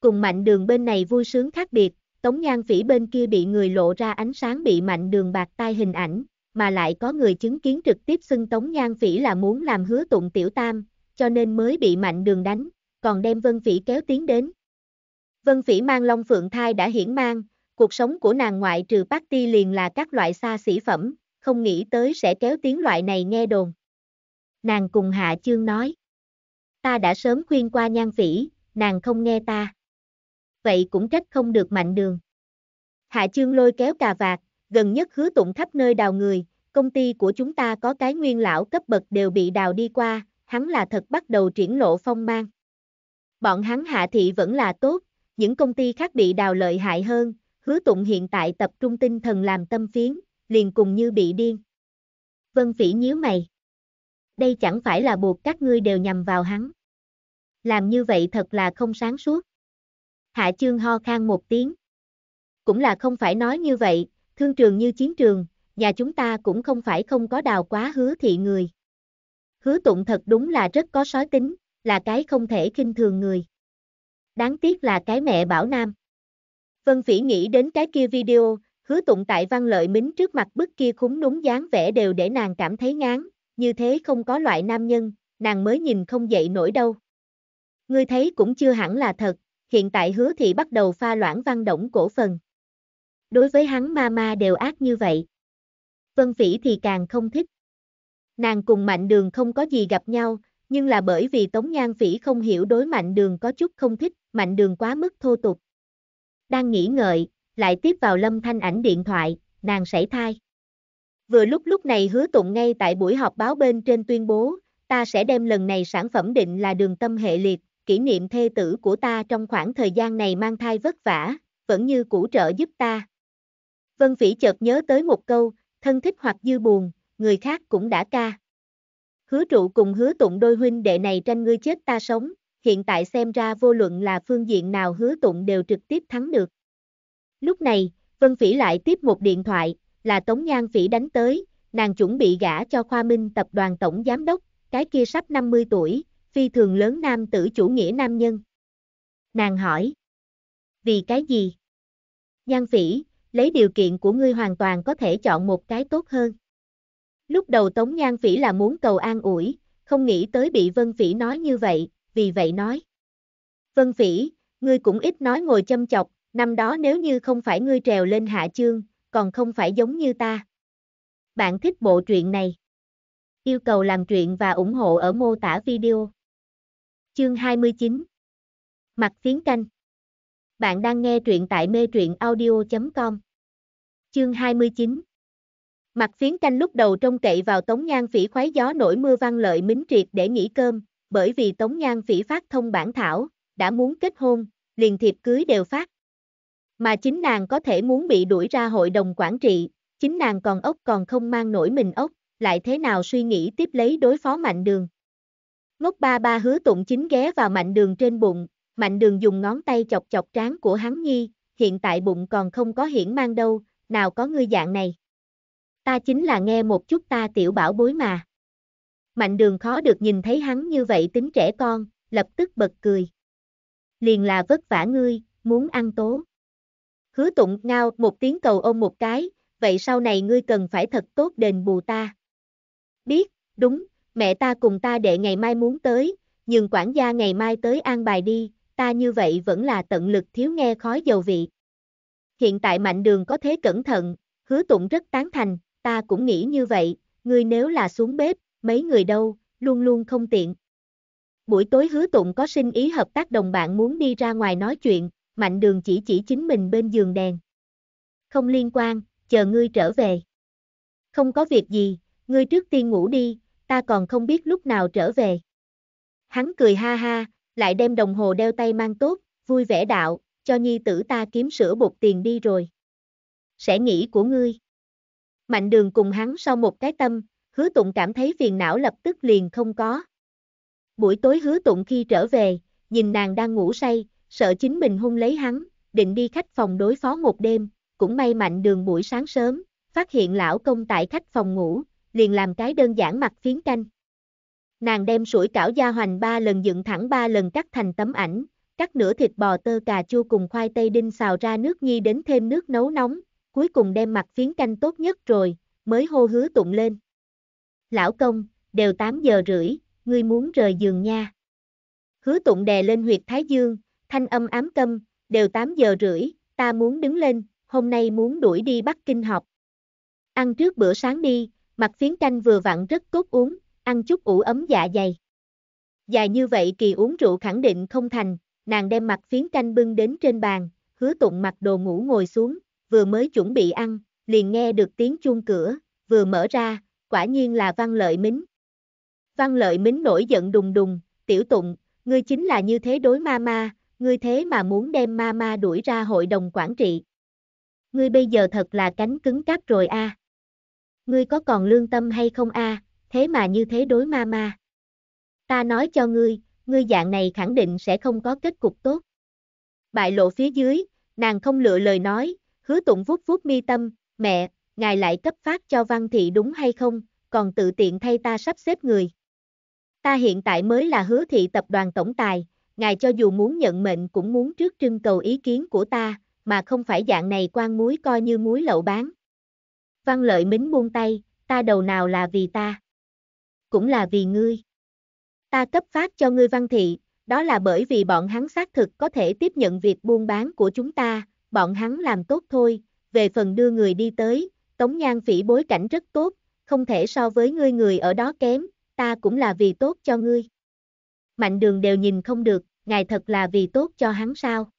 S1: Cùng mạnh đường bên này vui sướng khác biệt, tống nhan phỉ bên kia bị người lộ ra ánh sáng bị mạnh đường bạc tai hình ảnh, mà lại có người chứng kiến trực tiếp xưng tống nhan phỉ là muốn làm hứa tụng tiểu tam, cho nên mới bị mạnh đường đánh, còn đem Vân Phỉ kéo tiến đến. Vân Phỉ mang Long Phượng thai đã hiển mang, cuộc sống của nàng ngoại trừ party liền là các loại xa xỉ phẩm, không nghĩ tới sẽ kéo tiếng loại này nghe đồn. Nàng cùng Hạ Chương nói. Ta đã sớm khuyên qua nhan phỉ, nàng không nghe ta. Vậy cũng trách không được mạnh đường. Hạ Chương lôi kéo cà vạt, gần nhất hứa tụng khắp nơi đào người, công ty của chúng ta có cái nguyên lão cấp bậc đều bị đào đi qua, hắn là thật bắt đầu triển lộ phong mang. Bọn hắn hạ thị vẫn là tốt, những công ty khác bị đào lợi hại hơn, hứa tụng hiện tại tập trung tinh thần làm tâm phiến, liền cùng như bị điên. Vân Phỉ nhíu mày. Đây chẳng phải là buộc các ngươi đều nhằm vào hắn. Làm như vậy thật là không sáng suốt. Hạ chương ho khan một tiếng. Cũng là không phải nói như vậy, thương trường như chiến trường, nhà chúng ta cũng không phải không có đào quá hứa thị người. Hứa tụng thật đúng là rất có sói tính, là cái không thể kinh thường người. Đáng tiếc là cái mẹ bảo nam. Vân Phỉ nghĩ đến cái kia video, hứa tụng tại văn lợi mính trước mặt bức kia khúng đúng dáng vẻ đều để nàng cảm thấy ngán, như thế không có loại nam nhân, nàng mới nhìn không dậy nổi đâu. Ngươi thấy cũng chưa hẳn là thật, hiện tại hứa thị bắt đầu pha loãng văn động cổ phần. Đối với hắn ma ma đều ác như vậy. Vân Phỉ thì càng không thích. Nàng cùng Mạnh Đường không có gì gặp nhau, nhưng là bởi vì Tống Nhan Phỉ không hiểu đối Mạnh Đường có chút không thích, Mạnh Đường quá mức thô tục. Đang nghĩ ngợi, lại tiếp vào Lâm Thanh ảnh điện thoại, nàng sảy thai. Vừa lúc lúc này hứa tụng ngay tại buổi họp báo bên trên tuyên bố, ta sẽ đem lần này sản phẩm định là đường tâm hệ liệt, kỷ niệm thê tử của ta trong khoảng thời gian này mang thai vất vả, vẫn như cũ trợ giúp ta. Vân Phỉ chợt nhớ tới một câu, thân thích hoặc dư buồn, người khác cũng đã ca. Hứa trụ cùng hứa tụng đôi huynh đệ này tranh ngươi chết ta sống, hiện tại xem ra vô luận là phương diện nào hứa tụng đều trực tiếp thắng được. Lúc này, Vân Phỉ lại tiếp một điện thoại, là Tống Nhan Phỉ đánh tới, nàng chuẩn bị gả cho Khoa Minh tập đoàn tổng giám đốc, cái kia sắp 50 tuổi, phi thường lớn nam tử chủ nghĩa nam nhân. Nàng hỏi. Vì cái gì? Nhan Phỉ, lấy điều kiện của ngươi hoàn toàn có thể chọn một cái tốt hơn. Lúc đầu Tống Nhan Phỉ là muốn cầu an ủi, không nghĩ tới bị Vân Phỉ nói như vậy, vì vậy nói. Vân Phỉ, ngươi cũng ít nói ngồi châm chọc, năm đó nếu như không phải ngươi trèo lên hạ chương, còn không phải giống như ta. Bạn thích bộ truyện này? Yêu cầu làm truyện và ủng hộ ở mô tả video. Chương 29 Mặt phiến canh bạn đang nghe truyện tại mê truyện audio.com Chương 29 Mặt phiến canh lúc đầu trông cậy vào Tống Nhan Phỉ khoái gió nổi mưa văn lợi mính triệt để nghỉ cơm, bởi vì Tống Nhan Phỉ phát thông bản thảo, đã muốn kết hôn, liền thiệp cưới đều phát. Mà chính nàng có thể muốn bị đuổi ra hội đồng quản trị, chính nàng còn ốc còn không mang nổi mình ốc, lại thế nào suy nghĩ tiếp lấy đối phó mạnh đường. Ngốc ba ba hứa tụng chính ghé vào mạnh đường trên bụng, mạnh đường dùng ngón tay chọc chọc trán của hắn nhi, hiện tại bụng còn không có hiển mang đâu, nào có ngươi dạng này. Ta chính là nghe một chút ta tiểu bảo bối mà. Mạnh đường khó được nhìn thấy hắn như vậy tính trẻ con, lập tức bật cười. Liền là vất vả ngươi, muốn ăn tố. Hứa tụng ngao một tiếng cầu ôm một cái, vậy sau này ngươi cần phải thật tốt đền bù ta. Biết, đúng, mẹ ta cùng ta đệ ngày mai muốn tới, nhưng quản gia ngày mai tới an bài đi, ta như vậy vẫn là tận lực thiếu nghe khói dầu vị. Hiện tại mạnh đường có thế cẩn thận, hứa tụng rất tán thành, ta cũng nghĩ như vậy, ngươi nếu là xuống bếp, mấy người đâu, luôn luôn không tiện. Buổi tối hứa tụng có sinh ý hợp tác đồng bạn muốn đi ra ngoài nói chuyện, mạnh đường chỉ chỉ chính mình bên giường đèn. Không liên quan, chờ ngươi trở về. Không có việc gì, ngươi trước tiên ngủ đi, ta còn không biết lúc nào trở về. Hắn cười ha ha, lại đem đồng hồ đeo tay mang tốt, vui vẻ đạo, cho nhi tử ta kiếm sữa bột tiền đi rồi. Sẽ nghĩ của ngươi. Mạnh đường cùng hắn sau một cái tâm, hứa tụng cảm thấy phiền não lập tức liền không có. Buổi tối hứa tụng khi trở về, nhìn nàng đang ngủ say, sợ chính mình hung lấy hắn, định đi khách phòng đối phó một đêm, cũng may mạnh đường buổi sáng sớm, phát hiện lão công tại khách phòng ngủ, liền làm cái đơn giản mặt phiến canh. Nàng đem sủi cảo da hoành ba lần dựng thẳng ba lần cắt thành tấm ảnh, cắt nửa thịt bò tơ cà chua cùng khoai tây đinh xào ra nước nhi đến thêm nước nấu nóng, cuối cùng đem mặt phiến canh tốt nhất rồi, mới hô hứa tụng lên. Lão công, đều 8 giờ rưỡi, ngươi muốn rời giường nha. Hứa tụng đè lên huyệt thái dương, thanh âm ám câm, đều 8 giờ rưỡi, ta muốn đứng lên, hôm nay muốn đuổi đi Bắc Kinh học. Ăn trước bữa sáng đi, mặt phiến canh vừa vặn rất tốt uống, ăn chút ủ ấm dạ dày. Dài như vậy kỳ uống rượu khẳng định không thành, nàng đem mặt phiến canh bưng đến trên bàn, hứa tụng mặc đồ ngủ ngồi xuống, vừa mới chuẩn bị ăn, liền nghe được tiếng chuông cửa, vừa mở ra, quả nhiên là Văn Lợi Mính. Văn Lợi Mính nổi giận đùng đùng, tiểu tụng, ngươi chính là như thế đối ma ma, ngươi thế mà muốn đem ma ma đuổi ra hội đồng quản trị. Ngươi bây giờ thật là cánh cứng cáp rồi a. Ngươi có còn lương tâm hay không a? Thế mà như thế đối ma ma. Ta nói cho ngươi, ngươi dạng này khẳng định sẽ không có kết cục tốt. Bại lộ phía dưới, nàng không lựa lời nói, hứa tụng vuốt vuốt mi tâm, mẹ, ngài lại cấp phát cho văn thị đúng hay không, còn tự tiện thay ta sắp xếp người. Ta hiện tại mới là hứa thị tập đoàn tổng tài, ngài cho dù muốn nhận mệnh cũng muốn trước trưng cầu ý kiến của ta, mà không phải dạng này quan muối coi như muối lậu bán. Văn lợi mính buông tay, ta đầu nào là vì ta. Cũng là vì ngươi. Ta cấp phát cho ngươi văn thị, đó là bởi vì bọn hắn xác thực có thể tiếp nhận việc buôn bán của chúng ta, bọn hắn làm tốt thôi, về phần đưa người đi tới, Tống Nhan Phỉ bối cảnh rất tốt, không thể so với ngươi người ở đó kém, ta cũng là vì tốt cho ngươi. Mạnh đường đều nhìn không được, ngài thật là vì tốt cho hắn sao?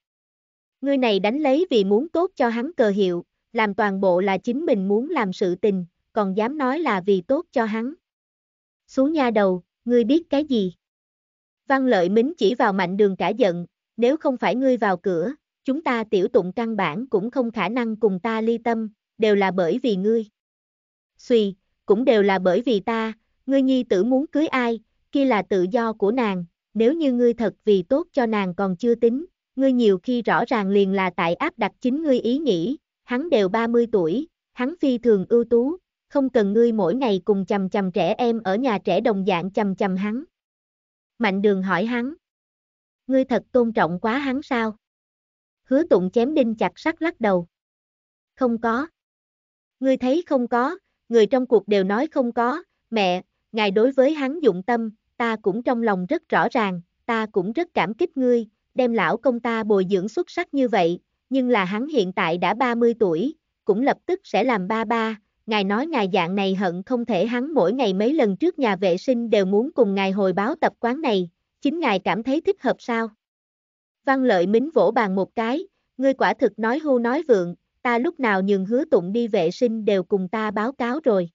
S1: Ngươi này đánh lấy vì muốn tốt cho hắn cờ hiệu, làm toàn bộ là chính mình muốn làm sự tình, còn dám nói là vì tốt cho hắn. Xuống nha đầu, ngươi biết cái gì? Văn lợi mính chỉ vào mạnh đường cả giận, nếu không phải ngươi vào cửa, chúng ta tiểu tụng căn bản cũng không khả năng cùng ta ly tâm, đều là bởi vì ngươi. Xùy, cũng đều là bởi vì ta, ngươi nhi tử muốn cưới ai, kia là tự do của nàng, nếu như ngươi thật vì tốt cho nàng còn chưa tính, ngươi nhiều khi rõ ràng liền là tại áp đặt chính ngươi ý nghĩ, hắn đều 30 tuổi, hắn phi thường ưu tú, không cần ngươi mỗi ngày cùng chầm chầm trẻ em ở nhà trẻ đồng dạng chầm chầm hắn. Mạnh đường hỏi hắn. Ngươi thật tôn trọng quá hắn sao? Hứa tụng chém đinh chặt sắt lắc đầu. Không có. Ngươi thấy không có, người trong cuộc đều nói không có, mẹ, ngài đối với hắn dụng tâm, ta cũng trong lòng rất rõ ràng, ta cũng rất cảm kích ngươi, đem lão công ta bồi dưỡng xuất sắc như vậy, nhưng là hắn hiện tại đã 30 tuổi, cũng lập tức sẽ làm ba ba, ngài nói ngài dạng này hận không thể hắn mỗi ngày mấy lần trước nhà vệ sinh đều muốn cùng ngài hồi báo tập quán này, chính ngài cảm thấy thích hợp sao? Văn lợi mính vỗ bàn một cái, ngươi quả thực nói hưu nói vượng, ta lúc nào nhường hứa tụng đi vệ sinh đều cùng ta báo cáo rồi.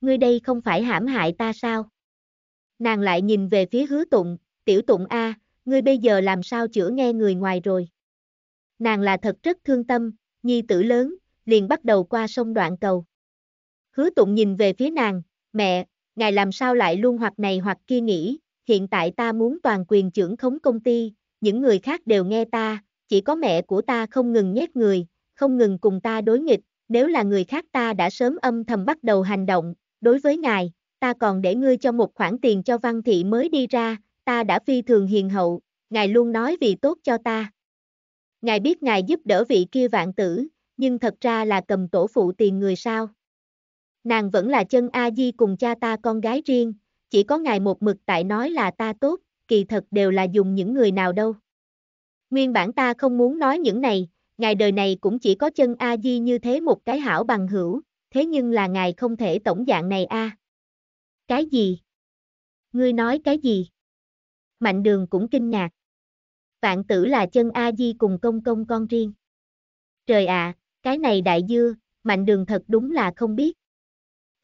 S1: Ngươi đây không phải hãm hại ta sao? Nàng lại nhìn về phía hứa tụng, tiểu tụng A, ngươi bây giờ làm sao chữa nghe người ngoài rồi. Nàng là thật rất thương tâm, nhi tử lớn, liền bắt đầu qua sông đoạn cầu. Hứa tụng nhìn về phía nàng, mẹ, ngài làm sao lại luôn hoặc này hoặc kia nghĩ, hiện tại ta muốn toàn quyền trưởng khống công ty, những người khác đều nghe ta, chỉ có mẹ của ta không ngừng nhét người, không ngừng cùng ta đối nghịch, nếu là người khác ta đã sớm âm thầm bắt đầu hành động, đối với ngài, ta còn để ngươi cho một khoản tiền cho văn thị mới đi ra, ta đã phi thường hiền hậu, ngài luôn nói vì tốt cho ta. Ngài biết ngài giúp đỡ vị kia vạn tử, nhưng thật ra là cầm tổ phụ tiền người sao. Nàng vẫn là chân A-di cùng cha ta con gái riêng, chỉ có ngài một mực tại nói là ta tốt, kỳ thật đều là dùng những người nào đâu. Nguyên bản ta không muốn nói những này, ngài đời này cũng chỉ có chân A-di như thế một cái hảo bằng hữu, thế nhưng là ngài không thể tổng dạng này a. Cái gì? Ngươi nói cái gì? Mạnh đường cũng kinh ngạc. Vạn tử là chân A-di cùng công công con riêng. Trời ạ, cái này đại dưa, mạnh đường thật đúng là không biết.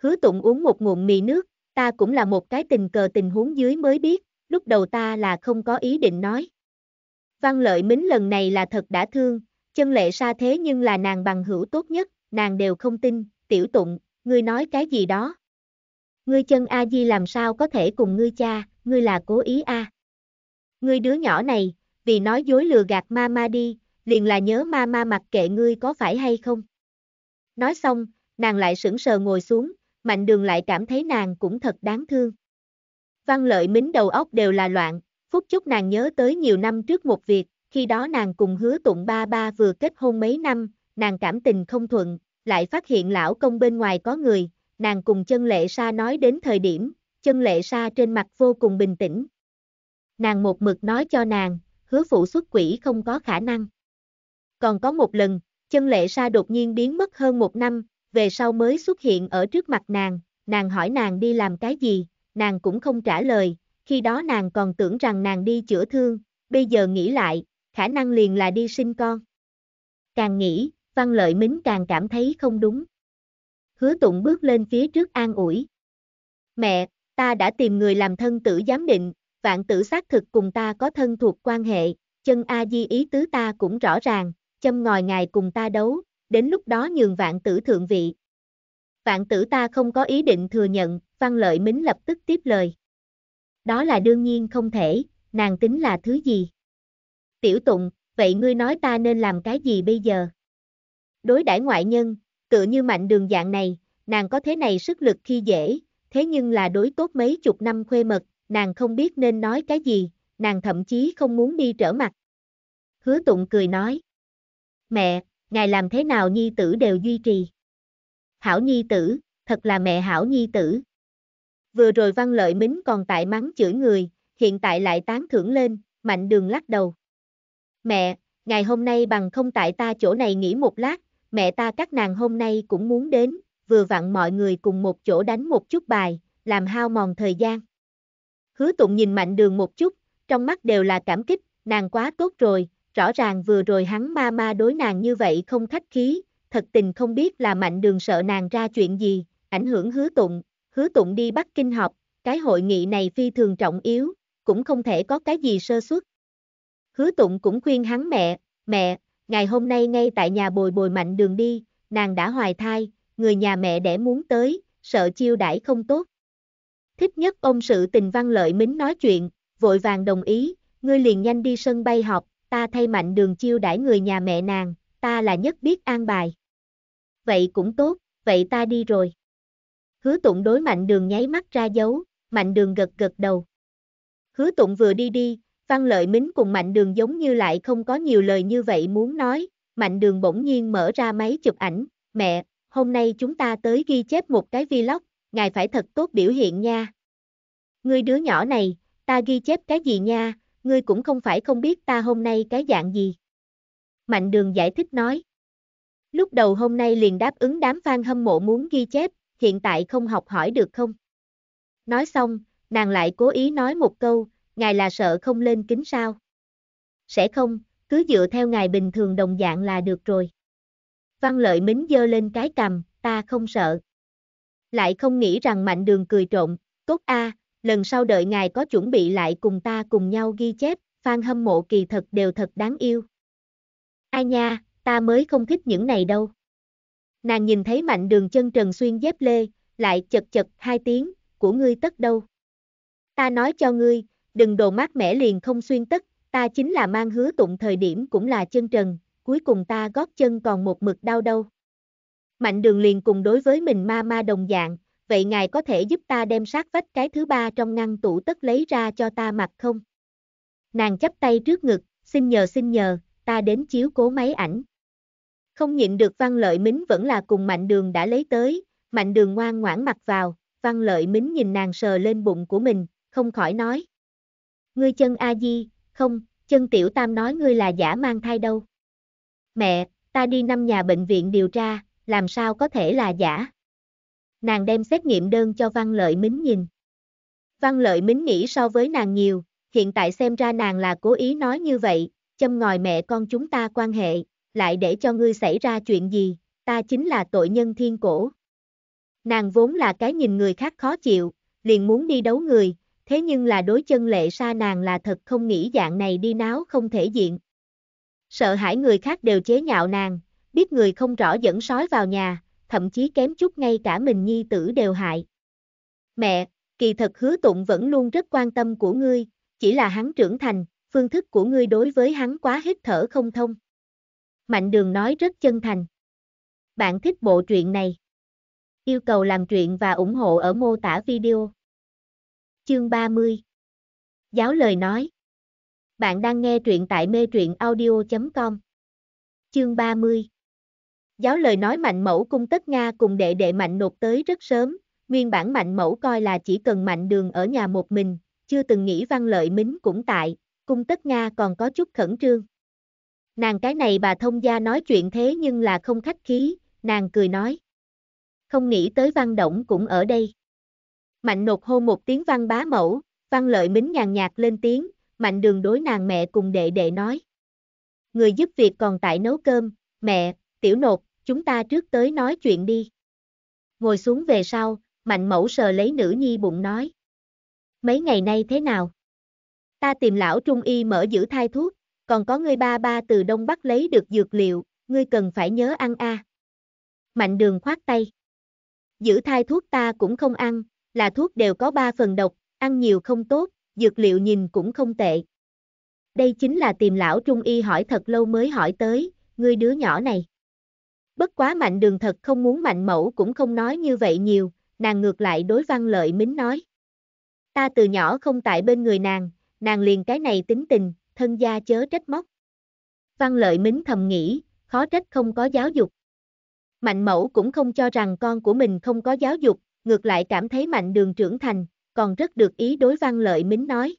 S1: Hứa tụng uống một ngụm mì nước, ta cũng là một cái tình cờ tình huống dưới mới biết, lúc đầu ta là không có ý định nói. Văn lợi mính lần này là thật đã thương, chân lệ xa thế nhưng là nàng bằng hữu tốt nhất, nàng đều không tin, tiểu tụng, ngươi nói cái gì đó. Ngươi chân A-di làm sao có thể cùng ngươi cha, ngươi là cố ý a. Ngươi đứa nhỏ này, vì nói dối lừa gạt mama đi, liền là nhớ mama mặc kệ ngươi có phải hay không. Nói xong, nàng lại sững sờ ngồi xuống, mạnh đường lại cảm thấy nàng cũng thật đáng thương. Văn lợi mính đầu óc đều là loạn, phút chốc nàng nhớ tới nhiều năm trước một việc, khi đó nàng cùng hứa tụng ba ba vừa kết hôn mấy năm, nàng cảm tình không thuận, lại phát hiện lão công bên ngoài có người, nàng cùng chân lệ sa nói đến thời điểm, chân lệ sa trên mặt vô cùng bình tĩnh. Nàng một mực nói cho nàng, hứa phụ xuất quỷ không có khả năng. Còn có một lần, chân lệ sa đột nhiên biến mất hơn một năm, về sau mới xuất hiện ở trước mặt nàng, nàng hỏi nàng đi làm cái gì, nàng cũng không trả lời, khi đó nàng còn tưởng rằng nàng đi chữa thương, bây giờ nghĩ lại, khả năng liền là đi sinh con. Càng nghĩ, văn lợi mính càng cảm thấy không đúng. Hứa tụng bước lên phía trước an ủi. Mẹ, ta đã tìm người làm thân tử giám định, vạn tử xác thực cùng ta có thân thuộc quan hệ, chân A-di ý tứ ta cũng rõ ràng, châm ngòi ngài cùng ta đấu, đến lúc đó nhường vạn tử thượng vị. Vạn tử ta không có ý định thừa nhận, văn lợi mính lập tức tiếp lời. Đó là đương nhiên không thể, nàng tính là thứ gì? Tiểu tụng, vậy ngươi nói ta nên làm cái gì bây giờ? Đối đãi ngoại nhân, tựa như mạnh đường dạng này, nàng có thế này sức lực khi dễ, thế nhưng là đối tốt mấy chục năm khuê mật, nàng không biết nên nói cái gì, nàng thậm chí không muốn đi trở mặt. Hứa tụng cười nói. Mẹ, ngài làm thế nào nhi tử đều duy trì. Hảo nhi tử, thật là mẹ hảo nhi tử. Vừa rồi văn lợi mính còn tại mắng chửi người, hiện tại lại tán thưởng lên, mạnh đường lắc đầu. Mẹ, ngày hôm nay bằng không tại ta chỗ này nghỉ một lát, mẹ ta các nàng hôm nay cũng muốn đến, vừa vặn mọi người cùng một chỗ đánh một chút bài, làm hao mòn thời gian. Hứa tụng nhìn mạnh đường một chút, trong mắt đều là cảm kích, nàng quá tốt rồi, rõ ràng vừa rồi hắn ma ma đối nàng như vậy không khách khí, thật tình không biết là mạnh đường sợ nàng ra chuyện gì, ảnh hưởng hứa tụng, hứa tụng đi Bắc Kinh học, cái hội nghị này phi thường trọng yếu, cũng không thể có cái gì sơ suất. Hứa tụng cũng khuyên hắn mẹ, mẹ, ngày hôm nay ngay tại nhà bồi bồi mạnh đường đi, nàng đã hoài thai, người nhà mẹ đẻ muốn tới, sợ chiêu đãi không tốt. Thích nhất ông sự tình văn lợi mính nói chuyện, vội vàng đồng ý, ngươi liền nhanh đi sân bay học, ta thay mạnh đường chiêu đãi người nhà mẹ nàng, ta là nhất biết an bài. Vậy cũng tốt, vậy ta đi rồi. Hứa tụng đối mạnh đường nháy mắt ra dấu, mạnh đường gật gật đầu. Hứa tụng vừa đi đi, văn lợi mính cùng mạnh đường giống như lại không có nhiều lời như vậy muốn nói, mạnh đường bỗng nhiên mở ra máy chụp ảnh, mẹ, hôm nay chúng ta tới ghi chép một cái vlog, ngài phải thật tốt biểu hiện nha. Ngươi đứa nhỏ này, ta ghi chép cái gì nha, ngươi cũng không phải không biết ta hôm nay cái dạng gì. Mạnh đường giải thích nói. Lúc đầu hôm nay liền đáp ứng đám fan hâm mộ muốn ghi chép, hiện tại không học hỏi được không? Nói xong, nàng lại cố ý nói một câu, ngài là sợ không lên kính sao? Sẽ không, cứ dựa theo ngài bình thường đồng dạng là được rồi. Văn lợi mính dơ lên cái cầm, ta không sợ. Lại không nghĩ rằng mạnh đường cười trộn, tốt a, lần sau đợi ngài có chuẩn bị lại cùng ta cùng nhau ghi chép, fan hâm mộ kỳ thật đều thật đáng yêu. Ai nha, ta mới không thích những này đâu. Nàng nhìn thấy mạnh đường chân trần xuyên dép lê, lại chật chật hai tiếng, của ngươi tất đâu. Ta nói cho ngươi, đừng đồ mát mẻ liền không xuyên tất, ta chính là mang hứa tụng thời điểm cũng là chân trần, cuối cùng ta gót chân còn một mực đau đâu. Mạnh đường liền cùng đối với mình ma ma đồng dạng, vậy ngài có thể giúp ta đem sát vách cái thứ ba trong ngăn tủ tất lấy ra cho ta mặc không? Nàng chấp tay trước ngực, xin nhờ xin nhờ, ta đến chiếu cố máy ảnh. Không nhịn được văn lợi mính vẫn là cùng mạnh đường đã lấy tới, mạnh đường ngoan ngoãn mặc vào, văn lợi mính nhìn nàng sờ lên bụng của mình, không khỏi nói. Ngươi chân A-di, không, chân tiểu tam nói ngươi là giả mang thai đâu. Mẹ, ta đi năm nhà bệnh viện điều tra, làm sao có thể là giả. Nàng đem xét nghiệm đơn cho Văn Lợi Mính nhìn. Văn Lợi Mính nghĩ so với nàng nhiều, hiện tại xem ra nàng là cố ý nói như vậy, châm ngòi mẹ con chúng ta quan hệ, lại để cho ngươi xảy ra chuyện gì, ta chính là tội nhân thiên cổ. Nàng vốn là cái nhìn người khác khó chịu, liền muốn đi đấu người, thế nhưng là đối chân lệ sa nàng là thật không nghĩ dạng này đi náo không thể diện. Sợ hãi người khác đều chế nhạo nàng, biết người không rõ dẫn sói vào nhà, thậm chí kém chút ngay cả mình nhi tử đều hại. Mẹ, kỳ thật hứa tụng vẫn luôn rất quan tâm của ngươi, chỉ là hắn trưởng thành, phương thức của ngươi đối với hắn quá hít thở không thông. Mạnh đường nói rất chân thành. Bạn thích bộ truyện này? Yêu cầu làm truyện và ủng hộ ở mô tả video. Chương 30 Giáo lời nói Bạn đang nghe truyện tại mê truyện audio.com Chương 30 Giáo lời nói mạnh mẫu cung tất Nga cùng đệ đệ mạnh nộp tới rất sớm, nguyên bản mạnh mẫu coi là chỉ cần mạnh đường ở nhà một mình, chưa từng nghĩ văn lợi mính cũng tại, cung tất Nga còn có chút khẩn trương. Nàng cái này bà thông gia nói chuyện thế nhưng là không khách khí, nàng cười nói. Không nghĩ tới văn động cũng ở đây. Mạnh nộp hô một tiếng văn bá mẫu, văn lợi mính nhàn nhạt lên tiếng, mạnh đường đối nàng mẹ cùng đệ đệ nói. Người giúp việc còn tại nấu cơm, mẹ, tiểu nột, chúng ta trước tới nói chuyện đi. Ngồi xuống về sau, mạnh mẫu sờ lấy nữ nhi bụng nói. Mấy ngày nay thế nào? Ta tìm lão trung y mở giữ thai thuốc, còn có ngươi ba ba từ Đông Bắc lấy được dược liệu, ngươi cần phải nhớ ăn a. Mạnh đường khoát tay. Giữ thai thuốc ta cũng không ăn, là thuốc đều có ba phần độc, ăn nhiều không tốt, dược liệu nhìn cũng không tệ. Đây chính là tìm lão trung y hỏi thật lâu mới hỏi tới, ngươi đứa nhỏ này. Bất quá mạnh đường thật không muốn mạnh mẫu cũng không nói như vậy nhiều, nàng ngược lại đối văn lợi mính nói. Ta từ nhỏ không tại bên người nàng, nàng liền cái này tính tình, thân gia chớ trách móc. Văn lợi mính thầm nghĩ, khó trách không có giáo dục. Mạnh mẫu cũng không cho rằng con của mình không có giáo dục, ngược lại cảm thấy mạnh đường trưởng thành, còn rất được ý đối văn lợi mính nói.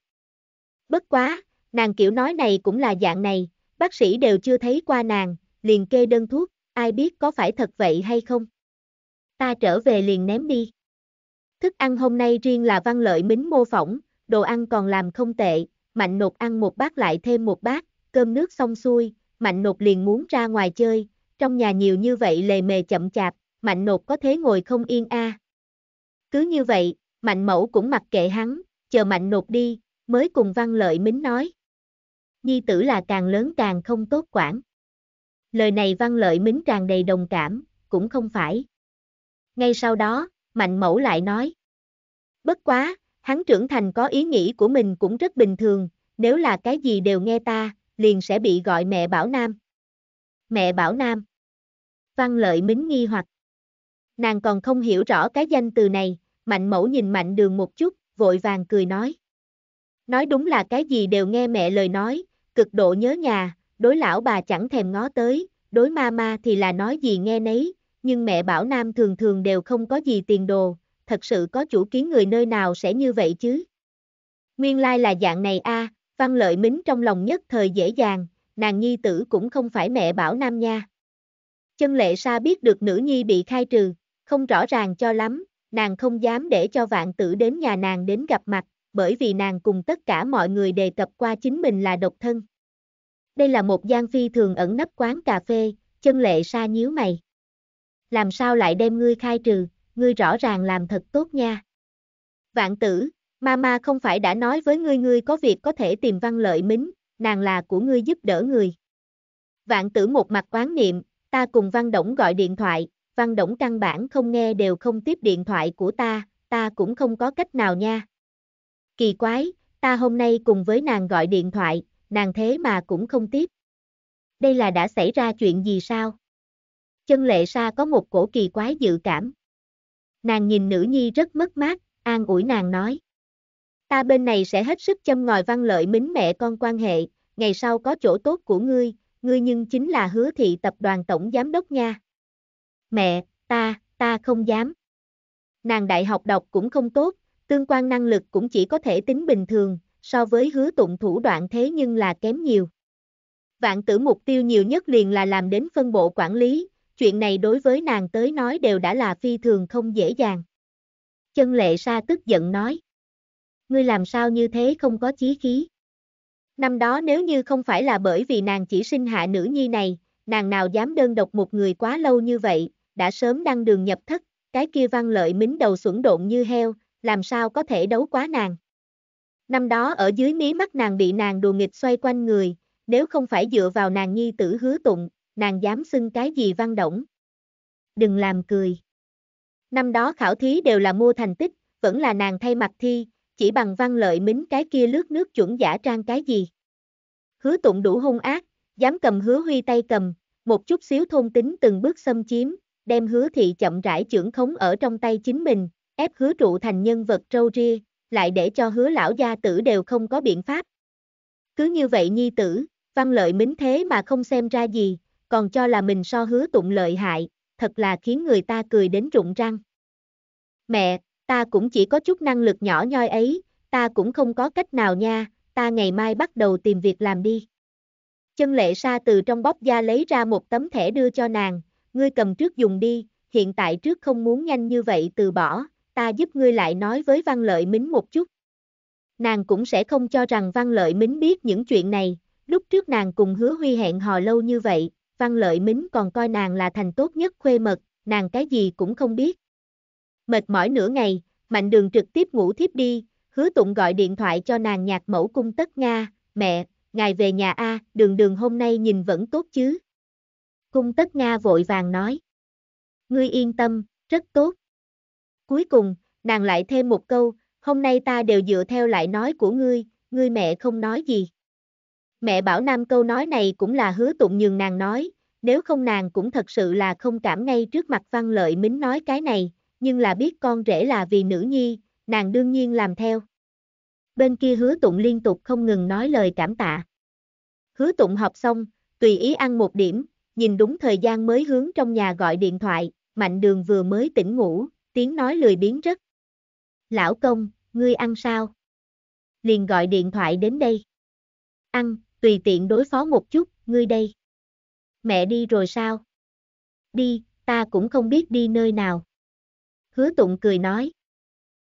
S1: Bất quá, nàng kiểu nói này cũng là dạng này, bác sĩ đều chưa thấy qua nàng, liền kê đơn thuốc, ai biết có phải thật vậy hay không. Ta trở về liền ném đi. Thức ăn hôm nay riêng là văn lợi mính mô phỏng, đồ ăn còn làm không tệ, mạnh nột ăn một bát lại thêm một bát, cơm nước xong xuôi, mạnh nột liền muốn ra ngoài chơi, trong nhà nhiều như vậy lề mề chậm chạp, mạnh nột có thế ngồi không yên a. Cứ như vậy, mạnh mẫu cũng mặc kệ hắn, chờ mạnh nột đi, mới cùng văn lợi mính nói. Nhi tử là càng lớn càng không tốt quản. Lời này văn lợi mính tràn đầy đồng cảm, cũng không phải. Ngay sau đó, mạnh mẫu lại nói. Bất quá, hắn trưởng thành có ý nghĩ của mình cũng rất bình thường, nếu là cái gì đều nghe ta, liền sẽ bị gọi mẹ bảo nam. Mẹ bảo nam. Văn lợi mính nghi hoặc. Nàng còn không hiểu rõ cái danh từ này, mạnh mẫu nhìn mạnh đường một chút, vội vàng cười nói. Nói đúng là cái gì đều nghe mẹ lời nói, cực độ nhớ nhà, đối lão bà chẳng thèm ngó tới, đối ma ma thì là nói gì nghe nấy, nhưng mẹ bảo nam thường thường đều không có gì tiền đồ, thật sự có chủ kiến người nơi nào sẽ như vậy chứ. Nguyên lai là dạng này a, văn lợi mính trong lòng nhất thời dễ dàng, nàng nhi tử cũng không phải mẹ bảo nam nha. Chân lệ sa biết được nữ nhi bị khai trừ, không rõ ràng cho lắm, nàng không dám để cho vạn tử đến nhà nàng đến gặp mặt, bởi vì nàng cùng tất cả mọi người đề cập qua chính mình là độc thân. Đây là một gian phi thường ẩn nấp quán cà phê, chân lệ sa nhíu mày. Làm sao lại đem ngươi khai trừ, ngươi rõ ràng làm thật tốt nha. Vạn tử, mama không phải đã nói với ngươi ngươi có việc có thể tìm văn lợi mính, nàng là của ngươi giúp đỡ người. Vạn tử một mặt quán niệm, ta cùng văn động gọi điện thoại, văn động căn bản không nghe đều không tiếp điện thoại của ta, ta cũng không có cách nào nha. Kỳ quái, ta hôm nay cùng với nàng gọi điện thoại, nàng thế mà cũng không tiếp. Đây là đã xảy ra chuyện gì sao? Chân lệ sa có một cổ kỳ quái dự cảm. Nàng nhìn nữ nhi rất mất mát, an ủi nàng nói. Ta bên này sẽ hết sức châm ngòi văn lợi mính mẹ con quan hệ, ngày sau có chỗ tốt của ngươi, ngươi nhưng chính là hứa thị tập đoàn tổng giám đốc nha. Mẹ, ta, ta không dám. Nàng đại học đọc cũng không tốt, tương quan năng lực cũng chỉ có thể tính bình thường, so với hứa tụng thủ đoạn thế nhưng là kém nhiều. Vạn tử mục tiêu nhiều nhất liền là làm đến phân bộ quản lý, chuyện này đối với nàng tới nói đều đã là phi thường không dễ dàng. Chân lệ sa tức giận nói. Ngươi làm sao như thế không có chí khí. Năm đó nếu như không phải là bởi vì nàng chỉ sinh hạ nữ nhi này, nàng nào dám đơn độc một người quá lâu như vậy, đã sớm đăng đường nhập thất, cái kia văn lợi mính đầu xuẩn độn như heo, làm sao có thể đấu quá nàng. Năm đó ở dưới mí mắt nàng bị nàng đùa nghịch xoay quanh người, nếu không phải dựa vào nàng nhi tử hứa tụng, nàng dám xưng cái gì văn động. Đừng làm cười. Năm đó khảo thí đều là mua thành tích, vẫn là nàng thay mặt thi, chỉ bằng văn lợi mính cái kia lướt nước chuẩn giả trang cái gì. Hứa tụng đủ hung ác, dám cầm hứa huy tay cầm, một chút xíu thôn tính từng bước xâm chiếm, đem hứa thị chậm rãi trưởng khống ở trong tay chính mình, ép hứa trụ thành nhân vật trâu ria, lại để cho hứa lão gia tử đều không có biện pháp. Cứ như vậy nhi tử, văn lợi mính thế mà không xem ra gì, còn cho là mình so hứa tụng lợi hại, thật là khiến người ta cười đến rụng răng. Mẹ, ta cũng chỉ có chút năng lực nhỏ nhoi ấy, ta cũng không có cách nào nha, ta ngày mai bắt đầu tìm việc làm đi. Chân lệ sa từ trong bóp da lấy ra một tấm thẻ đưa cho nàng, ngươi cầm trước dùng đi, hiện tại trước không muốn nhanh như vậy từ bỏ, ta giúp ngươi lại nói với Văn Lợi Mính một chút. Nàng cũng sẽ không cho rằng Văn Lợi Mính biết những chuyện này, lúc trước nàng cùng hứa huy hẹn hò lâu như vậy, Văn Lợi Mính còn coi nàng là thành tốt nhất khuê mật, nàng cái gì cũng không biết. Mệt mỏi nửa ngày, Mạnh Đường trực tiếp ngủ thiếp đi, hứa tụng gọi điện thoại cho nàng nhạc mẫu cung tất Nga, mẹ, ngài về nhà A, đường đường hôm nay nhìn vẫn tốt chứ. Cung tất Nga vội vàng nói. Ngươi yên tâm, rất tốt. Cuối cùng, nàng lại thêm một câu, hôm nay ta đều dựa theo lại nói của ngươi, ngươi mẹ không nói gì. Mẹ bảo Nam câu nói này cũng là hứa tụng nhường nàng nói, nếu không nàng cũng thật sự là không cảm ngay trước mặt văn lợi mính nói cái này, nhưng là biết con rể là vì nữ nhi, nàng đương nhiên làm theo. Bên kia hứa tụng liên tục không ngừng nói lời cảm tạ. Hứa tụng học xong, tùy ý ăn một điểm, nhìn đúng thời gian mới hướng trong nhà gọi điện thoại, mạnh đường vừa mới tỉnh ngủ, tiếng nói lười biến rất. Lão công, ngươi ăn sao? Liền gọi điện thoại đến đây. Ăn, tùy tiện đối phó một chút, ngươi đây. Mẹ đi rồi sao? Đi, ta cũng không biết đi nơi nào. Hứa tụng cười nói.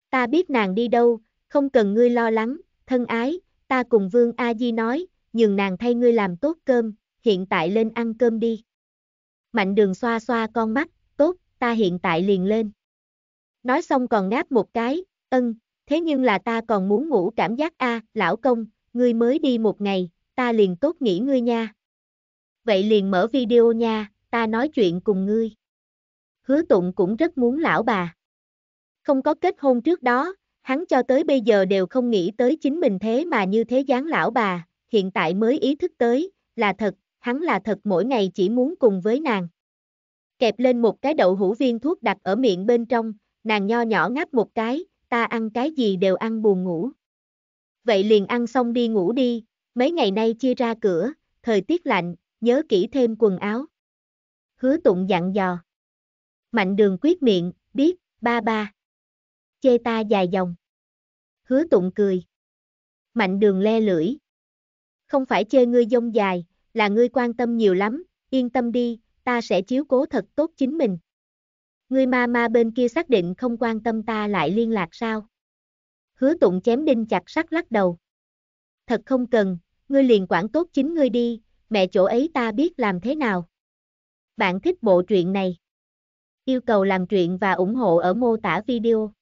S1: Ta biết nàng đi đâu, không cần ngươi lo lắng, thân ái, ta cùng Vương A Di nói, nhường nàng thay ngươi làm tốt cơm, hiện tại lên ăn cơm đi. Mạnh đường xoa xoa con mắt, tốt, ta hiện tại liền lên. Nói xong còn ngáp một cái, ân, thế nhưng là ta còn muốn ngủ cảm giác a, lão công, ngươi mới đi một ngày, ta liền tốt nghỉ ngươi nha. Vậy liền mở video nha, ta nói chuyện cùng ngươi. Hứa tụng cũng rất muốn lão bà. Không có kết hôn trước đó, hắn cho tới bây giờ đều không nghĩ tới chính mình thế mà như thế dáng lão bà, hiện tại mới ý thức tới, là thật, hắn là thật mỗi ngày chỉ muốn cùng với nàng. Kẹp lên một cái đậu hũ viên thuốc đặt ở miệng bên trong, nàng nho nhỏ ngáp một cái, ta ăn cái gì đều ăn buồn ngủ. Vậy liền ăn xong đi ngủ đi, mấy ngày nay chia ra cửa, thời tiết lạnh, nhớ kỹ thêm quần áo. Hứa tụng dặn dò. Mạnh đường quyết miệng, biết, ba ba. Chê ta dài dòng. Hứa tụng cười. Mạnh đường le lưỡi. Không phải chê ngươi dông dài, là ngươi quan tâm nhiều lắm, yên tâm đi, ta sẽ chiếu cố thật tốt chính mình. Ngươi ma ma bên kia xác định không quan tâm ta lại liên lạc sao? Hứa tụng chém đinh chặt sắt lắc đầu. Thật không cần, ngươi liền quản tốt chính ngươi đi, mẹ chỗ ấy ta biết làm thế nào. Bạn thích bộ truyện này? Yêu cầu làm truyện và ủng hộ ở mô tả video.